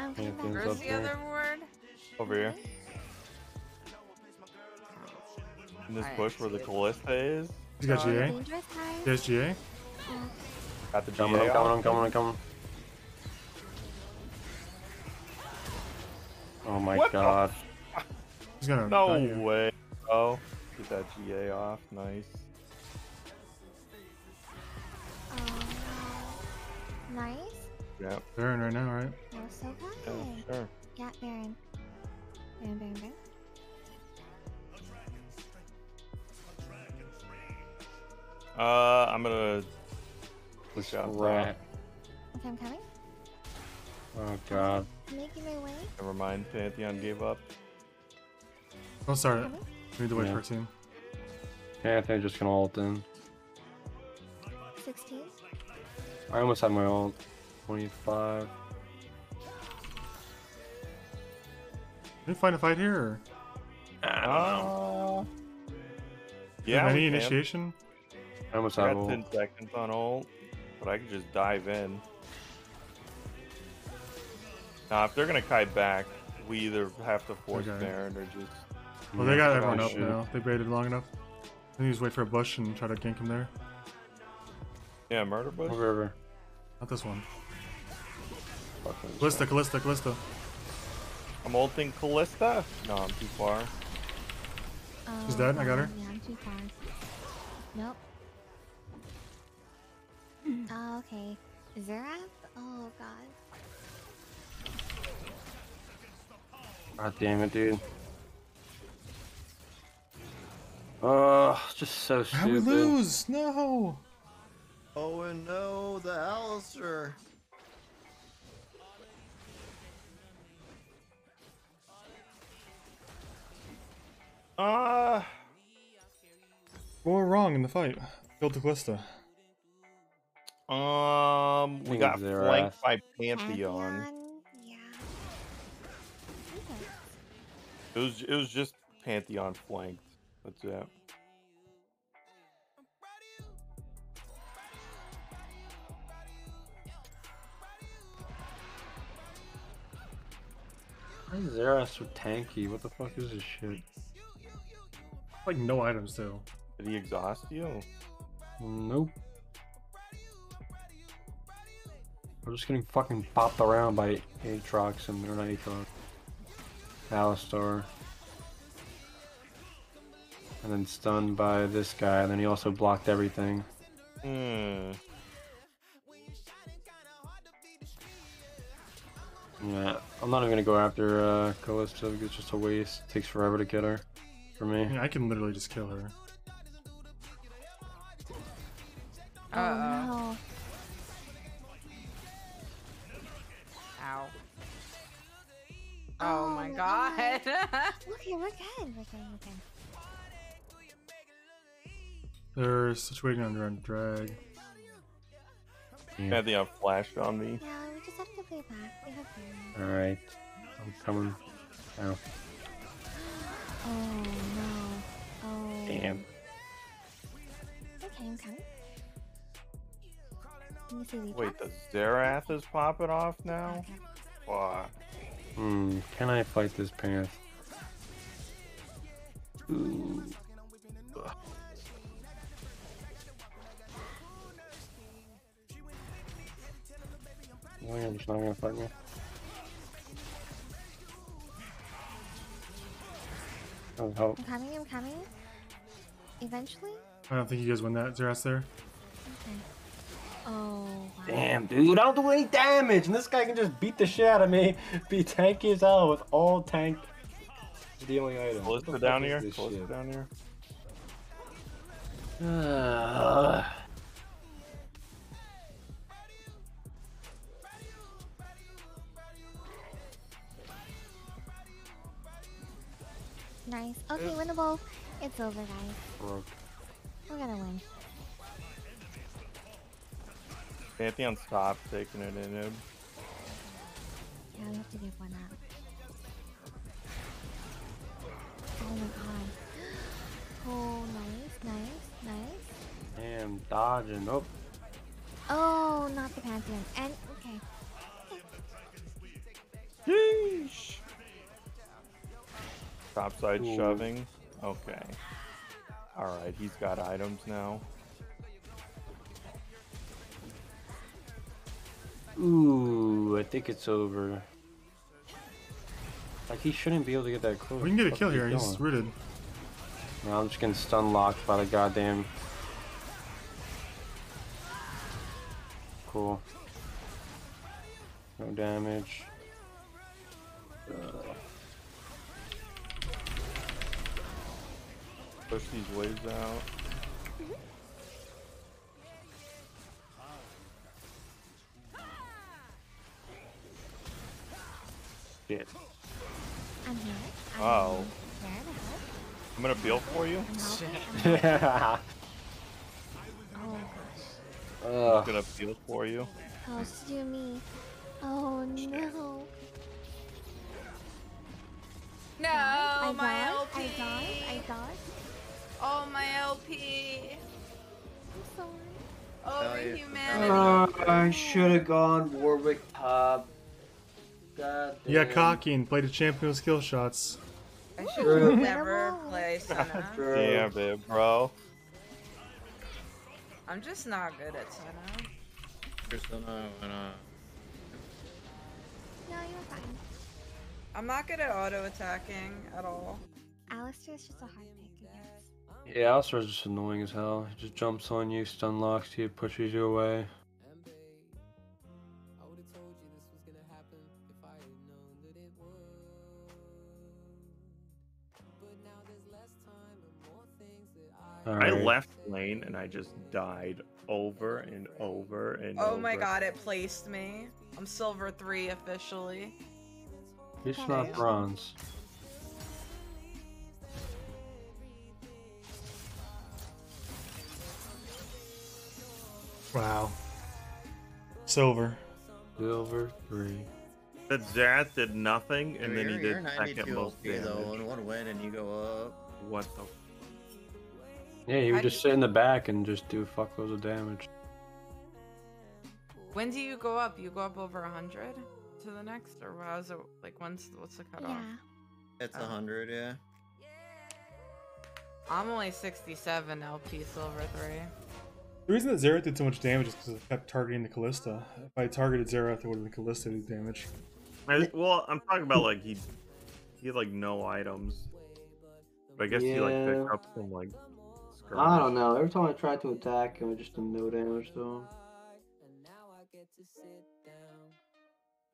[SPEAKER 4] I'm coming
[SPEAKER 1] Where's
[SPEAKER 5] up
[SPEAKER 1] the
[SPEAKER 5] there.
[SPEAKER 1] other word?
[SPEAKER 2] Over here. In this bush where the
[SPEAKER 1] see.
[SPEAKER 2] Kalista is.
[SPEAKER 3] He's got GA.
[SPEAKER 4] Dangerous.
[SPEAKER 3] He has GA.
[SPEAKER 2] Got the
[SPEAKER 5] Coming, I'm coming. I'm coming, I'm coming. Oh my
[SPEAKER 2] What the
[SPEAKER 5] god.
[SPEAKER 3] He's gonna.
[SPEAKER 2] No way. Oh, get that GA off. Nice.
[SPEAKER 4] Oh no. Nice.
[SPEAKER 2] Yep.
[SPEAKER 3] Baron right now, right?
[SPEAKER 4] That was so
[SPEAKER 2] Yeah,
[SPEAKER 4] good.
[SPEAKER 2] sure.
[SPEAKER 4] Yeah, Baron. Baron, Baron, Baron.
[SPEAKER 2] Uh, I'm gonna
[SPEAKER 5] This
[SPEAKER 2] push out. top.
[SPEAKER 5] rat.
[SPEAKER 4] Okay, I'm coming.
[SPEAKER 5] Oh god.
[SPEAKER 4] Making my way.
[SPEAKER 2] Never mind. Pantheon gave up.
[SPEAKER 3] Don't start it. We need to wait
[SPEAKER 5] Yeah.
[SPEAKER 3] for our team.
[SPEAKER 5] Yeah, I think I'm just gonna ult in.
[SPEAKER 4] 16.
[SPEAKER 5] I almost had my ult. 25.
[SPEAKER 3] Can we find a fight here? Or
[SPEAKER 2] Uh, yeah.
[SPEAKER 3] any initiation?
[SPEAKER 5] I almost
[SPEAKER 2] I
[SPEAKER 5] have
[SPEAKER 2] got
[SPEAKER 5] ult.
[SPEAKER 2] 10 seconds on ult. but I could just dive in. Now, if they're gonna kite back, we either have to force
[SPEAKER 3] Okay.
[SPEAKER 2] Baron or just.
[SPEAKER 3] Well, they got
[SPEAKER 2] Yeah,
[SPEAKER 3] everyone
[SPEAKER 2] oh,
[SPEAKER 3] up
[SPEAKER 2] shit.
[SPEAKER 3] now. They baited long enough. I think just wait for a bush and try to gank him there.
[SPEAKER 2] Yeah, murder bush.
[SPEAKER 5] Whatever.
[SPEAKER 3] Not this one.
[SPEAKER 5] Fucking
[SPEAKER 3] Kalista, Kalista, Kalista.
[SPEAKER 2] I'm ulting Kalista. No, I'm too far.
[SPEAKER 3] She's dead, I got her.
[SPEAKER 4] Yeah, I'm too far. Nope. Hmm. oh, okay. Xerath? Oh god.
[SPEAKER 5] God damn it, dude. Oh, just so
[SPEAKER 3] How we lose? No.
[SPEAKER 6] Oh and no, the Alistar.
[SPEAKER 2] Uh,
[SPEAKER 3] What went wrong in the fight? Killed the Kalista.
[SPEAKER 2] um, we got
[SPEAKER 5] Xerath.
[SPEAKER 2] flanked by Pantheon.
[SPEAKER 4] Yeah.
[SPEAKER 2] It was it was just Pantheon flanked. That's it.
[SPEAKER 5] Why is Xerath so tanky? What the fuck is this shit?
[SPEAKER 3] Like no items though.
[SPEAKER 2] Did he exhaust you?
[SPEAKER 5] Nope. I'm just getting fucking popped around by Aatrox and or not Aatrox. Alistar. And then stunned by this guy, and then he also blocked everything.
[SPEAKER 2] Hmm.
[SPEAKER 5] Yeah, I'm not even gonna go after uh, Kalista because it's just a waste. It takes forever to get her. For me.
[SPEAKER 3] Yeah, I can literally just kill her.
[SPEAKER 4] Oh
[SPEAKER 1] Uh-oh.
[SPEAKER 4] no.
[SPEAKER 1] Ow. Oh, my
[SPEAKER 4] no.
[SPEAKER 1] god.
[SPEAKER 4] Okay, we're good. We're good. We're good.
[SPEAKER 3] They're situating under a drag.
[SPEAKER 5] Yeah.
[SPEAKER 2] Pantheon flash on me.
[SPEAKER 4] Yeah, we just have to play back. We have Baron.
[SPEAKER 5] Alright. I'm coming. Ow.
[SPEAKER 4] Oh no. Oh.
[SPEAKER 5] Damn.
[SPEAKER 4] Okay, I'm coming. Let me see the
[SPEAKER 2] Wait, the. Xerath is popping off now?
[SPEAKER 4] Okay.
[SPEAKER 5] Hmm, can I fight this path? Ooh. Are you just not gonna fight me? Oh, help.
[SPEAKER 4] I'm coming. I'm coming. Eventually.
[SPEAKER 3] I don't think you guys win that. Xerath's there.
[SPEAKER 4] Okay. Oh. Wow.
[SPEAKER 5] Damn, dude, I don't do any damage, and this guy can just beat the shit out of me. Be tanky as hell with all tank. The only item. What the
[SPEAKER 2] down here?
[SPEAKER 5] this Kalista
[SPEAKER 2] down here?
[SPEAKER 5] Ugh.
[SPEAKER 4] Nice. Okay, winnable. It's over, guys.
[SPEAKER 5] Broke.
[SPEAKER 4] We're gonna win.
[SPEAKER 2] Pantheon stopped taking it in him.
[SPEAKER 4] Yeah, we have to give one up. Oh my god. Oh, nice, nice, nice.
[SPEAKER 5] Damn, dodging. Nope.
[SPEAKER 4] Oh, not the Pantheon. And, okay.
[SPEAKER 2] Yeesh. Topside
[SPEAKER 5] Ooh.
[SPEAKER 2] shoving. Okay. Alright, he's got items now.
[SPEAKER 5] Ooh, I think it's over. Like he shouldn't be able to get that close.
[SPEAKER 3] We can get a kill here.
[SPEAKER 5] fuck
[SPEAKER 3] He's
[SPEAKER 5] is he
[SPEAKER 3] rooted.
[SPEAKER 5] No, I'm just getting stun locked by the goddamn. Cool. No damage.
[SPEAKER 2] Uh, Push these waves out.
[SPEAKER 5] Shit.
[SPEAKER 4] I'm here. I'm
[SPEAKER 2] Oh.
[SPEAKER 4] There.
[SPEAKER 2] I'm gonna build for you.
[SPEAKER 4] I'm helping. Oh gosh.
[SPEAKER 2] I'm gonna build for you.
[SPEAKER 4] Close to me. Oh no.
[SPEAKER 1] No,
[SPEAKER 4] I
[SPEAKER 1] my
[SPEAKER 4] dodged.
[SPEAKER 1] LP.
[SPEAKER 4] I dodged. I dodged.
[SPEAKER 1] Oh, my LP.
[SPEAKER 4] I'm sorry.
[SPEAKER 1] Oh,
[SPEAKER 6] Tell
[SPEAKER 1] the
[SPEAKER 6] you-
[SPEAKER 1] humanity.
[SPEAKER 7] Uh, I should have gone Warwick top. God
[SPEAKER 3] You got
[SPEAKER 7] damn.
[SPEAKER 3] cocky and played a champion with skill shots.
[SPEAKER 1] I should
[SPEAKER 7] True.
[SPEAKER 1] never play Senna.
[SPEAKER 7] True.
[SPEAKER 2] Damn it, bro.
[SPEAKER 1] I'm just not good at Senna.
[SPEAKER 6] Persona, when, uh,
[SPEAKER 4] No, you're fine.
[SPEAKER 1] I'm not good at auto attacking at all.
[SPEAKER 4] Alistar's just a hard pick, I guess.
[SPEAKER 5] Yeah, Alistar's just annoying as hell. He just jumps on you, stun locks you, pushes you away.
[SPEAKER 2] I left lane and I just died over and over and
[SPEAKER 1] Oh my god, it placed me. I'm silver three officially.
[SPEAKER 5] It's
[SPEAKER 4] Okay.
[SPEAKER 5] not bronze.
[SPEAKER 3] Wow. Silver.
[SPEAKER 5] Silver three.
[SPEAKER 2] That Xerath did nothing and then he
[SPEAKER 6] you're,
[SPEAKER 2] did
[SPEAKER 6] you're 92
[SPEAKER 2] second most
[SPEAKER 6] OP though,
[SPEAKER 2] damage.
[SPEAKER 6] and one win and you go up.
[SPEAKER 2] What the
[SPEAKER 5] Yeah, you would just sit in the back and just do fuckloads of damage.
[SPEAKER 1] When do you go up? You go up over 100 to the next? Or how's it, like, when's, what's the cutoff?
[SPEAKER 4] Yeah.
[SPEAKER 6] It's a
[SPEAKER 1] Oh.
[SPEAKER 6] hundred, yeah.
[SPEAKER 1] I'm only 67 LP silver three.
[SPEAKER 3] The reason that Xerath did so much damage is because it kept targeting the Kalista. If I targeted Xerath, it would have been Kalista who did damage.
[SPEAKER 2] I, well, I'm talking about like he he had like no items. But I guess he like picked up some like skirmish.
[SPEAKER 7] I don't know. Every time I tried to attack him, I just did no damage to him.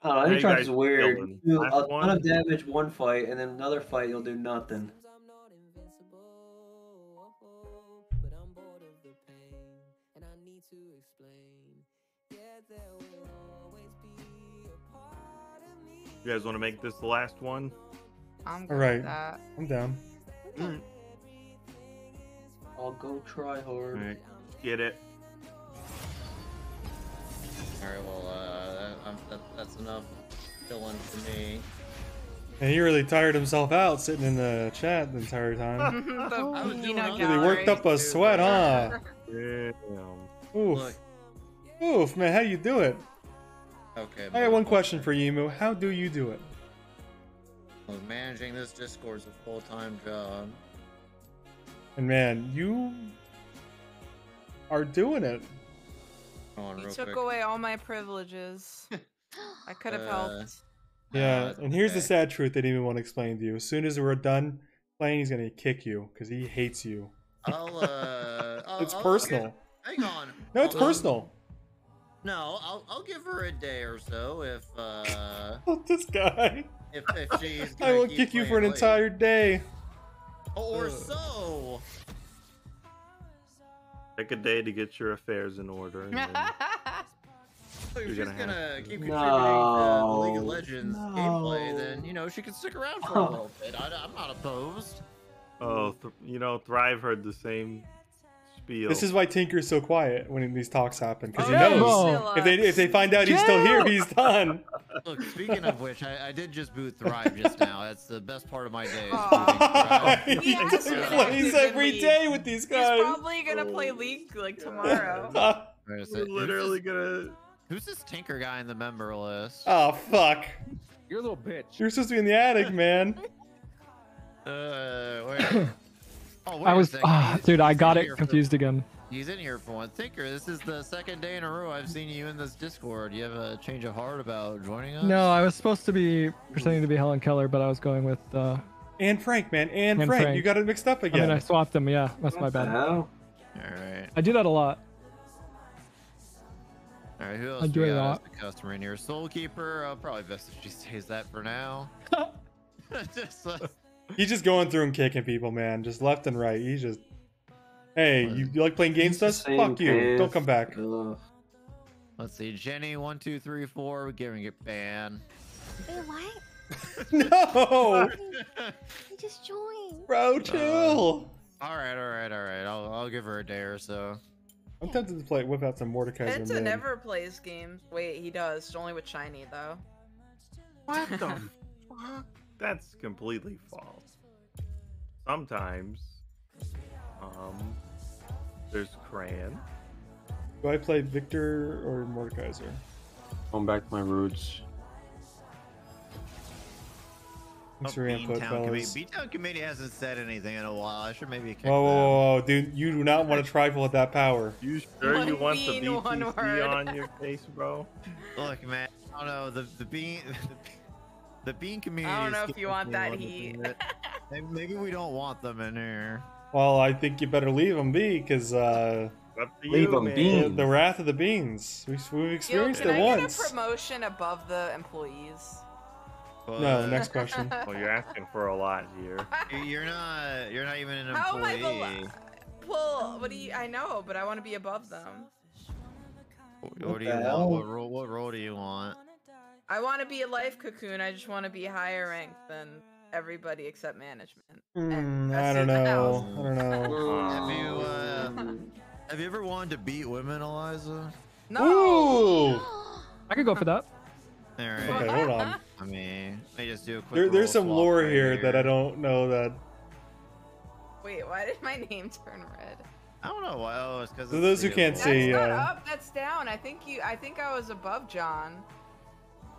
[SPEAKER 7] I uh, don't know.
[SPEAKER 2] How
[SPEAKER 7] Every
[SPEAKER 2] you
[SPEAKER 7] time
[SPEAKER 2] guys
[SPEAKER 7] is weird.
[SPEAKER 2] feeling?
[SPEAKER 7] You do a
[SPEAKER 2] Last
[SPEAKER 7] ton of damage one fight, and then another fight you'll do nothing.
[SPEAKER 2] You guys want to make this the last one?
[SPEAKER 1] I'm
[SPEAKER 3] Alright.
[SPEAKER 1] that.
[SPEAKER 3] I'm down.
[SPEAKER 2] Mm.
[SPEAKER 7] I'll go try hard.
[SPEAKER 2] Alright, get it.
[SPEAKER 6] Alright, well, uh, that, um, that, that's enough killing for me.
[SPEAKER 3] And he really tired himself out sitting in the chat the entire time.
[SPEAKER 1] the.
[SPEAKER 4] I was
[SPEAKER 1] peanut
[SPEAKER 6] doing other
[SPEAKER 3] Really worked up a sweat, huh?
[SPEAKER 2] Damn.
[SPEAKER 3] Oof.
[SPEAKER 6] Look,
[SPEAKER 3] Oof, man, how do you do it?
[SPEAKER 6] okay.
[SPEAKER 3] I got one question for you, Emu. How do you do it?
[SPEAKER 6] Well, Managing this Discord is a full-time job.
[SPEAKER 3] And man, you are doing it.
[SPEAKER 6] Hold on,
[SPEAKER 1] You took
[SPEAKER 6] quick.
[SPEAKER 1] away all my privileges. I could have
[SPEAKER 6] Uh,
[SPEAKER 1] helped.
[SPEAKER 3] Yeah,
[SPEAKER 6] Uh,
[SPEAKER 3] and here's the sad truth that Emu won't want to explain to you. As soon as we're done playing, he's gonna kick you because he hates you.
[SPEAKER 6] I'll, uh, I'll,
[SPEAKER 3] It's
[SPEAKER 6] I'll
[SPEAKER 3] personal.
[SPEAKER 6] hang on.
[SPEAKER 3] No, it's
[SPEAKER 6] I'll-
[SPEAKER 3] personal.
[SPEAKER 6] No, I'll, I'll give her a day or so if, uh,
[SPEAKER 3] this guy.
[SPEAKER 6] if, if she's.
[SPEAKER 3] I
[SPEAKER 6] gonna
[SPEAKER 3] will
[SPEAKER 6] keep
[SPEAKER 3] kick you for an
[SPEAKER 6] late.
[SPEAKER 3] entire day.
[SPEAKER 6] Or
[SPEAKER 3] Ugh.
[SPEAKER 6] so.
[SPEAKER 2] Take a day to get your affairs in order. And then...
[SPEAKER 6] If
[SPEAKER 2] You're
[SPEAKER 6] she's
[SPEAKER 2] gonna
[SPEAKER 6] gonna keep contributing to the League of Legends
[SPEAKER 7] No.
[SPEAKER 6] gameplay, then you know she can stick around for a little bit. I, am not opposed.
[SPEAKER 2] Oh, th- you know, Thrive heard the same spiel.
[SPEAKER 3] This is why Tinker's so quiet when these talks happen because he
[SPEAKER 1] Oh,
[SPEAKER 3] knows
[SPEAKER 8] Whoa.
[SPEAKER 3] if they if they find out he's still here, he's done.
[SPEAKER 6] Look, speaking of which, I, I did just boot Thrive just now. That's the best part of my day. Is
[SPEAKER 1] Aw.
[SPEAKER 6] booting
[SPEAKER 3] he
[SPEAKER 1] He has
[SPEAKER 3] just
[SPEAKER 1] been
[SPEAKER 3] plays every
[SPEAKER 1] League.
[SPEAKER 3] day with these guys.
[SPEAKER 1] He's probably gonna play League like tomorrow.
[SPEAKER 6] Wait a sec,
[SPEAKER 2] We're literally gonna.
[SPEAKER 6] Who's this Tinker guy in the member list?
[SPEAKER 3] oh fuck!
[SPEAKER 8] You're a little bitch.
[SPEAKER 3] You're supposed to be in the attic, man.
[SPEAKER 6] Uh, wait. Oh, wait
[SPEAKER 8] I
[SPEAKER 6] a
[SPEAKER 8] was,
[SPEAKER 6] second.
[SPEAKER 8] ah, dude, I got it
[SPEAKER 6] here for-
[SPEAKER 8] confused again.
[SPEAKER 6] He's in here for one. Tinker, this is the second day in a row I've seen you in this Discord. You have a change of heart about joining us?
[SPEAKER 8] No, I was supposed to be pretending to be Helen Keller, but I was going with. uh
[SPEAKER 3] And Frank, man, and,
[SPEAKER 8] And
[SPEAKER 3] Frank,
[SPEAKER 8] Frank.
[SPEAKER 3] you got it mixed up
[SPEAKER 8] I
[SPEAKER 3] again.
[SPEAKER 8] mean, I swapped them. Yeah, that's my
[SPEAKER 7] What the
[SPEAKER 8] bad.
[SPEAKER 7] hell?
[SPEAKER 6] Alright.
[SPEAKER 8] I do that a lot.
[SPEAKER 6] Alright, who else
[SPEAKER 8] I
[SPEAKER 6] do
[SPEAKER 8] do
[SPEAKER 6] we
[SPEAKER 8] it a lot.
[SPEAKER 6] as a customer in here? Soul Keeper, uh, probably best if she stays that for now. Just, uh,
[SPEAKER 3] He's just going through and kicking people, man, just left and right. He's just, hey, you, you like playing games with us?
[SPEAKER 7] Same
[SPEAKER 3] Fuck you!
[SPEAKER 7] path.
[SPEAKER 3] Don't come back.
[SPEAKER 7] Ugh.
[SPEAKER 6] let's see, Jenny, one, two, three, four. We're giving it banned.
[SPEAKER 4] Wait, what?
[SPEAKER 3] no,
[SPEAKER 4] He just joined.
[SPEAKER 3] bro, chill.
[SPEAKER 6] Uh, alright, alright, alright. I'll, I'll give her a day or so.
[SPEAKER 3] I'm tempted to play whip out some Mordecai.
[SPEAKER 1] Penta never plays games. Wait, he does. Only with Shiny though.
[SPEAKER 2] What the fuck? That's completely false. Sometimes, um, there's Cran,
[SPEAKER 3] Do I play Viktor or Mordekaiser?
[SPEAKER 5] Going back to my roots.
[SPEAKER 3] Thanks
[SPEAKER 6] Oh,
[SPEAKER 3] for your input,
[SPEAKER 6] Beantown committee.
[SPEAKER 3] fellas.
[SPEAKER 6] Committee hasn't said anything in a while. I should maybe kick
[SPEAKER 3] Whoa, whoa,
[SPEAKER 6] them.
[SPEAKER 3] whoa, whoa, dude! You do not want to trifle with that power.
[SPEAKER 2] You sure you want the
[SPEAKER 1] bean, one
[SPEAKER 2] BTC on your face, bro?
[SPEAKER 6] Look, man. I don't know. The the bean. The bean community.
[SPEAKER 1] I don't know if you want that heat.
[SPEAKER 6] Maybe, maybe we don't want them in here.
[SPEAKER 3] Well, I think you better leave them be, because uh,
[SPEAKER 5] Leave
[SPEAKER 2] you,
[SPEAKER 5] 'em
[SPEAKER 2] man.
[SPEAKER 5] be.
[SPEAKER 3] the, the wrath of the beans. We, we've
[SPEAKER 1] Yo,
[SPEAKER 3] experienced
[SPEAKER 1] can
[SPEAKER 3] it
[SPEAKER 1] I get
[SPEAKER 3] once.
[SPEAKER 1] a promotion above the employees?
[SPEAKER 3] No,
[SPEAKER 6] But
[SPEAKER 3] next question.
[SPEAKER 2] Well, you're asking for a lot here.
[SPEAKER 6] you- You're not. You're not even an employee.
[SPEAKER 1] How am I
[SPEAKER 6] employee.
[SPEAKER 1] below? Well, what do you? I know, but I want to be above them.
[SPEAKER 6] What, what do you
[SPEAKER 7] hell?
[SPEAKER 6] want? What role? What role do you want?
[SPEAKER 1] I want to be a life cocoon. I just want to be higher ranked than everybody except management. That's
[SPEAKER 3] I don't know. I don't know.
[SPEAKER 6] Have you uh, have you ever wanted to beat women, Eliza?
[SPEAKER 1] No.
[SPEAKER 3] Ooh!
[SPEAKER 8] I could go for that.
[SPEAKER 6] All right.
[SPEAKER 3] Okay, hold on.
[SPEAKER 6] I mean, let me just do a quick.
[SPEAKER 3] There, there's some lore
[SPEAKER 6] right
[SPEAKER 3] here that I don't know that.
[SPEAKER 1] Wait, why did my name turn red?
[SPEAKER 6] I don't know why. Oh, it's because.
[SPEAKER 3] For those who can't
[SPEAKER 1] That's
[SPEAKER 3] see,
[SPEAKER 1] not
[SPEAKER 3] uh,
[SPEAKER 1] up. That's down. I think you. I think I was above John.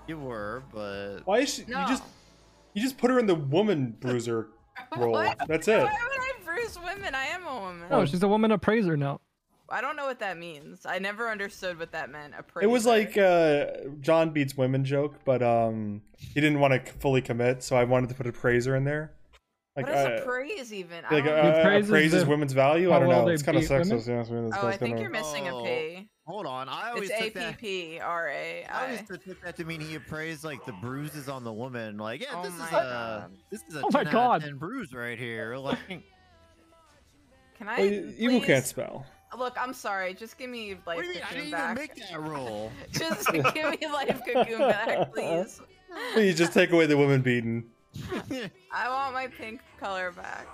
[SPEAKER 6] You were, but
[SPEAKER 3] Why is she?
[SPEAKER 1] No.
[SPEAKER 3] You just you just put her in the woman bruiser role.
[SPEAKER 1] What?
[SPEAKER 3] That's it.
[SPEAKER 1] Why would I bruise women? I am a woman.
[SPEAKER 8] Oh, she's a woman appraiser now.
[SPEAKER 1] I don't know what that means. I never understood what that meant.
[SPEAKER 3] It was like uh, John beats women joke, but um, he didn't want to fully commit, so I wanted to put a praiser in there. Like,
[SPEAKER 1] what is
[SPEAKER 3] uh,
[SPEAKER 1] a praise even?
[SPEAKER 3] Like
[SPEAKER 1] don't
[SPEAKER 3] uh,
[SPEAKER 1] know.
[SPEAKER 8] Praises
[SPEAKER 3] appraises
[SPEAKER 8] the-
[SPEAKER 3] women's value. I don't know. It's kind of
[SPEAKER 8] beat
[SPEAKER 3] sexist. Yeah, so that's
[SPEAKER 1] oh, I think you're missing a
[SPEAKER 6] Oh,
[SPEAKER 1] P.
[SPEAKER 6] hold on. I always
[SPEAKER 1] It's A
[SPEAKER 6] took
[SPEAKER 1] P
[SPEAKER 6] that.
[SPEAKER 1] P R A
[SPEAKER 6] I always
[SPEAKER 1] I.
[SPEAKER 6] took that to mean he appraised like the bruises on the woman. Like, yeah,
[SPEAKER 1] Oh
[SPEAKER 6] this is a
[SPEAKER 1] God.
[SPEAKER 6] this is a
[SPEAKER 8] Oh my
[SPEAKER 6] 10 out of
[SPEAKER 8] God.
[SPEAKER 6] 10 bruise right here. Like,
[SPEAKER 1] Can I?
[SPEAKER 3] Well, Evil
[SPEAKER 1] please-
[SPEAKER 3] can't spell.
[SPEAKER 1] Look, I'm sorry. Just give me life
[SPEAKER 6] what do you mean? I didn't
[SPEAKER 1] back.
[SPEAKER 6] even make that roll.
[SPEAKER 1] Just give me life cocoon back, please.
[SPEAKER 3] Please just take away the woman beating.
[SPEAKER 1] I want my pink color back.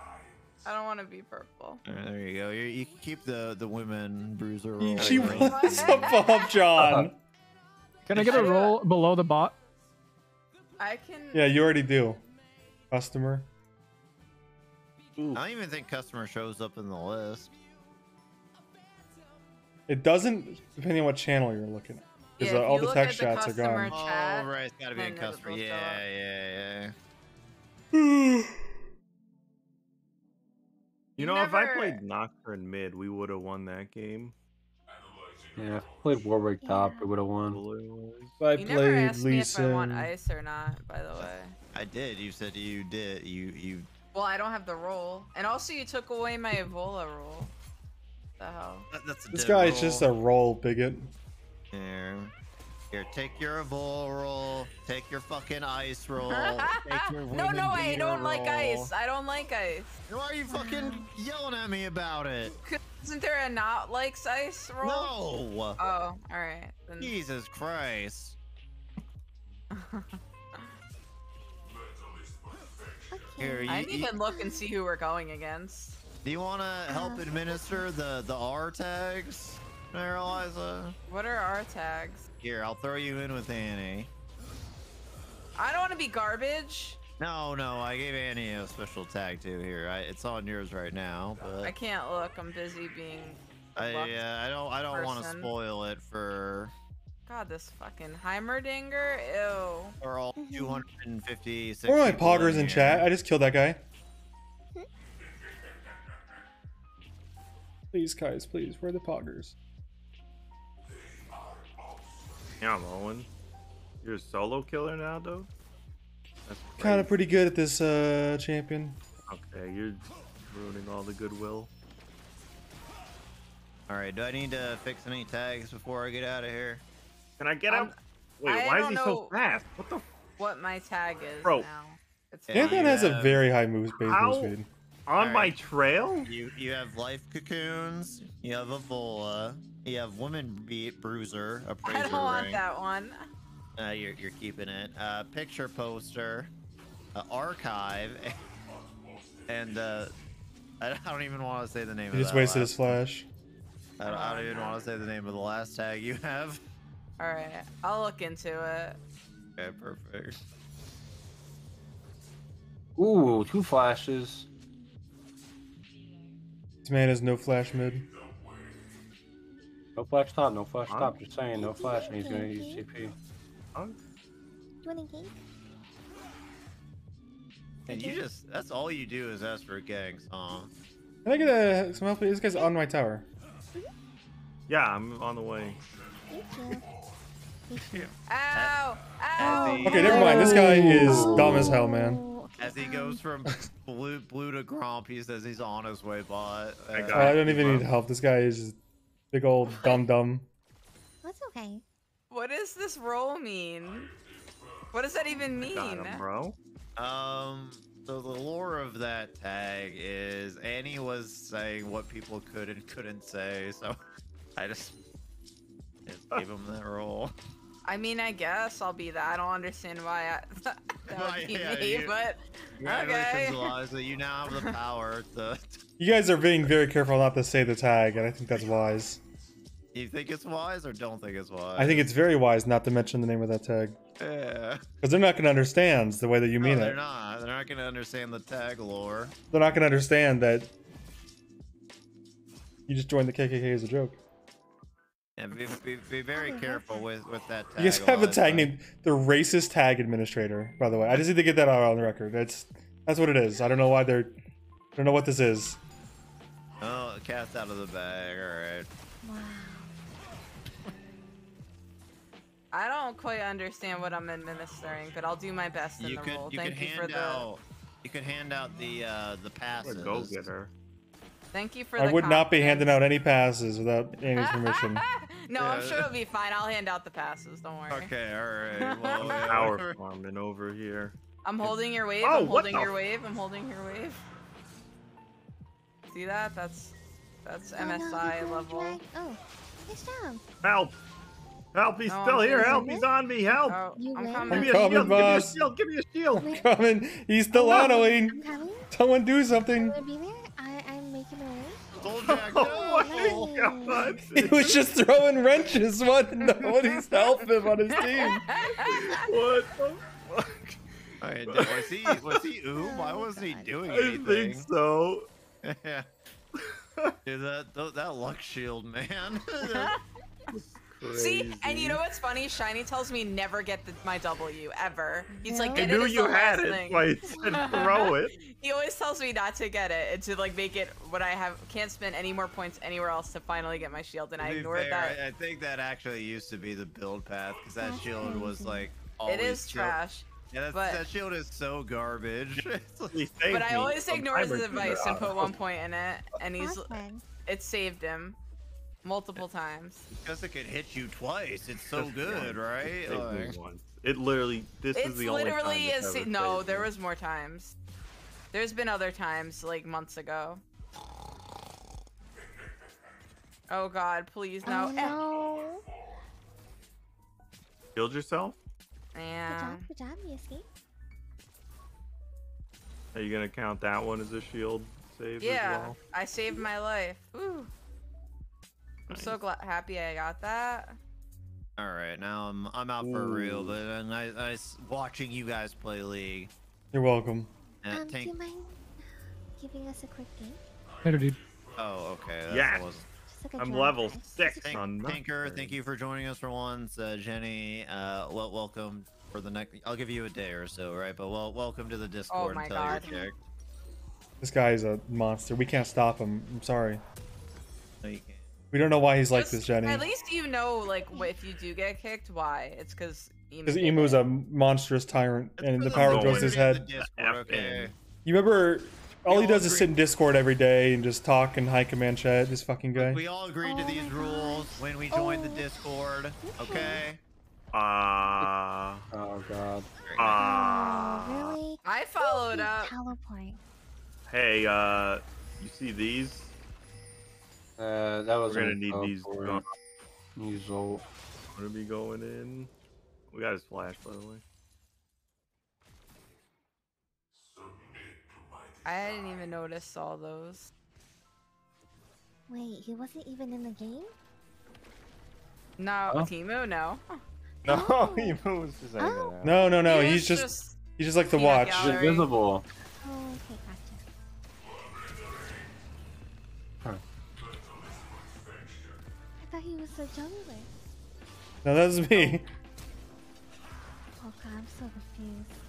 [SPEAKER 1] I don't want to be purple.
[SPEAKER 6] Alright, there you go. You, you keep the the women bruiser roll.
[SPEAKER 3] She
[SPEAKER 6] right?
[SPEAKER 3] was above John.
[SPEAKER 8] Can I get a roll below the bot?
[SPEAKER 1] I can.
[SPEAKER 3] Yeah, you already do. Customer.
[SPEAKER 6] I don't even think customer shows up in the list.
[SPEAKER 3] It doesn't, depending on what channel you're looking at. Because
[SPEAKER 1] Yeah,
[SPEAKER 3] uh, all the text
[SPEAKER 1] the
[SPEAKER 3] chats are gone.
[SPEAKER 1] chat,
[SPEAKER 6] oh, right. It's got to be a customer.
[SPEAKER 1] show
[SPEAKER 6] Yeah, yeah, yeah.
[SPEAKER 2] You know, if I
[SPEAKER 1] never-
[SPEAKER 2] played Nocturne mid, we would have won that game.
[SPEAKER 5] Yeah, if I played Warwick top, we would have won.
[SPEAKER 3] If I
[SPEAKER 1] You never
[SPEAKER 3] played
[SPEAKER 1] asked me if I want ice or not, by the way.
[SPEAKER 6] I did. You said you did. You you.
[SPEAKER 1] Well, I don't have the roll, and also you took away my Evola roll. The hell?
[SPEAKER 6] That, that's a
[SPEAKER 3] This
[SPEAKER 6] dead
[SPEAKER 3] guy's
[SPEAKER 6] roll.
[SPEAKER 3] just a roll bigot.
[SPEAKER 6] Here. Here, take your Evol roll. Take your fucking ice roll. take your
[SPEAKER 1] no, no, I don't like ice. I don't like ice.
[SPEAKER 6] Why are you fucking yelling at me about it?
[SPEAKER 1] Isn't there a not likes ice roll?
[SPEAKER 6] No.
[SPEAKER 1] Oh, all right. Then
[SPEAKER 6] Jesus Christ. Here, you,
[SPEAKER 1] I didn't even look and see who we're going against.
[SPEAKER 6] do you want to help uh-huh. administer the the R tags, there, Eliza?
[SPEAKER 1] What are our tags?
[SPEAKER 6] Here, I'll throw you in with Annie.
[SPEAKER 1] I don't want to be garbage.
[SPEAKER 6] No, no, I gave Annie a special tag too. Here, I, it's on yours right now, but
[SPEAKER 1] I can't look. I'm busy being.
[SPEAKER 6] I,
[SPEAKER 1] lucky
[SPEAKER 6] uh, I don't, I don't want to spoil it for
[SPEAKER 1] God, this fucking Heimerdinger. Ew.
[SPEAKER 6] for all 256.
[SPEAKER 3] Where are my poggers in
[SPEAKER 6] here.
[SPEAKER 3] chat? I just killed that guy. Please, guys, please. Where are the poggers?
[SPEAKER 2] Yeah, I'm Owen. You're a solo killer now, though? That's
[SPEAKER 3] Kind of pretty good at this uh, champion.
[SPEAKER 2] Okay, you're ruining all the goodwill.
[SPEAKER 6] All right, do I need to fix any tags before I get out of here?
[SPEAKER 2] Can I get
[SPEAKER 1] I'm-
[SPEAKER 2] out? Wait,
[SPEAKER 1] I
[SPEAKER 2] why is he so fast? What the?
[SPEAKER 1] What my tag is
[SPEAKER 2] Bro.
[SPEAKER 1] now. It's
[SPEAKER 6] Yeah,
[SPEAKER 3] Nathan has a very high move base move speed.
[SPEAKER 2] On
[SPEAKER 6] All
[SPEAKER 2] my
[SPEAKER 6] right.
[SPEAKER 2] trail?
[SPEAKER 6] You you have life cocoons. You have Evola. You have woman beat bruiser. A
[SPEAKER 1] I
[SPEAKER 6] praiser
[SPEAKER 1] don't want
[SPEAKER 6] ring.
[SPEAKER 1] that one.
[SPEAKER 6] Uh, you're you're keeping it. Uh, picture poster. Uh, archive. And uh, I I don't even want to say the name.
[SPEAKER 3] He
[SPEAKER 6] of
[SPEAKER 3] just
[SPEAKER 6] that
[SPEAKER 3] wasted his flash.
[SPEAKER 6] I don't, I don't even want to say the name of the last tag you have.
[SPEAKER 1] All right, I'll look into it.
[SPEAKER 6] Okay, perfect.
[SPEAKER 5] Ooh, two flashes.
[SPEAKER 3] This man has no flash mid.
[SPEAKER 5] No flash top, no flash
[SPEAKER 2] Huh?
[SPEAKER 5] top. Just saying, no flash, and he's gonna use CP.
[SPEAKER 2] Oh,
[SPEAKER 4] Do you want a game?
[SPEAKER 6] And you just—that's all you do is ask for ganks, huh?
[SPEAKER 3] Can I get uh, some help? This guy's on my tower.
[SPEAKER 2] yeah, I'm on the way.
[SPEAKER 4] Thank you.
[SPEAKER 1] Ow!
[SPEAKER 6] As
[SPEAKER 1] Ow!
[SPEAKER 6] he-
[SPEAKER 3] Okay, never mind. This guy is dumb as hell, man.
[SPEAKER 4] Okay,
[SPEAKER 6] As he goes from blue blue to grump, he says he's on his way, bot.
[SPEAKER 2] I
[SPEAKER 6] Uh,
[SPEAKER 2] got
[SPEAKER 3] Oh, I don't even need help. This guy is just big old dumb dumb.
[SPEAKER 4] That's okay.
[SPEAKER 1] What does this roll mean? What does that even mean?
[SPEAKER 2] Got him, bro.
[SPEAKER 6] Um, so the lore of that tag is Annie was saying what people could and couldn't say, so I just, just gave him that role.
[SPEAKER 1] I mean, I guess I'll be that. I don't understand why I, that
[SPEAKER 6] Why,
[SPEAKER 1] would be
[SPEAKER 6] yeah,
[SPEAKER 1] me,
[SPEAKER 6] you-
[SPEAKER 1] but
[SPEAKER 6] Congratulations,
[SPEAKER 1] okay.
[SPEAKER 6] Eliza. You now have the power to.
[SPEAKER 3] You guys are being very careful not to say the tag, and I think that's wise.
[SPEAKER 6] You think it's wise or don't think it's wise?
[SPEAKER 3] I think it's very wise not to mention the name of that tag
[SPEAKER 6] Yeah.
[SPEAKER 3] because they're not going to understand the way that you mean
[SPEAKER 6] No,
[SPEAKER 3] mean
[SPEAKER 6] they're
[SPEAKER 3] it.
[SPEAKER 6] not. They're not gonna understand the tag lore.
[SPEAKER 3] They're not going to understand that you just joined the KKK as a joke.
[SPEAKER 6] And be, be, be very careful with with that tag.
[SPEAKER 3] You guys have a tag named the Racist Tag Administrator, by the way. I just need to get that out on the record. That's that's what it is. I don't know why they're. I don't know what this is.
[SPEAKER 6] Oh, cat's out of the bag. All right.
[SPEAKER 4] Wow.
[SPEAKER 1] I don't quite understand what I'm administering, but I'll do my best in
[SPEAKER 6] You
[SPEAKER 1] the
[SPEAKER 6] could
[SPEAKER 1] role.
[SPEAKER 6] you
[SPEAKER 1] Thank
[SPEAKER 6] could
[SPEAKER 1] you for
[SPEAKER 6] hand
[SPEAKER 1] the
[SPEAKER 6] out you could hand out the uh the
[SPEAKER 2] I'm
[SPEAKER 6] passes.
[SPEAKER 2] gonna go get her.
[SPEAKER 1] thank you for
[SPEAKER 3] I
[SPEAKER 1] the
[SPEAKER 3] would not be handing out any passes without Annie's permission.
[SPEAKER 1] no, I'm sure it'll be fine. I'll hand out the passes. Don't worry.
[SPEAKER 6] Okay, all right. Well, yeah.
[SPEAKER 2] Power farming over here.
[SPEAKER 1] I'm holding your wave.
[SPEAKER 2] Oh,
[SPEAKER 1] I'm holding your wave. I'm holding your wave. See that? That's that's
[SPEAKER 4] Oh, no,
[SPEAKER 1] MSI level.
[SPEAKER 4] drag- Oh, nice job.
[SPEAKER 2] Help! Help! He's
[SPEAKER 1] Oh,
[SPEAKER 2] still
[SPEAKER 1] I'm
[SPEAKER 2] here. Help! He's on me. Help!
[SPEAKER 1] Oh,
[SPEAKER 4] You
[SPEAKER 1] I'm
[SPEAKER 4] win?
[SPEAKER 1] coming.
[SPEAKER 2] Give me a
[SPEAKER 3] coming,
[SPEAKER 2] shield! Give me a shield! Give me a shield!
[SPEAKER 4] Wait,
[SPEAKER 3] Coming. He's still wallowing.
[SPEAKER 4] I'm coming.
[SPEAKER 3] Someone do something.
[SPEAKER 4] I'm gonna be there. I, I'm making my way.
[SPEAKER 6] Soul Jack,
[SPEAKER 2] Oh
[SPEAKER 6] no!
[SPEAKER 2] my god!
[SPEAKER 3] He was just throwing wrenches. What? Nobody's helping him on his team.
[SPEAKER 2] What the fuck?
[SPEAKER 6] Alright, was he was he oom? Why wasn't he doing anything?
[SPEAKER 2] I
[SPEAKER 6] anything?
[SPEAKER 2] think so.
[SPEAKER 6] yeah. Dude, that that that luck shield, man.
[SPEAKER 1] See, and you know what's funny? Shiny tells me never get the, my W ever. He's like,
[SPEAKER 2] I knew
[SPEAKER 1] it
[SPEAKER 2] you had it,
[SPEAKER 1] thing.
[SPEAKER 2] so I said throw it.
[SPEAKER 1] He always tells me not to get it and to like make it when I have can't spend any more points anywhere else to finally get my shield, and
[SPEAKER 6] To
[SPEAKER 1] I ignored
[SPEAKER 6] fair,
[SPEAKER 1] that.
[SPEAKER 6] I, I think that actually used to be the build path because that shield was like
[SPEAKER 1] It
[SPEAKER 6] always
[SPEAKER 1] is
[SPEAKER 6] so-
[SPEAKER 1] trash,
[SPEAKER 6] Yeah, that's,
[SPEAKER 1] but-
[SPEAKER 6] that shield is so garbage. Like-
[SPEAKER 1] but I always
[SPEAKER 2] some
[SPEAKER 1] ignore his
[SPEAKER 2] time or two
[SPEAKER 1] advice and put one point in it, and he's it saved him multiple times.
[SPEAKER 6] because it could hit you twice. It's so
[SPEAKER 2] Just
[SPEAKER 6] good,
[SPEAKER 2] once.
[SPEAKER 6] right? Like-
[SPEAKER 2] It literally. This
[SPEAKER 1] It's
[SPEAKER 2] is the only time
[SPEAKER 1] literally
[SPEAKER 2] it's
[SPEAKER 1] as
[SPEAKER 2] ever
[SPEAKER 1] no,
[SPEAKER 2] saved
[SPEAKER 1] there was more times. There's been other times like months ago. Oh God, please no.
[SPEAKER 4] Oh
[SPEAKER 1] Eh,
[SPEAKER 4] no.
[SPEAKER 2] Killed yourself?
[SPEAKER 1] Yeah.
[SPEAKER 4] Good job. Good job. You escaped.
[SPEAKER 2] Are you gonna count that one as a shield save
[SPEAKER 1] Yeah,
[SPEAKER 2] as well?
[SPEAKER 1] I saved my life. Woo. I'm so glad, happy I got that.
[SPEAKER 6] All right, now I'm I'm out for real, but uh, nice, nice watching you guys play League.
[SPEAKER 3] You're welcome.
[SPEAKER 6] Uh,
[SPEAKER 4] Um, do
[SPEAKER 6] tank.
[SPEAKER 4] you mind giving us a quick game?
[SPEAKER 8] Later, dude.
[SPEAKER 6] Oh, okay. That
[SPEAKER 2] Yes.
[SPEAKER 6] was
[SPEAKER 4] Just like a
[SPEAKER 2] I'm level
[SPEAKER 4] test.
[SPEAKER 2] six
[SPEAKER 6] Tank,
[SPEAKER 2] on
[SPEAKER 6] Tinker.
[SPEAKER 2] nothing.
[SPEAKER 6] Thank you for joining us for once, uh, Jenny. Uh, well, welcome for the next. I'll give you a day or so, right? But well, welcome to the Discord
[SPEAKER 1] Oh my
[SPEAKER 6] until
[SPEAKER 1] God.
[SPEAKER 6] you're kicked.
[SPEAKER 3] This guy is a monster. We can't stop him. I'm sorry.
[SPEAKER 6] No, you can't.
[SPEAKER 3] We don't know why he's like this, Jenny.
[SPEAKER 1] At least you know, like, if you do get kicked, why? It's because
[SPEAKER 3] Because Emu's a monstrous tyrant,
[SPEAKER 6] It's
[SPEAKER 3] and the power goes to his head.
[SPEAKER 6] Discord, okay?
[SPEAKER 3] You remember? All he
[SPEAKER 6] all
[SPEAKER 3] does is sit in Discord every day and just talk and high command chat. This fucking guy.
[SPEAKER 6] We all agreed to
[SPEAKER 4] Oh
[SPEAKER 6] these rules
[SPEAKER 4] gosh.
[SPEAKER 6] when we joined the
[SPEAKER 4] Oh.
[SPEAKER 6] Discord, okay?
[SPEAKER 2] Ah.
[SPEAKER 5] Oh god.
[SPEAKER 2] Ah.
[SPEAKER 4] Oh, really?
[SPEAKER 1] I followed up.
[SPEAKER 4] Teleport.
[SPEAKER 2] Hey, uh, you see these?
[SPEAKER 5] Uh, that was
[SPEAKER 2] We're gonna need these.
[SPEAKER 5] teleport.
[SPEAKER 2] Gonna be going in. We got his flash, by the way.
[SPEAKER 1] I didn't even notice all those.
[SPEAKER 4] Wait, he wasn't even in the game?
[SPEAKER 1] No,
[SPEAKER 5] Huh?
[SPEAKER 1] Timu, no.
[SPEAKER 5] No, he moves to say
[SPEAKER 4] Oh.
[SPEAKER 3] No, no, no.
[SPEAKER 1] He
[SPEAKER 3] he's
[SPEAKER 1] was
[SPEAKER 3] just, he's just like the
[SPEAKER 1] peanut
[SPEAKER 3] watch.
[SPEAKER 1] gallery.
[SPEAKER 5] Invisible.
[SPEAKER 4] Oh, okay, thought thought he was the jungler.
[SPEAKER 3] No, that was me.
[SPEAKER 4] Oh. oh god, I'm so confused.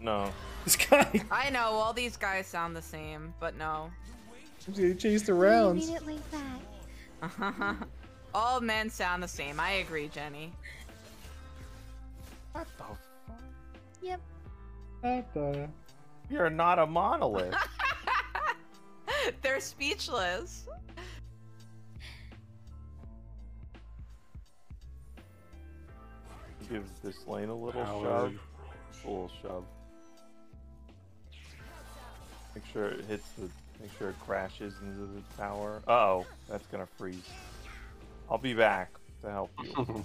[SPEAKER 2] No.
[SPEAKER 3] This guy.
[SPEAKER 1] I know all these guys sound the same, but no.
[SPEAKER 3] He chased
[SPEAKER 4] Why
[SPEAKER 3] around.
[SPEAKER 4] you made it like that?
[SPEAKER 1] all men sound the same. I agree, Jenny.
[SPEAKER 2] What the fuck?
[SPEAKER 4] Yep.
[SPEAKER 3] What the-
[SPEAKER 2] You're not a monolith.
[SPEAKER 1] They're speechless.
[SPEAKER 2] Give this lane a little
[SPEAKER 5] Howard.
[SPEAKER 2] shove. A little shove. Make sure it hits the. Make sure it crashes into the tower. Uh oh, that's gonna freeze. I'll be back to help you.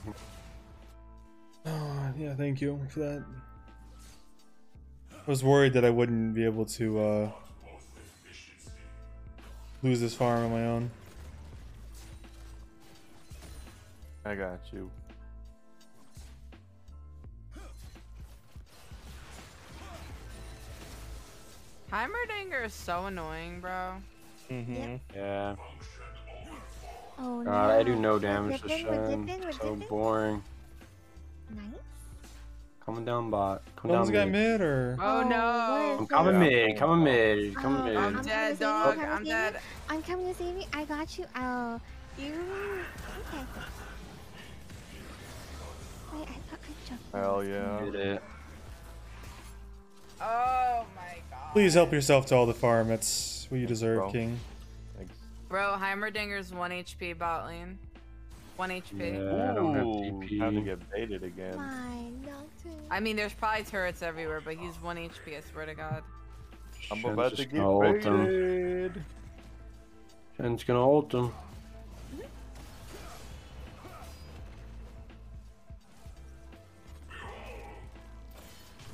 [SPEAKER 3] Oh, yeah, thank you for that. I was worried that I wouldn't be able to uh, lose this farm on my own.
[SPEAKER 2] I got you.
[SPEAKER 1] Heimerdinger is so annoying, bro.
[SPEAKER 2] Mm-hmm.
[SPEAKER 5] Yeah.
[SPEAKER 4] Oh
[SPEAKER 5] God,
[SPEAKER 4] no.
[SPEAKER 5] I do no damage to
[SPEAKER 4] dipping, we're
[SPEAKER 5] Shen. So
[SPEAKER 4] dipping.
[SPEAKER 5] boring.
[SPEAKER 4] Nice.
[SPEAKER 5] Coming down bot. Come
[SPEAKER 3] Someone's got
[SPEAKER 5] down mid.
[SPEAKER 3] mid or
[SPEAKER 1] Oh, no.
[SPEAKER 5] I'm coming
[SPEAKER 2] Yeah.
[SPEAKER 5] mid. Coming mid. Coming
[SPEAKER 4] Oh,
[SPEAKER 5] mid.
[SPEAKER 1] I'm
[SPEAKER 4] I'm
[SPEAKER 1] dead,
[SPEAKER 4] to save you,
[SPEAKER 1] dog.
[SPEAKER 4] coming to
[SPEAKER 1] I'm
[SPEAKER 4] save you. I'm coming to save you. I got you. Oh, you. Okay. Wait, I thought I jumped.
[SPEAKER 2] Hell yeah.
[SPEAKER 5] Did it.
[SPEAKER 1] Oh my god.
[SPEAKER 3] Please help yourself to all the farm. That's what you deserve,
[SPEAKER 2] Bro.
[SPEAKER 3] King.
[SPEAKER 2] Thanks.
[SPEAKER 1] Bro, Heimerdinger's 1 HP bot lane. 1 HP.
[SPEAKER 5] Yeah, I don't have
[SPEAKER 2] Ooh,
[SPEAKER 5] TP.
[SPEAKER 2] time to get baited again.
[SPEAKER 4] My
[SPEAKER 1] I mean, there's probably turrets everywhere, but he's 1 HP, I swear to god.
[SPEAKER 2] I'm
[SPEAKER 5] Shen's
[SPEAKER 2] about to
[SPEAKER 5] just
[SPEAKER 2] get
[SPEAKER 5] gonna ult him.
[SPEAKER 2] baited.
[SPEAKER 5] Shen's gonna ult him.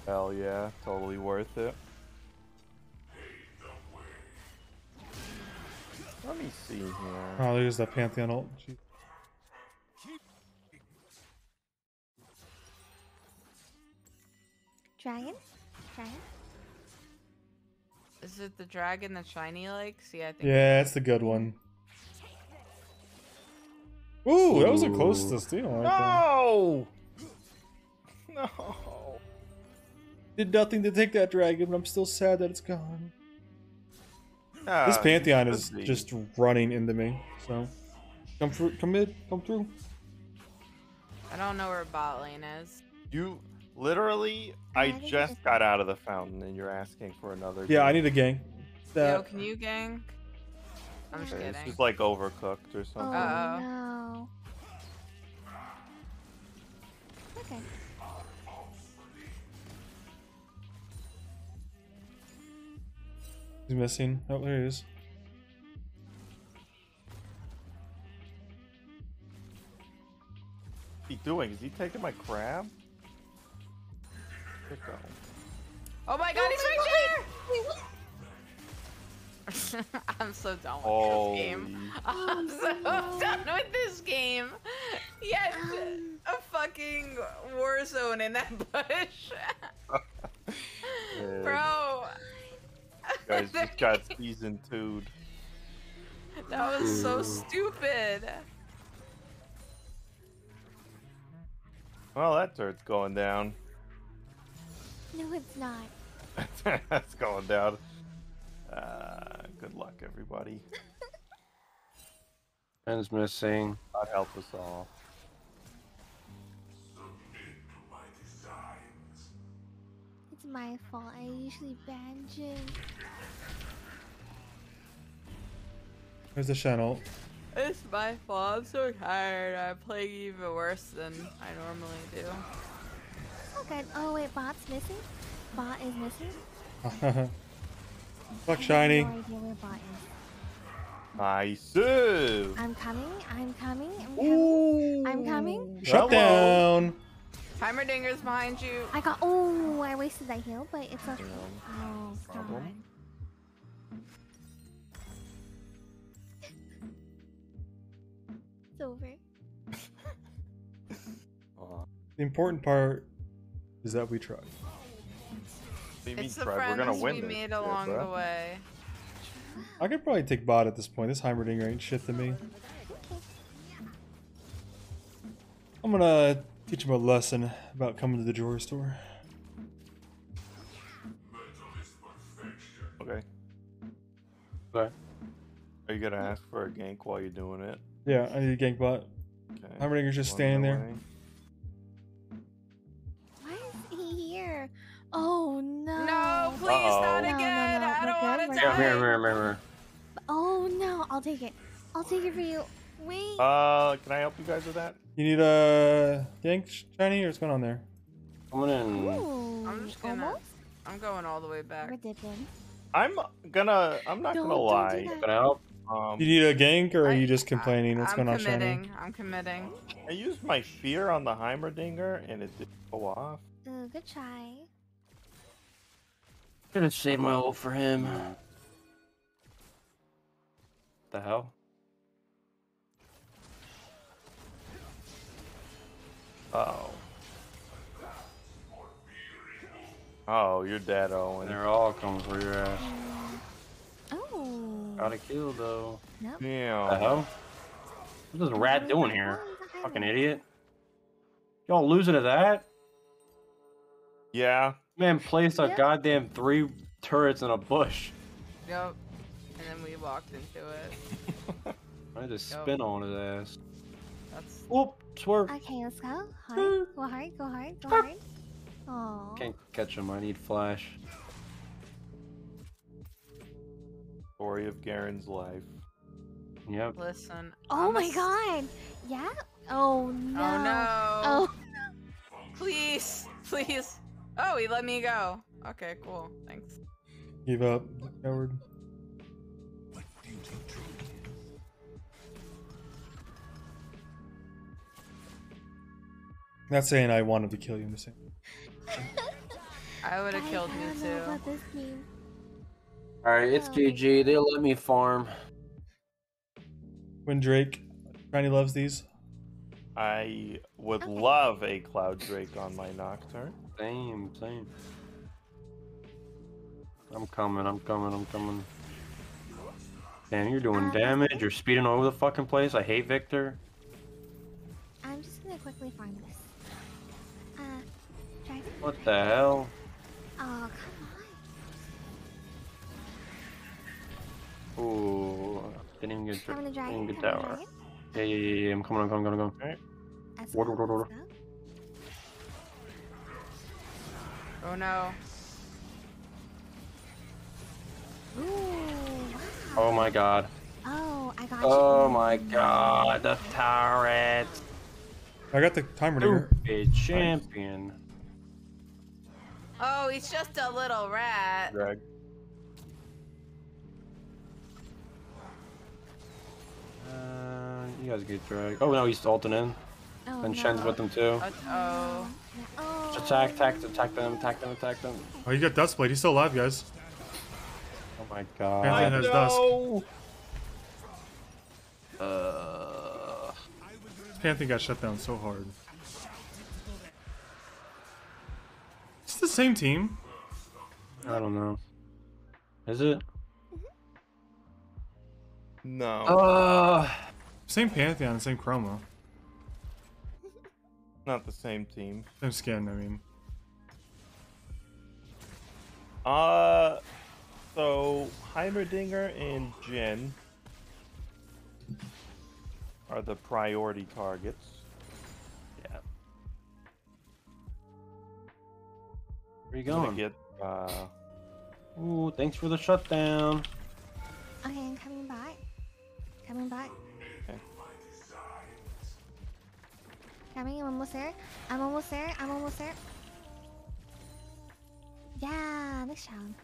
[SPEAKER 2] Hell yeah, totally worth it. Let me see here.
[SPEAKER 3] Oh, there's that Pantheon ult. Jeez.
[SPEAKER 4] Dragon? Dragon?
[SPEAKER 1] Is it the dragon that Shiny likes? Yeah, I think.
[SPEAKER 3] Yeah, it's the good one. Ooh, that was a close to steal. Right
[SPEAKER 2] No! No!
[SPEAKER 3] Did nothing to take that dragon, but I'm still sad that it's gone. This
[SPEAKER 2] Ah,
[SPEAKER 3] Pantheon is
[SPEAKER 2] should be.
[SPEAKER 3] just running into me. So, come through, come mid, come through.
[SPEAKER 1] I don't know where bot lane is.
[SPEAKER 2] You literally, I
[SPEAKER 4] think
[SPEAKER 2] just got out of the fountain and you're asking for another.
[SPEAKER 3] Yeah, I need a gang.
[SPEAKER 1] Yo, can you gank? I'm just
[SPEAKER 2] Okay, This
[SPEAKER 1] kidding.
[SPEAKER 2] is like overcooked or
[SPEAKER 4] Oh
[SPEAKER 2] something.
[SPEAKER 1] Uh-oh.
[SPEAKER 4] no. Okay.
[SPEAKER 3] He's missing. Oh, there he is.
[SPEAKER 2] What's he doing? Is he taking my crab? Pick up.
[SPEAKER 1] Oh my god, he's right there! I'm so done with
[SPEAKER 2] Holy.
[SPEAKER 1] this game. I'm so done with this game. Oh, Yet a fucking war zone in that bush. Bro.
[SPEAKER 2] Guys just got season two.
[SPEAKER 1] that was so stupid.
[SPEAKER 2] Well, that turret's going down.
[SPEAKER 4] No, it's not.
[SPEAKER 2] That's going down. Uh, good luck, everybody.
[SPEAKER 5] Shen's missing.
[SPEAKER 2] God help us all.
[SPEAKER 4] It's my fault. I usually ban Jhin.
[SPEAKER 3] There's the channel.
[SPEAKER 1] It's my fault. I'm so tired. I'm playing even worse than I normally do.
[SPEAKER 4] Okay. Oh wait, bot's missing. Bot is missing.
[SPEAKER 3] Fuck shiny.
[SPEAKER 4] have no idea where bot is.
[SPEAKER 2] Nice.
[SPEAKER 4] I'm coming. I'm coming. I'm coming. I'm coming.
[SPEAKER 3] Shut
[SPEAKER 2] Hello.
[SPEAKER 3] down.
[SPEAKER 1] Heimerdinger's behind you.
[SPEAKER 4] I got. Oh, I wasted that heal, but it's okay.
[SPEAKER 2] Yeah,
[SPEAKER 4] Oh god.
[SPEAKER 2] problem.
[SPEAKER 4] It's over.
[SPEAKER 2] Uh,
[SPEAKER 3] the important part is that we tried.
[SPEAKER 2] What do you mean,
[SPEAKER 1] It's the
[SPEAKER 2] Trev? We're
[SPEAKER 1] friends
[SPEAKER 2] gonna win
[SPEAKER 1] we
[SPEAKER 2] this
[SPEAKER 1] made along
[SPEAKER 2] bro.
[SPEAKER 1] the way.
[SPEAKER 3] I could probably take bot at this point. This Heimerdinger ain't shit to me. I'm gonna teach him a lesson about coming to the jewelry store.
[SPEAKER 2] Okay.
[SPEAKER 5] Okay.
[SPEAKER 2] Are you gonna ask for a gank while you're doing it?
[SPEAKER 3] Yeah, I need a gank bot.
[SPEAKER 2] Okay.
[SPEAKER 3] Heimerdinger's just
[SPEAKER 2] On
[SPEAKER 3] standing there.
[SPEAKER 2] way.
[SPEAKER 4] Why is he here? Oh no.
[SPEAKER 1] No, please
[SPEAKER 2] Uh-oh.
[SPEAKER 1] not
[SPEAKER 4] No, no,
[SPEAKER 1] again.
[SPEAKER 4] no,
[SPEAKER 1] I don't want to
[SPEAKER 4] we're
[SPEAKER 1] die.
[SPEAKER 5] Here, here, here, here, here.
[SPEAKER 4] Oh no, I'll take it. I'll take it for you. Wait.
[SPEAKER 2] Uh, can I help you guys with that?
[SPEAKER 3] You need a gank, Shiny, or what's going on there?
[SPEAKER 5] Coming in.
[SPEAKER 4] Ooh,
[SPEAKER 1] I'm just gonna-
[SPEAKER 4] almost.
[SPEAKER 1] I'm going all the way back.
[SPEAKER 4] We're dipping.
[SPEAKER 2] I'm gonna. I'm not
[SPEAKER 4] Don't-
[SPEAKER 2] gonna
[SPEAKER 4] don't do
[SPEAKER 2] lie.
[SPEAKER 4] that.
[SPEAKER 5] Can I help?
[SPEAKER 2] Um,
[SPEAKER 3] You need a gank, or are
[SPEAKER 1] I-
[SPEAKER 3] you just complaining? What's
[SPEAKER 1] I'm
[SPEAKER 3] going on, Shiny?
[SPEAKER 1] committing. I'm committing.
[SPEAKER 2] I used my fear on the Heimerdinger and it didn't go off.
[SPEAKER 4] Ooh, good try.
[SPEAKER 5] Gonna saved my ult for him. The hell?
[SPEAKER 2] Oh. Oh, you're dead, Owen.
[SPEAKER 5] They're all coming for your ass.
[SPEAKER 4] Oh.
[SPEAKER 5] Got a kill though.
[SPEAKER 4] Nope.
[SPEAKER 5] The
[SPEAKER 2] Damn.
[SPEAKER 5] hell? What is Rat doing here? Fucking idiot. Y'all losing to that?
[SPEAKER 2] Yeah.
[SPEAKER 5] Man placed a
[SPEAKER 4] Yep.
[SPEAKER 5] goddamn three turrets in a bush.
[SPEAKER 1] Yep. And then we walked into it.
[SPEAKER 5] I just
[SPEAKER 1] Yep.
[SPEAKER 5] spin on his ass.
[SPEAKER 1] That's
[SPEAKER 5] Whoop! Swerve!
[SPEAKER 4] Okay, let's go. Hard. Go hard. Go hard. Go hard. Oh.
[SPEAKER 5] Can't catch him, I need flash.
[SPEAKER 2] Story of Garen's life.
[SPEAKER 5] Yep.
[SPEAKER 1] listen.
[SPEAKER 4] Oh
[SPEAKER 1] I'm
[SPEAKER 4] my
[SPEAKER 1] a s-
[SPEAKER 4] god. Yeah. Oh no.
[SPEAKER 1] Oh no.
[SPEAKER 4] Oh.
[SPEAKER 1] Please, please. Oh, he let me go. Okay, cool. Thanks.
[SPEAKER 3] Give up, coward. Not saying I wanted to kill you, I'm just.
[SPEAKER 1] I would have killed
[SPEAKER 4] I
[SPEAKER 1] you too.
[SPEAKER 4] about this game.
[SPEAKER 5] Alright, it's
[SPEAKER 4] Oh.
[SPEAKER 5] GG. They let me farm.
[SPEAKER 3] When Drake, Shiny loves these.
[SPEAKER 2] I would
[SPEAKER 4] Okay.
[SPEAKER 2] love a Cloud Drake on my Nocturne.
[SPEAKER 5] Same, same. I'm coming, I'm coming, I'm coming. Damn, you're doing
[SPEAKER 4] Uh,
[SPEAKER 5] damage. You're speeding over the fucking place. I hate Viktor.
[SPEAKER 4] I'm just gonna quickly farm this. Dragon.
[SPEAKER 5] What the hell?
[SPEAKER 4] Oh, come
[SPEAKER 5] Ooh, didn't even get,
[SPEAKER 4] on.
[SPEAKER 5] dra- didn't even get
[SPEAKER 4] Having a
[SPEAKER 5] tower. Yeah, yeah, yeah, yeah. I'm coming, I'm coming, I'm coming, I'm coming.
[SPEAKER 4] Let's go,
[SPEAKER 5] order,
[SPEAKER 4] let's
[SPEAKER 5] order.
[SPEAKER 4] go.
[SPEAKER 1] Oh no.
[SPEAKER 4] Ooh, oh, wow.
[SPEAKER 5] Oh my god.
[SPEAKER 4] Oh, I got you.
[SPEAKER 5] Oh my god, the turret.
[SPEAKER 3] I got the Heimerdinger.
[SPEAKER 5] Stupid champion.
[SPEAKER 1] Oh, he's just a little rat.
[SPEAKER 2] Drag.
[SPEAKER 5] Uh, you guys get dragged. Oh no, he's ulting in.
[SPEAKER 4] Oh,
[SPEAKER 5] And
[SPEAKER 4] no.
[SPEAKER 5] Shen's with him too.
[SPEAKER 1] Uh oh.
[SPEAKER 4] Oh.
[SPEAKER 5] Attack, attack, attack them, attack them, attack them.
[SPEAKER 3] Oh, you got Duskblade. He's still alive, guys.
[SPEAKER 5] Oh my
[SPEAKER 3] Pantheon
[SPEAKER 5] god.
[SPEAKER 3] has Dusk.
[SPEAKER 5] Uh,
[SPEAKER 3] Pantheon got shut down so hard. It's the same team.
[SPEAKER 5] I don't know. Is it?
[SPEAKER 2] No.
[SPEAKER 5] Uh,
[SPEAKER 3] Same Pantheon, same chroma.
[SPEAKER 2] Not the same team.
[SPEAKER 3] Same skin, I mean.
[SPEAKER 2] Uh, so Heimerdinger and Jhin are the priority targets.
[SPEAKER 5] Where you
[SPEAKER 2] gonna
[SPEAKER 5] going?
[SPEAKER 2] get uh,
[SPEAKER 5] Ooh, thanks for the shutdown.
[SPEAKER 4] Okay, I'm coming back. Coming back.
[SPEAKER 2] Okay.
[SPEAKER 4] Coming, I'm almost there. I'm almost there. I'm almost there. Yeah, next round.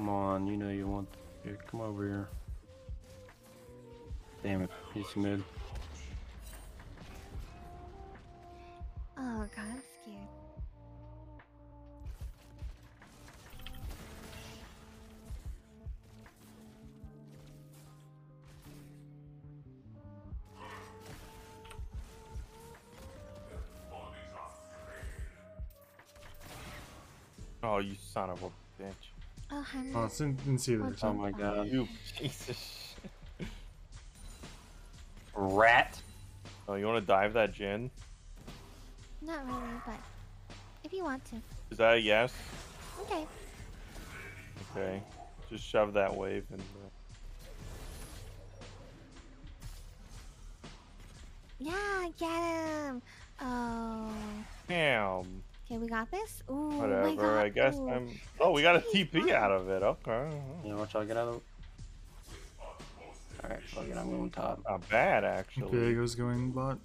[SPEAKER 5] Come on, you know you want. Here, come over here. Damn it, he's mid.
[SPEAKER 3] Didn't, didn't see there.
[SPEAKER 5] Oh my god.
[SPEAKER 2] You piece of shit.
[SPEAKER 5] Rat.
[SPEAKER 2] Oh, you want to dive that Jhin?
[SPEAKER 4] Not really, but if you want to.
[SPEAKER 2] Is that a yes?
[SPEAKER 4] Okay.
[SPEAKER 2] Okay. Just shove that wave in there.
[SPEAKER 4] Yeah, get him. Oh.
[SPEAKER 2] Damn.
[SPEAKER 4] Okay, we got this. Ooh, oh my
[SPEAKER 2] Whatever.
[SPEAKER 4] God.
[SPEAKER 2] I guess
[SPEAKER 4] Ooh.
[SPEAKER 2] I'm. Oh, we got a TP out of it. Okay.
[SPEAKER 5] You know what y'all get out of Alright, fuck it, I'm going top.
[SPEAKER 2] Not bad, actually.
[SPEAKER 3] Viego's going bot.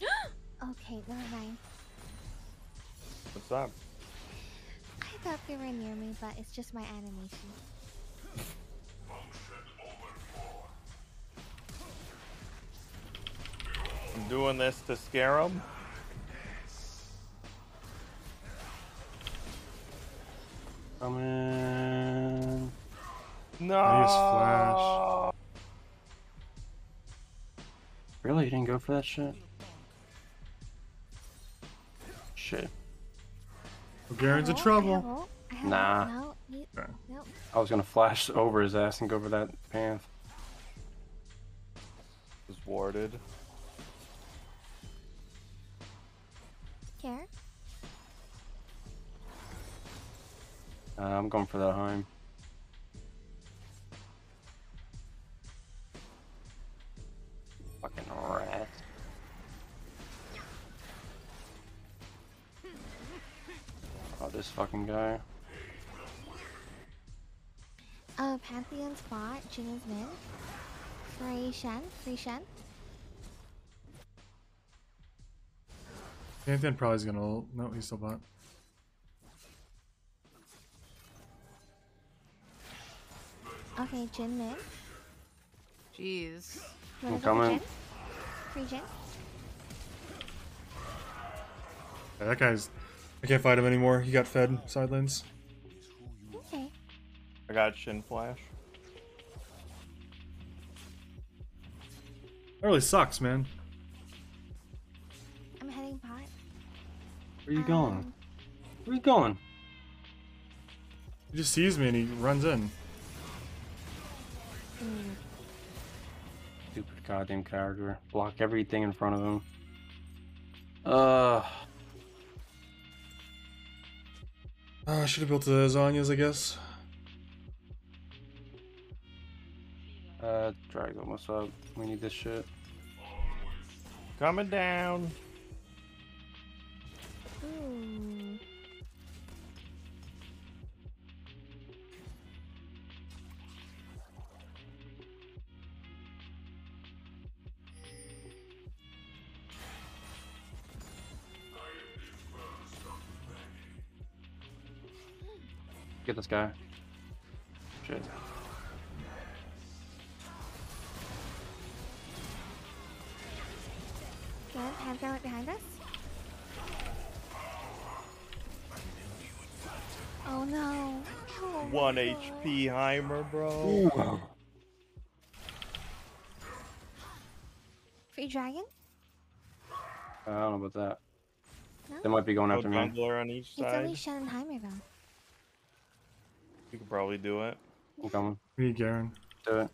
[SPEAKER 4] Okay, never mind.
[SPEAKER 2] What's up?
[SPEAKER 4] I thought they were near me, but it's just my animation.
[SPEAKER 2] I'm doing this to scare them.
[SPEAKER 5] Coming.
[SPEAKER 2] No.
[SPEAKER 3] Nice flash.
[SPEAKER 5] Really? You didn't go for that shit? Shit.
[SPEAKER 3] Oh, Garen's in
[SPEAKER 4] I have ult, I have
[SPEAKER 3] trouble.
[SPEAKER 4] ult, I have
[SPEAKER 5] Nah.
[SPEAKER 4] ult, No, you,
[SPEAKER 3] Okay.
[SPEAKER 5] I was gonna flash over his ass and go for that panth.
[SPEAKER 2] Was warded.
[SPEAKER 5] Uh, I'm going for that home. Fucking rat. Oh, this fucking guy.
[SPEAKER 4] Oh, Pantheon's bot, Jhin is mid. Free Shen, free Shen.
[SPEAKER 3] Pantheon probably is gonna ult. No, he's still bot.
[SPEAKER 4] Okay, Jhin mid.
[SPEAKER 1] Jeez.
[SPEAKER 4] You wanna
[SPEAKER 5] I'm coming.
[SPEAKER 4] Jhin? Free Jhin.
[SPEAKER 3] Yeah, that guy's. I can't fight him anymore. He got fed side lanes.
[SPEAKER 4] Okay.
[SPEAKER 2] I got Shen Flash.
[SPEAKER 3] That really sucks, man.
[SPEAKER 4] I'm heading bot.
[SPEAKER 5] Where are you going?
[SPEAKER 4] Um,
[SPEAKER 5] Where you going?
[SPEAKER 3] He just sees me and he runs in.
[SPEAKER 5] Stupid goddamn character. Block everything in front of him. Uh,
[SPEAKER 3] Uh, I should have built the Zhonya's, I guess.
[SPEAKER 5] uh, Dragon, what's up? We need this shit.
[SPEAKER 2] Coming down.
[SPEAKER 4] ooh.
[SPEAKER 5] Get this guy. Shit.
[SPEAKER 4] Good. Panther right behind us. Oh no. Oh my
[SPEAKER 2] One HP Heimer, bro.
[SPEAKER 4] Free dragon?
[SPEAKER 5] Uh, I don't know about that.
[SPEAKER 4] No?
[SPEAKER 5] They might be going
[SPEAKER 2] No
[SPEAKER 5] after me.
[SPEAKER 2] on each
[SPEAKER 4] It's only
[SPEAKER 2] side.
[SPEAKER 4] Shen and Heimer though.
[SPEAKER 2] You could probably do it.
[SPEAKER 5] I'm coming.
[SPEAKER 3] We need Garen.
[SPEAKER 5] Do it.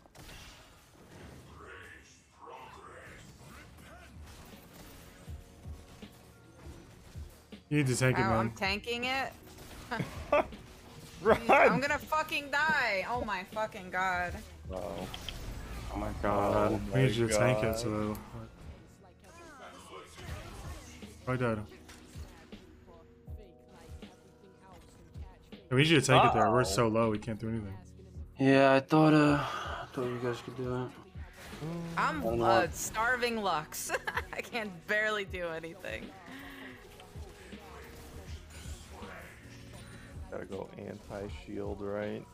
[SPEAKER 3] You need to tank it,
[SPEAKER 1] Wow, I'm tanking it.
[SPEAKER 2] Run!
[SPEAKER 1] I'm gonna fucking die. Oh my fucking god.
[SPEAKER 2] Oh,
[SPEAKER 5] Oh my oh god.
[SPEAKER 2] Oh
[SPEAKER 3] We need you to tank
[SPEAKER 2] God.
[SPEAKER 3] it, so. I died. We need you to tank it there. We're so low, we can't do anything.
[SPEAKER 5] Yeah, I thought uh, I thought you guys could do it.
[SPEAKER 1] I'm uh, starving Lux. I can't barely do anything.
[SPEAKER 2] Gotta go anti-shield, right?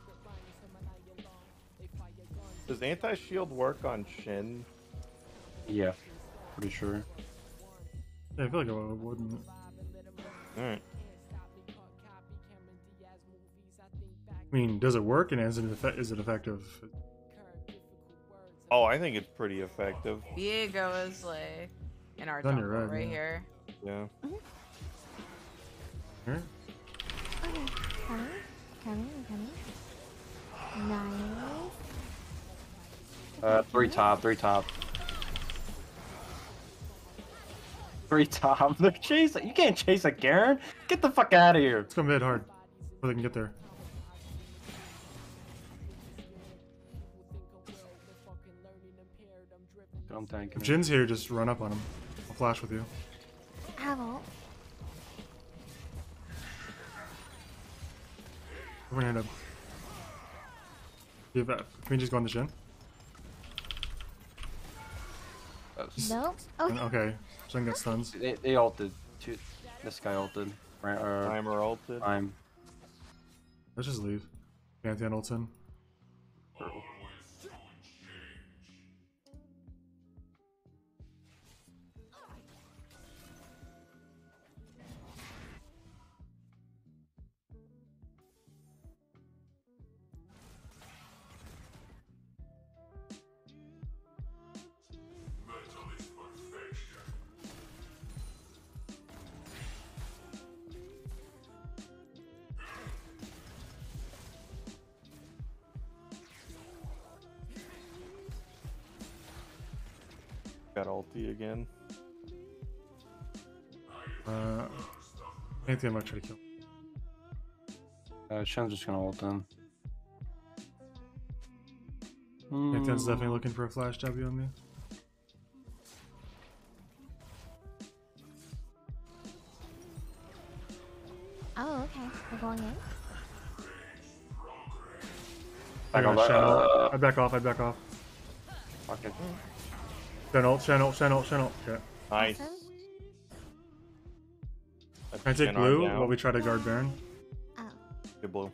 [SPEAKER 2] Does anti-shield work on Shen?
[SPEAKER 5] Yeah, pretty sure.
[SPEAKER 3] Yeah, I feel like I wouldn't.
[SPEAKER 2] Alright.
[SPEAKER 3] I mean, does it work and is it, effe- is it effective?
[SPEAKER 2] Oh, I think it's pretty effective.
[SPEAKER 1] Viego is like in our
[SPEAKER 3] It's
[SPEAKER 1] jungle
[SPEAKER 3] right,
[SPEAKER 1] right
[SPEAKER 3] yeah.
[SPEAKER 1] here.
[SPEAKER 2] Yeah.
[SPEAKER 3] Here.
[SPEAKER 4] Okay, coming, coming, coming. Nice.
[SPEAKER 5] Uh, three top, three top. Three top. They're chasing. You can't chase a Garen. Get the fuck out of here.
[SPEAKER 3] Let's go mid hard. Before they can get there.
[SPEAKER 5] I'm tanking.
[SPEAKER 3] If. Jhin's here, just run up on him. I'll flash with you.
[SPEAKER 4] I have ult.
[SPEAKER 3] We're gonna end up. Give that. Can we just go on the Jhin?
[SPEAKER 5] No.
[SPEAKER 4] Nope. Oh,
[SPEAKER 3] Okay. Jhin got stuns.
[SPEAKER 5] They, they ulted. Two, this guy ulted. Right, or
[SPEAKER 2] Heimer ulted.
[SPEAKER 5] I'm.
[SPEAKER 3] Let's just leave. Pantheon ults in.
[SPEAKER 2] Again.
[SPEAKER 3] Uh, Pantheon might try to kill.
[SPEAKER 5] Uh, Shen's just gonna ult him.
[SPEAKER 3] Pantheon's
[SPEAKER 5] Hmm.
[SPEAKER 3] definitely looking for a flash W on me.
[SPEAKER 4] oh, okay. We're going in.
[SPEAKER 3] I
[SPEAKER 5] Back on
[SPEAKER 3] got
[SPEAKER 5] that.
[SPEAKER 3] Shen.
[SPEAKER 5] Uh,
[SPEAKER 3] I back off. I back off.
[SPEAKER 5] fuck it.
[SPEAKER 3] Shen ult. Shen ult. Shen ult. Shen ult. Yeah.
[SPEAKER 2] Nice.
[SPEAKER 3] Can I take blue while we try to guard Baron?
[SPEAKER 4] Oh,
[SPEAKER 2] Get blue.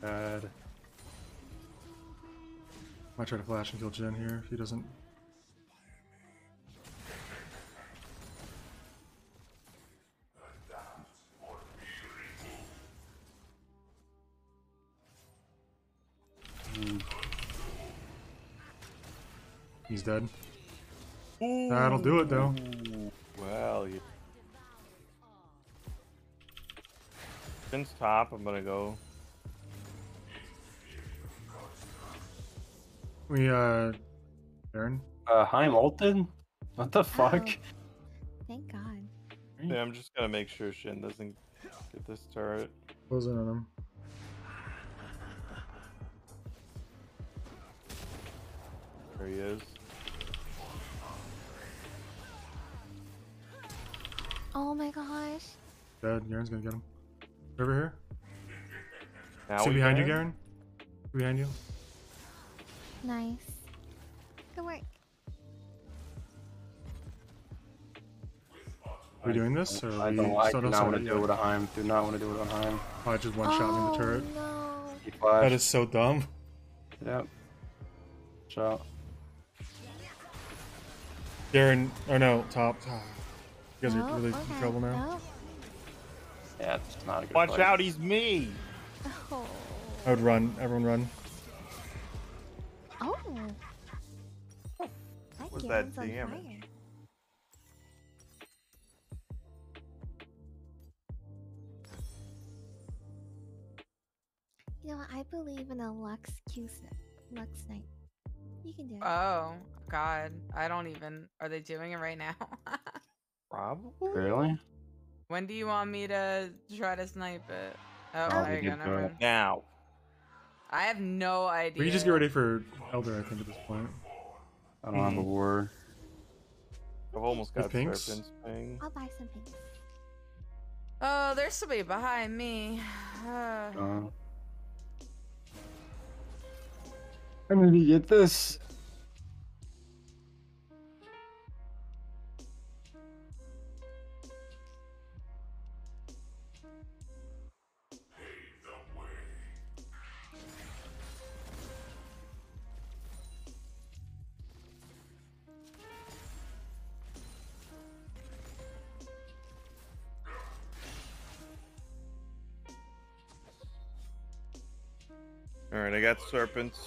[SPEAKER 3] Bad. Might try to flash and kill Jhin here if he doesn't. He's dead. That'll do it though.
[SPEAKER 2] Well, you. Since top, I'm gonna go.
[SPEAKER 3] We uh, Baron.
[SPEAKER 5] Uh, Heim ulted? What the fuck?
[SPEAKER 4] thank God.
[SPEAKER 2] Yeah, I'm just gonna make sure Shen doesn't get this turret.
[SPEAKER 3] Close on him.
[SPEAKER 2] There he is.
[SPEAKER 4] Oh my gosh.
[SPEAKER 3] Dead. Garen's gonna get him. Over here.
[SPEAKER 2] Now
[SPEAKER 3] See
[SPEAKER 2] we
[SPEAKER 3] behind you. Garen. Behind you.
[SPEAKER 4] Nice. Good work.
[SPEAKER 3] Are we doing this, or
[SPEAKER 5] I
[SPEAKER 3] we
[SPEAKER 5] don't. I do
[SPEAKER 3] don't
[SPEAKER 5] want to do it with a Heim. Do not want to do it with a Heim.
[SPEAKER 3] Oh, I just one shot me in the oh, turret.
[SPEAKER 4] Oh, no.
[SPEAKER 3] That is so dumb.
[SPEAKER 5] Yep. Shot.
[SPEAKER 3] Garen, or no, top. Ah. You guys
[SPEAKER 4] No,
[SPEAKER 3] are really
[SPEAKER 4] okay.
[SPEAKER 3] in trouble now.
[SPEAKER 4] No.
[SPEAKER 5] Yeah, it's not a good
[SPEAKER 2] Watch
[SPEAKER 5] fight.
[SPEAKER 2] out, he's me.
[SPEAKER 4] Oh.
[SPEAKER 3] I would run. Everyone run.
[SPEAKER 4] Oh. That
[SPEAKER 2] was that
[SPEAKER 4] Garen's on
[SPEAKER 2] damage?
[SPEAKER 4] fire. You know what? I believe in a Lux Q Lux Knight. You can do it.
[SPEAKER 1] Oh God, I don't even. Are they doing it right now?
[SPEAKER 2] Probably.
[SPEAKER 5] Really?
[SPEAKER 1] when do you want me to try to snipe it? Oh,
[SPEAKER 5] I'll
[SPEAKER 1] there you
[SPEAKER 5] be
[SPEAKER 1] go.
[SPEAKER 5] good
[SPEAKER 1] Never
[SPEAKER 5] it.
[SPEAKER 1] mind.
[SPEAKER 2] Now.
[SPEAKER 1] I have no idea.
[SPEAKER 3] We can just get ready for Elder, I think, at this point.
[SPEAKER 5] I don't have a war.
[SPEAKER 2] I've almost
[SPEAKER 3] With
[SPEAKER 2] got
[SPEAKER 3] pinks?
[SPEAKER 2] Serpent's Ping.
[SPEAKER 4] I'll buy some pinks.
[SPEAKER 1] Oh, there's somebody behind me.
[SPEAKER 5] Uh, I need to get this.
[SPEAKER 2] All right, I got serpents.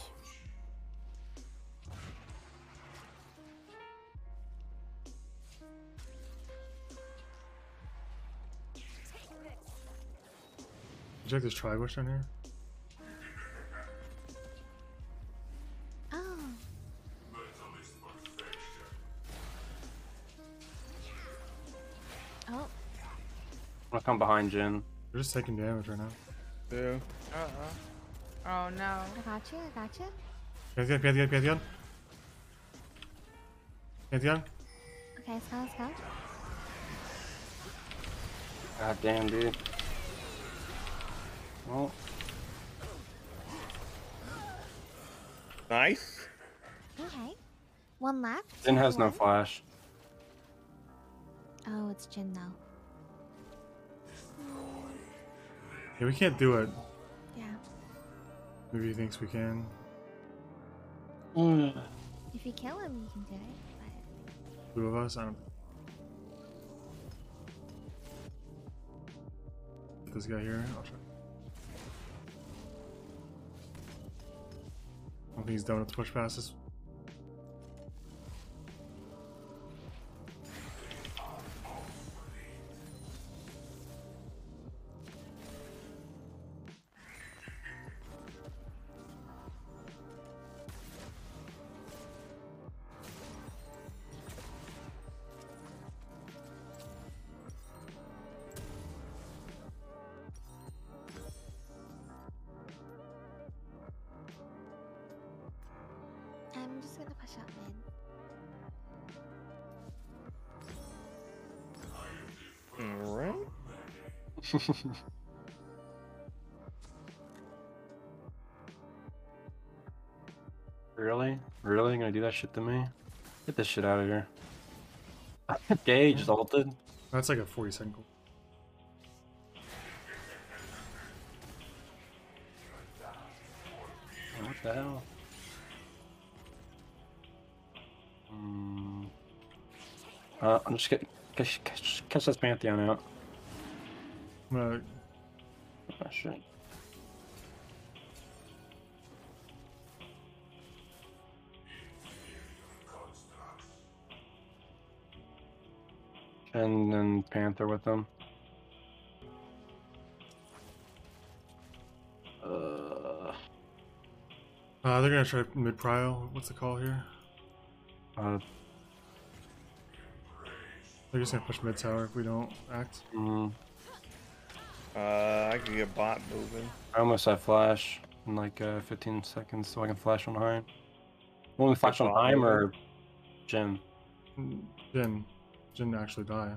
[SPEAKER 3] Check this tribush down here.
[SPEAKER 4] Oh. Oh,
[SPEAKER 5] I'm come behind Jhin.
[SPEAKER 3] We're just taking damage right now.
[SPEAKER 2] Yeah.
[SPEAKER 1] Uh-oh. Oh no.
[SPEAKER 4] I got you, I got you.
[SPEAKER 3] Pantheon, Pantheon, Pantheon. Pantheon.
[SPEAKER 4] Okay, let's go, let's go.
[SPEAKER 5] God damn, dude. Well,
[SPEAKER 2] Nice.
[SPEAKER 4] Okay. One left.
[SPEAKER 5] Jhin has no flash.
[SPEAKER 4] Oh, it's Jhin now.
[SPEAKER 3] Yeah, we can't do it.
[SPEAKER 4] Yeah.
[SPEAKER 3] Maybe he thinks we can. Mm.
[SPEAKER 4] If you kill him, you can do it. But
[SPEAKER 3] Two of us. I don't. This guy here. I'll try. I don't think he's done with the push passes.
[SPEAKER 5] Really? Really? Gonna do that shit to me? Get this shit out of here. Gage ulted.
[SPEAKER 3] That's like a 40 second goal.
[SPEAKER 5] What the hell? Hmm. Uh, I'm just getting catch, catch, catch this Pantheon out.
[SPEAKER 3] I'm gonna.
[SPEAKER 5] Shit. And then Panther with them. Uh,
[SPEAKER 3] Uh, they're gonna try mid prio. What's the call here?
[SPEAKER 5] uh,
[SPEAKER 3] They're just gonna push mid tower if we don't act.
[SPEAKER 5] mm,
[SPEAKER 2] Uh, I can get bot moving.
[SPEAKER 5] I almost have flash in like uh, 15 seconds, so I can flash on Heim. Only flash on
[SPEAKER 2] bot
[SPEAKER 5] Heim or
[SPEAKER 3] Jhin. Jhin. Jhin actually die.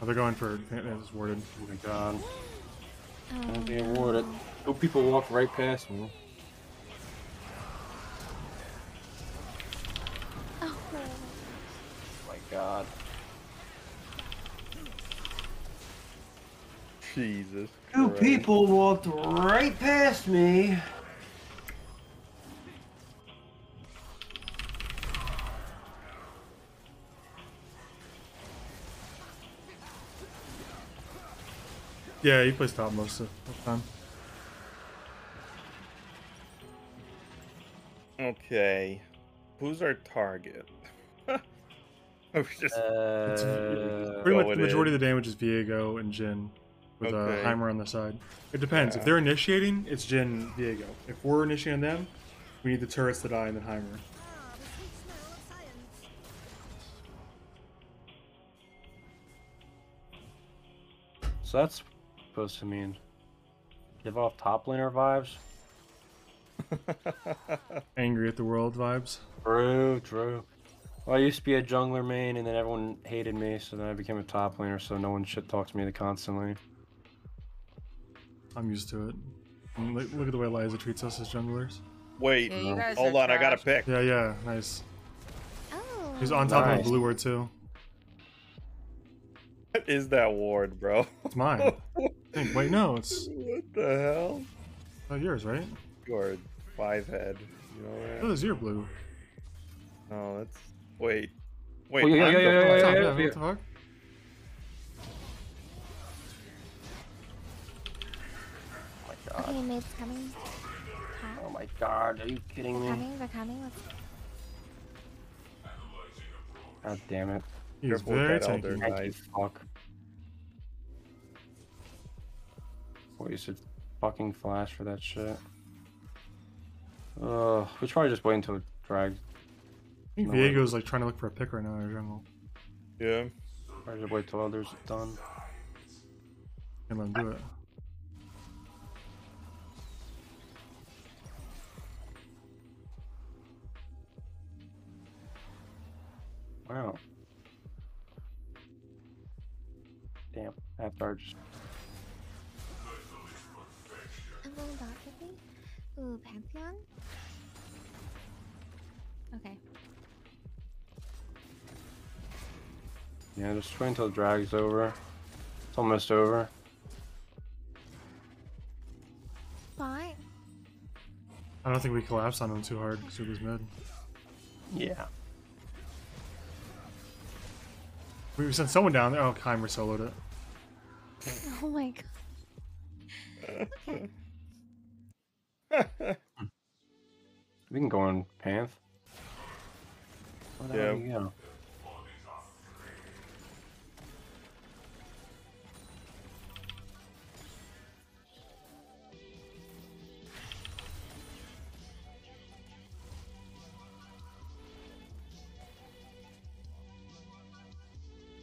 [SPEAKER 3] Oh, they're going for. It's warded.
[SPEAKER 5] Oh my god.
[SPEAKER 4] Oh,
[SPEAKER 5] Can't be awarded. Two people walk right past me.
[SPEAKER 4] Oh,
[SPEAKER 5] Oh my god.
[SPEAKER 2] Jesus.
[SPEAKER 7] Two
[SPEAKER 2] Christ.
[SPEAKER 7] people walked right past me.
[SPEAKER 3] Yeah, he plays top most of the time.
[SPEAKER 2] Okay. Who's our target? we just
[SPEAKER 3] It's
[SPEAKER 5] Uh,
[SPEAKER 3] pretty much the
[SPEAKER 2] it
[SPEAKER 3] majority of the damage is Viego and Jhin, with
[SPEAKER 2] Okay.
[SPEAKER 3] uh, Heimer on the side. It depends. If they're initiating, it's Jhin, Viego. If we're initiating them, we need the turrets to die and then Heimer.
[SPEAKER 5] so that's supposed to mean give off top laner vibes.
[SPEAKER 3] Angry at the world vibes.
[SPEAKER 5] True, true. Well, I used to be a jungler main, and then everyone hated me, so then I became a top laner, so no one shit talks to me constantly.
[SPEAKER 3] I'm used to it. And look, look at the way Liza treats us as junglers.
[SPEAKER 2] wait.
[SPEAKER 1] Yeah, you
[SPEAKER 2] Hold
[SPEAKER 1] are
[SPEAKER 2] on, I got a pick.
[SPEAKER 3] Yeah, yeah, nice.
[SPEAKER 4] Oh.
[SPEAKER 3] He's on top of
[SPEAKER 5] Nice.
[SPEAKER 3] the blue ward too.
[SPEAKER 2] What is that ward, bro?
[SPEAKER 3] It's mine. I think. Wait, no, it's
[SPEAKER 2] what the hell?
[SPEAKER 3] oh, yours, right?
[SPEAKER 2] You're five head. You know
[SPEAKER 3] Oh,
[SPEAKER 2] that?
[SPEAKER 3] it's your blue.
[SPEAKER 2] Oh, that's wait. Wait,
[SPEAKER 5] Oh, yeah,
[SPEAKER 2] I'm
[SPEAKER 5] yeah,
[SPEAKER 2] the
[SPEAKER 5] yeah,
[SPEAKER 3] Oh,
[SPEAKER 5] yeah,
[SPEAKER 3] top,
[SPEAKER 5] yeah,
[SPEAKER 3] yeah,
[SPEAKER 5] yeah.
[SPEAKER 3] what the fuck?
[SPEAKER 5] Oh my god.
[SPEAKER 4] Okay, mid's coming.
[SPEAKER 5] Oh, my god, are you kidding
[SPEAKER 4] They're
[SPEAKER 5] me?
[SPEAKER 4] coming, they're coming. Let's...
[SPEAKER 5] God damn it.
[SPEAKER 3] He's
[SPEAKER 2] Careful
[SPEAKER 3] very
[SPEAKER 2] that elder.
[SPEAKER 3] tanky.
[SPEAKER 5] Thank you,
[SPEAKER 2] Nice.
[SPEAKER 5] fuck. Wasted fucking flash for that shit. Ugh, we should probably just wait until it drags.
[SPEAKER 3] I think
[SPEAKER 5] No way.
[SPEAKER 3] Viego's like trying to look for a pick right now in our jungle.
[SPEAKER 2] Yeah.
[SPEAKER 5] Probably just wait till others are done.
[SPEAKER 3] Can't let him do it.
[SPEAKER 5] Wow. Damn, that dart just
[SPEAKER 4] I'm going dot quickly. Ooh, Pantheon. Okay.
[SPEAKER 5] Yeah, just wait until it drags over. It's almost over.
[SPEAKER 4] Fine.
[SPEAKER 3] I don't think we collapsed on him too hard because he was mid.
[SPEAKER 5] Yeah.
[SPEAKER 3] We sent someone down there. Oh, Heimer soloed it.
[SPEAKER 4] Oh my god.
[SPEAKER 5] We can go on Panth. Where the hell
[SPEAKER 2] Yeah.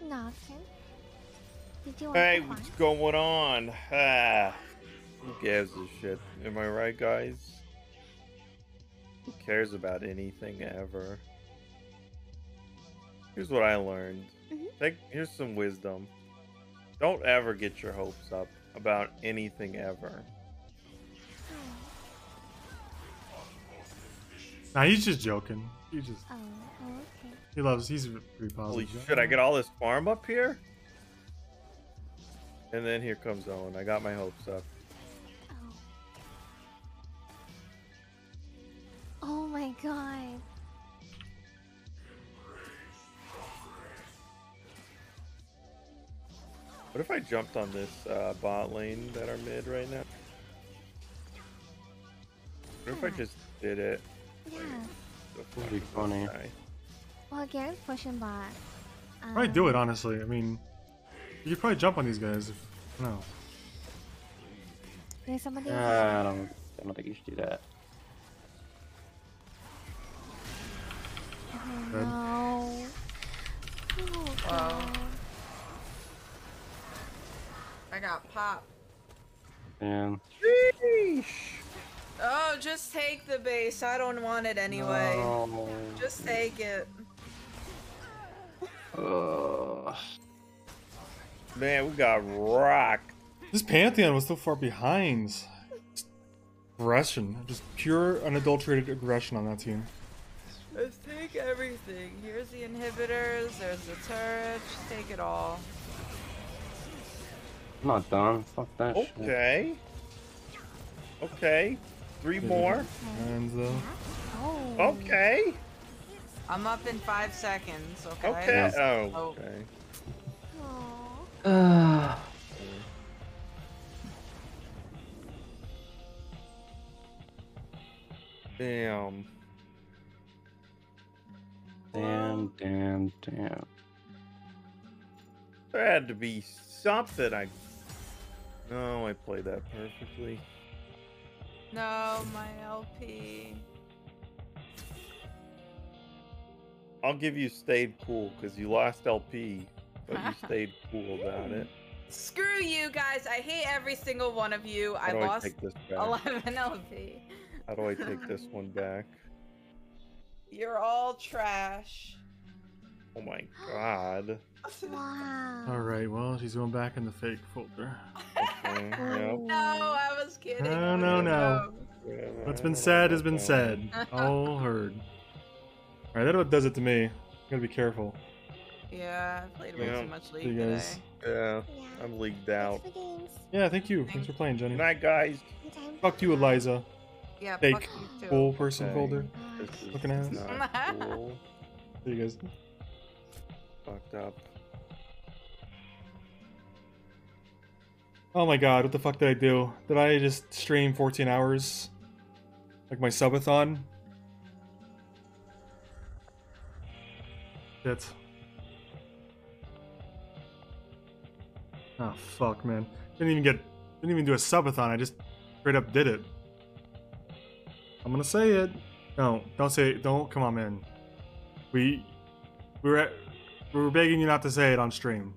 [SPEAKER 5] You go?
[SPEAKER 4] Nothing. Did you want
[SPEAKER 2] Hey, what's going on? Ah, who gives a shit? Am I right, guys? Who cares about anything ever? Here's what I learned.
[SPEAKER 4] Mhm.
[SPEAKER 2] Take here's some wisdom. Don't ever get your hopes up about anything ever.
[SPEAKER 3] Nah, he's just joking. He just
[SPEAKER 4] Oh, oh, okay.
[SPEAKER 3] He loves. He's pretty
[SPEAKER 2] Holy
[SPEAKER 3] positive.
[SPEAKER 2] shit! I get all this farm up here, and then here comes Owen. I got my hopes up.
[SPEAKER 4] Oh. Oh my god.
[SPEAKER 2] What if I jumped on this uh, bot lane that are mid right now? What if I just did it?
[SPEAKER 4] Yeah.
[SPEAKER 2] The
[SPEAKER 5] That'd be
[SPEAKER 2] fucking
[SPEAKER 5] funny.
[SPEAKER 2] Guy?
[SPEAKER 4] Well, Garen's pushing bot. Um,
[SPEAKER 3] Probably do it honestly. I mean, you could probably jump on these guys. If, no.
[SPEAKER 4] There's somebody.
[SPEAKER 5] Ah, I don't, I don't think you should do that.
[SPEAKER 4] Oh no. Oh,
[SPEAKER 1] Wow. I got popped.
[SPEAKER 5] And
[SPEAKER 1] Oh, just take the base. I don't want it anyway.
[SPEAKER 5] No.
[SPEAKER 1] Just take it.
[SPEAKER 5] Ugh.
[SPEAKER 2] Man, we got rocked.
[SPEAKER 3] This Pantheon was so far behind. Just aggression, just pure unadulterated aggression on that team.
[SPEAKER 1] Let's take everything. Here's the inhibitors. There's the turret. Just take it all.
[SPEAKER 5] I'm not done. Fuck that shit.
[SPEAKER 2] Okay. Okay. Three more.
[SPEAKER 3] And uh,
[SPEAKER 4] Oh.
[SPEAKER 2] Okay.
[SPEAKER 1] I'm up in five seconds. Okay.
[SPEAKER 2] Okay. Oh.
[SPEAKER 1] Oh.
[SPEAKER 2] Okay.
[SPEAKER 4] Aw.
[SPEAKER 5] Ah.
[SPEAKER 2] Damn.
[SPEAKER 5] damn, damn, damn.
[SPEAKER 2] There had to be something I. No, I played that perfectly.
[SPEAKER 1] No, my LP.
[SPEAKER 2] I'll give you stayed cool because you lost LP, but you stayed cool about it.
[SPEAKER 1] Screw you guys. I hate every single one of you.
[SPEAKER 2] How
[SPEAKER 1] I lost
[SPEAKER 2] I take this
[SPEAKER 1] 11 LP.
[SPEAKER 2] How do I take this one back?
[SPEAKER 1] You're all trash.
[SPEAKER 2] Oh my god.
[SPEAKER 4] Wow.
[SPEAKER 3] all right, well, she's going back in the fake folder.
[SPEAKER 2] Okay, yep.
[SPEAKER 1] No, I was kidding.
[SPEAKER 3] No,
[SPEAKER 1] I
[SPEAKER 3] no, no. What's been said has been said. All heard. All right, that what does it to me. Gotta be careful.
[SPEAKER 1] Yeah, I played way
[SPEAKER 2] Yeah.
[SPEAKER 1] too much
[SPEAKER 3] See
[SPEAKER 1] League
[SPEAKER 3] you
[SPEAKER 1] today.
[SPEAKER 3] guys.
[SPEAKER 2] Yeah,
[SPEAKER 4] Yeah.
[SPEAKER 2] I'm leagued out.
[SPEAKER 4] Thanks for games.
[SPEAKER 3] Yeah, thank you. Thanks for playing, Jenny.
[SPEAKER 2] Good night, guys.
[SPEAKER 4] Anytime.
[SPEAKER 3] Fuck you, Eliza.
[SPEAKER 1] Yeah,
[SPEAKER 3] Fake
[SPEAKER 1] fuck you too.
[SPEAKER 3] Full person
[SPEAKER 2] Okay.
[SPEAKER 3] folder.
[SPEAKER 2] This is
[SPEAKER 3] Looking at
[SPEAKER 2] cool.
[SPEAKER 3] See you guys.
[SPEAKER 2] Fucked up.
[SPEAKER 3] Oh my god, what the fuck did I do? Did I just stream 14 hours? Like my subathon. Shit. Oh ah, fuck, man. Didn't even get. Didn't even do a subathon. I just straight up did it. I'm gonna say it. No, don't say it. Don't come on, man. We we were we were begging you not to say it on stream.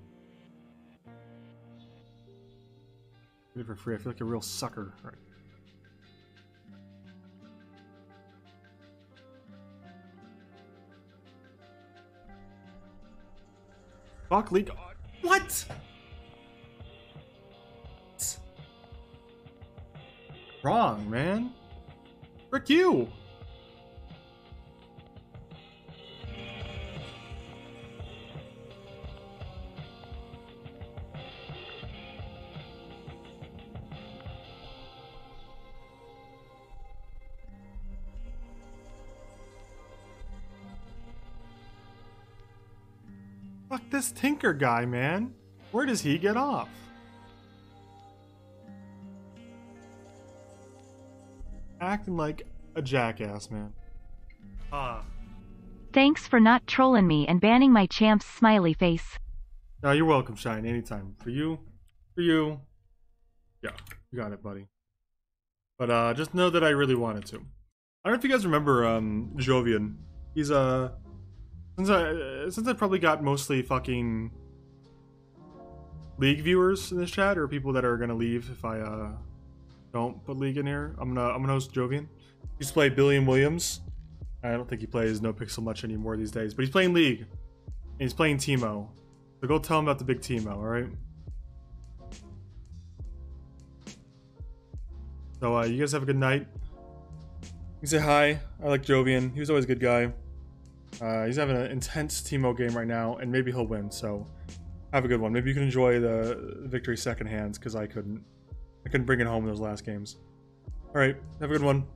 [SPEAKER 3] Did it for free. I feel like a real sucker. Right. Fuck League. What? Wrong, man. Frick you. This Tinker guy, man. Where does he get off? Acting like a jackass, man. Ah.
[SPEAKER 9] Thanks for not trolling me and banning my champ's smiley face.
[SPEAKER 3] No, you're welcome, Shine. Anytime. For you, for you. Yeah, you got it, buddy. But uh, just know that I really wanted to. I don't know if you guys remember um, Jovian. He's uh, since I since I probably got mostly fucking League viewers in this chat, or people that are gonna leave if I uh don't put League in here. I'm gonna I'm gonna host Jovian. He used to play Billiam Williams. I don't think he plays No Pixel much anymore these days, but he's playing League. And he's playing Teemo. So go tell him about the big Teemo, alright? So uh, you guys have a good night. You can say hi. I like Jovian. He was always a good guy. Uh, he's having an intense Teemo game right now, and maybe he'll win. So have a good one. Maybe you can enjoy the victory second hands because I couldn't. I couldn't bring it home in those last games. All right, have a good one.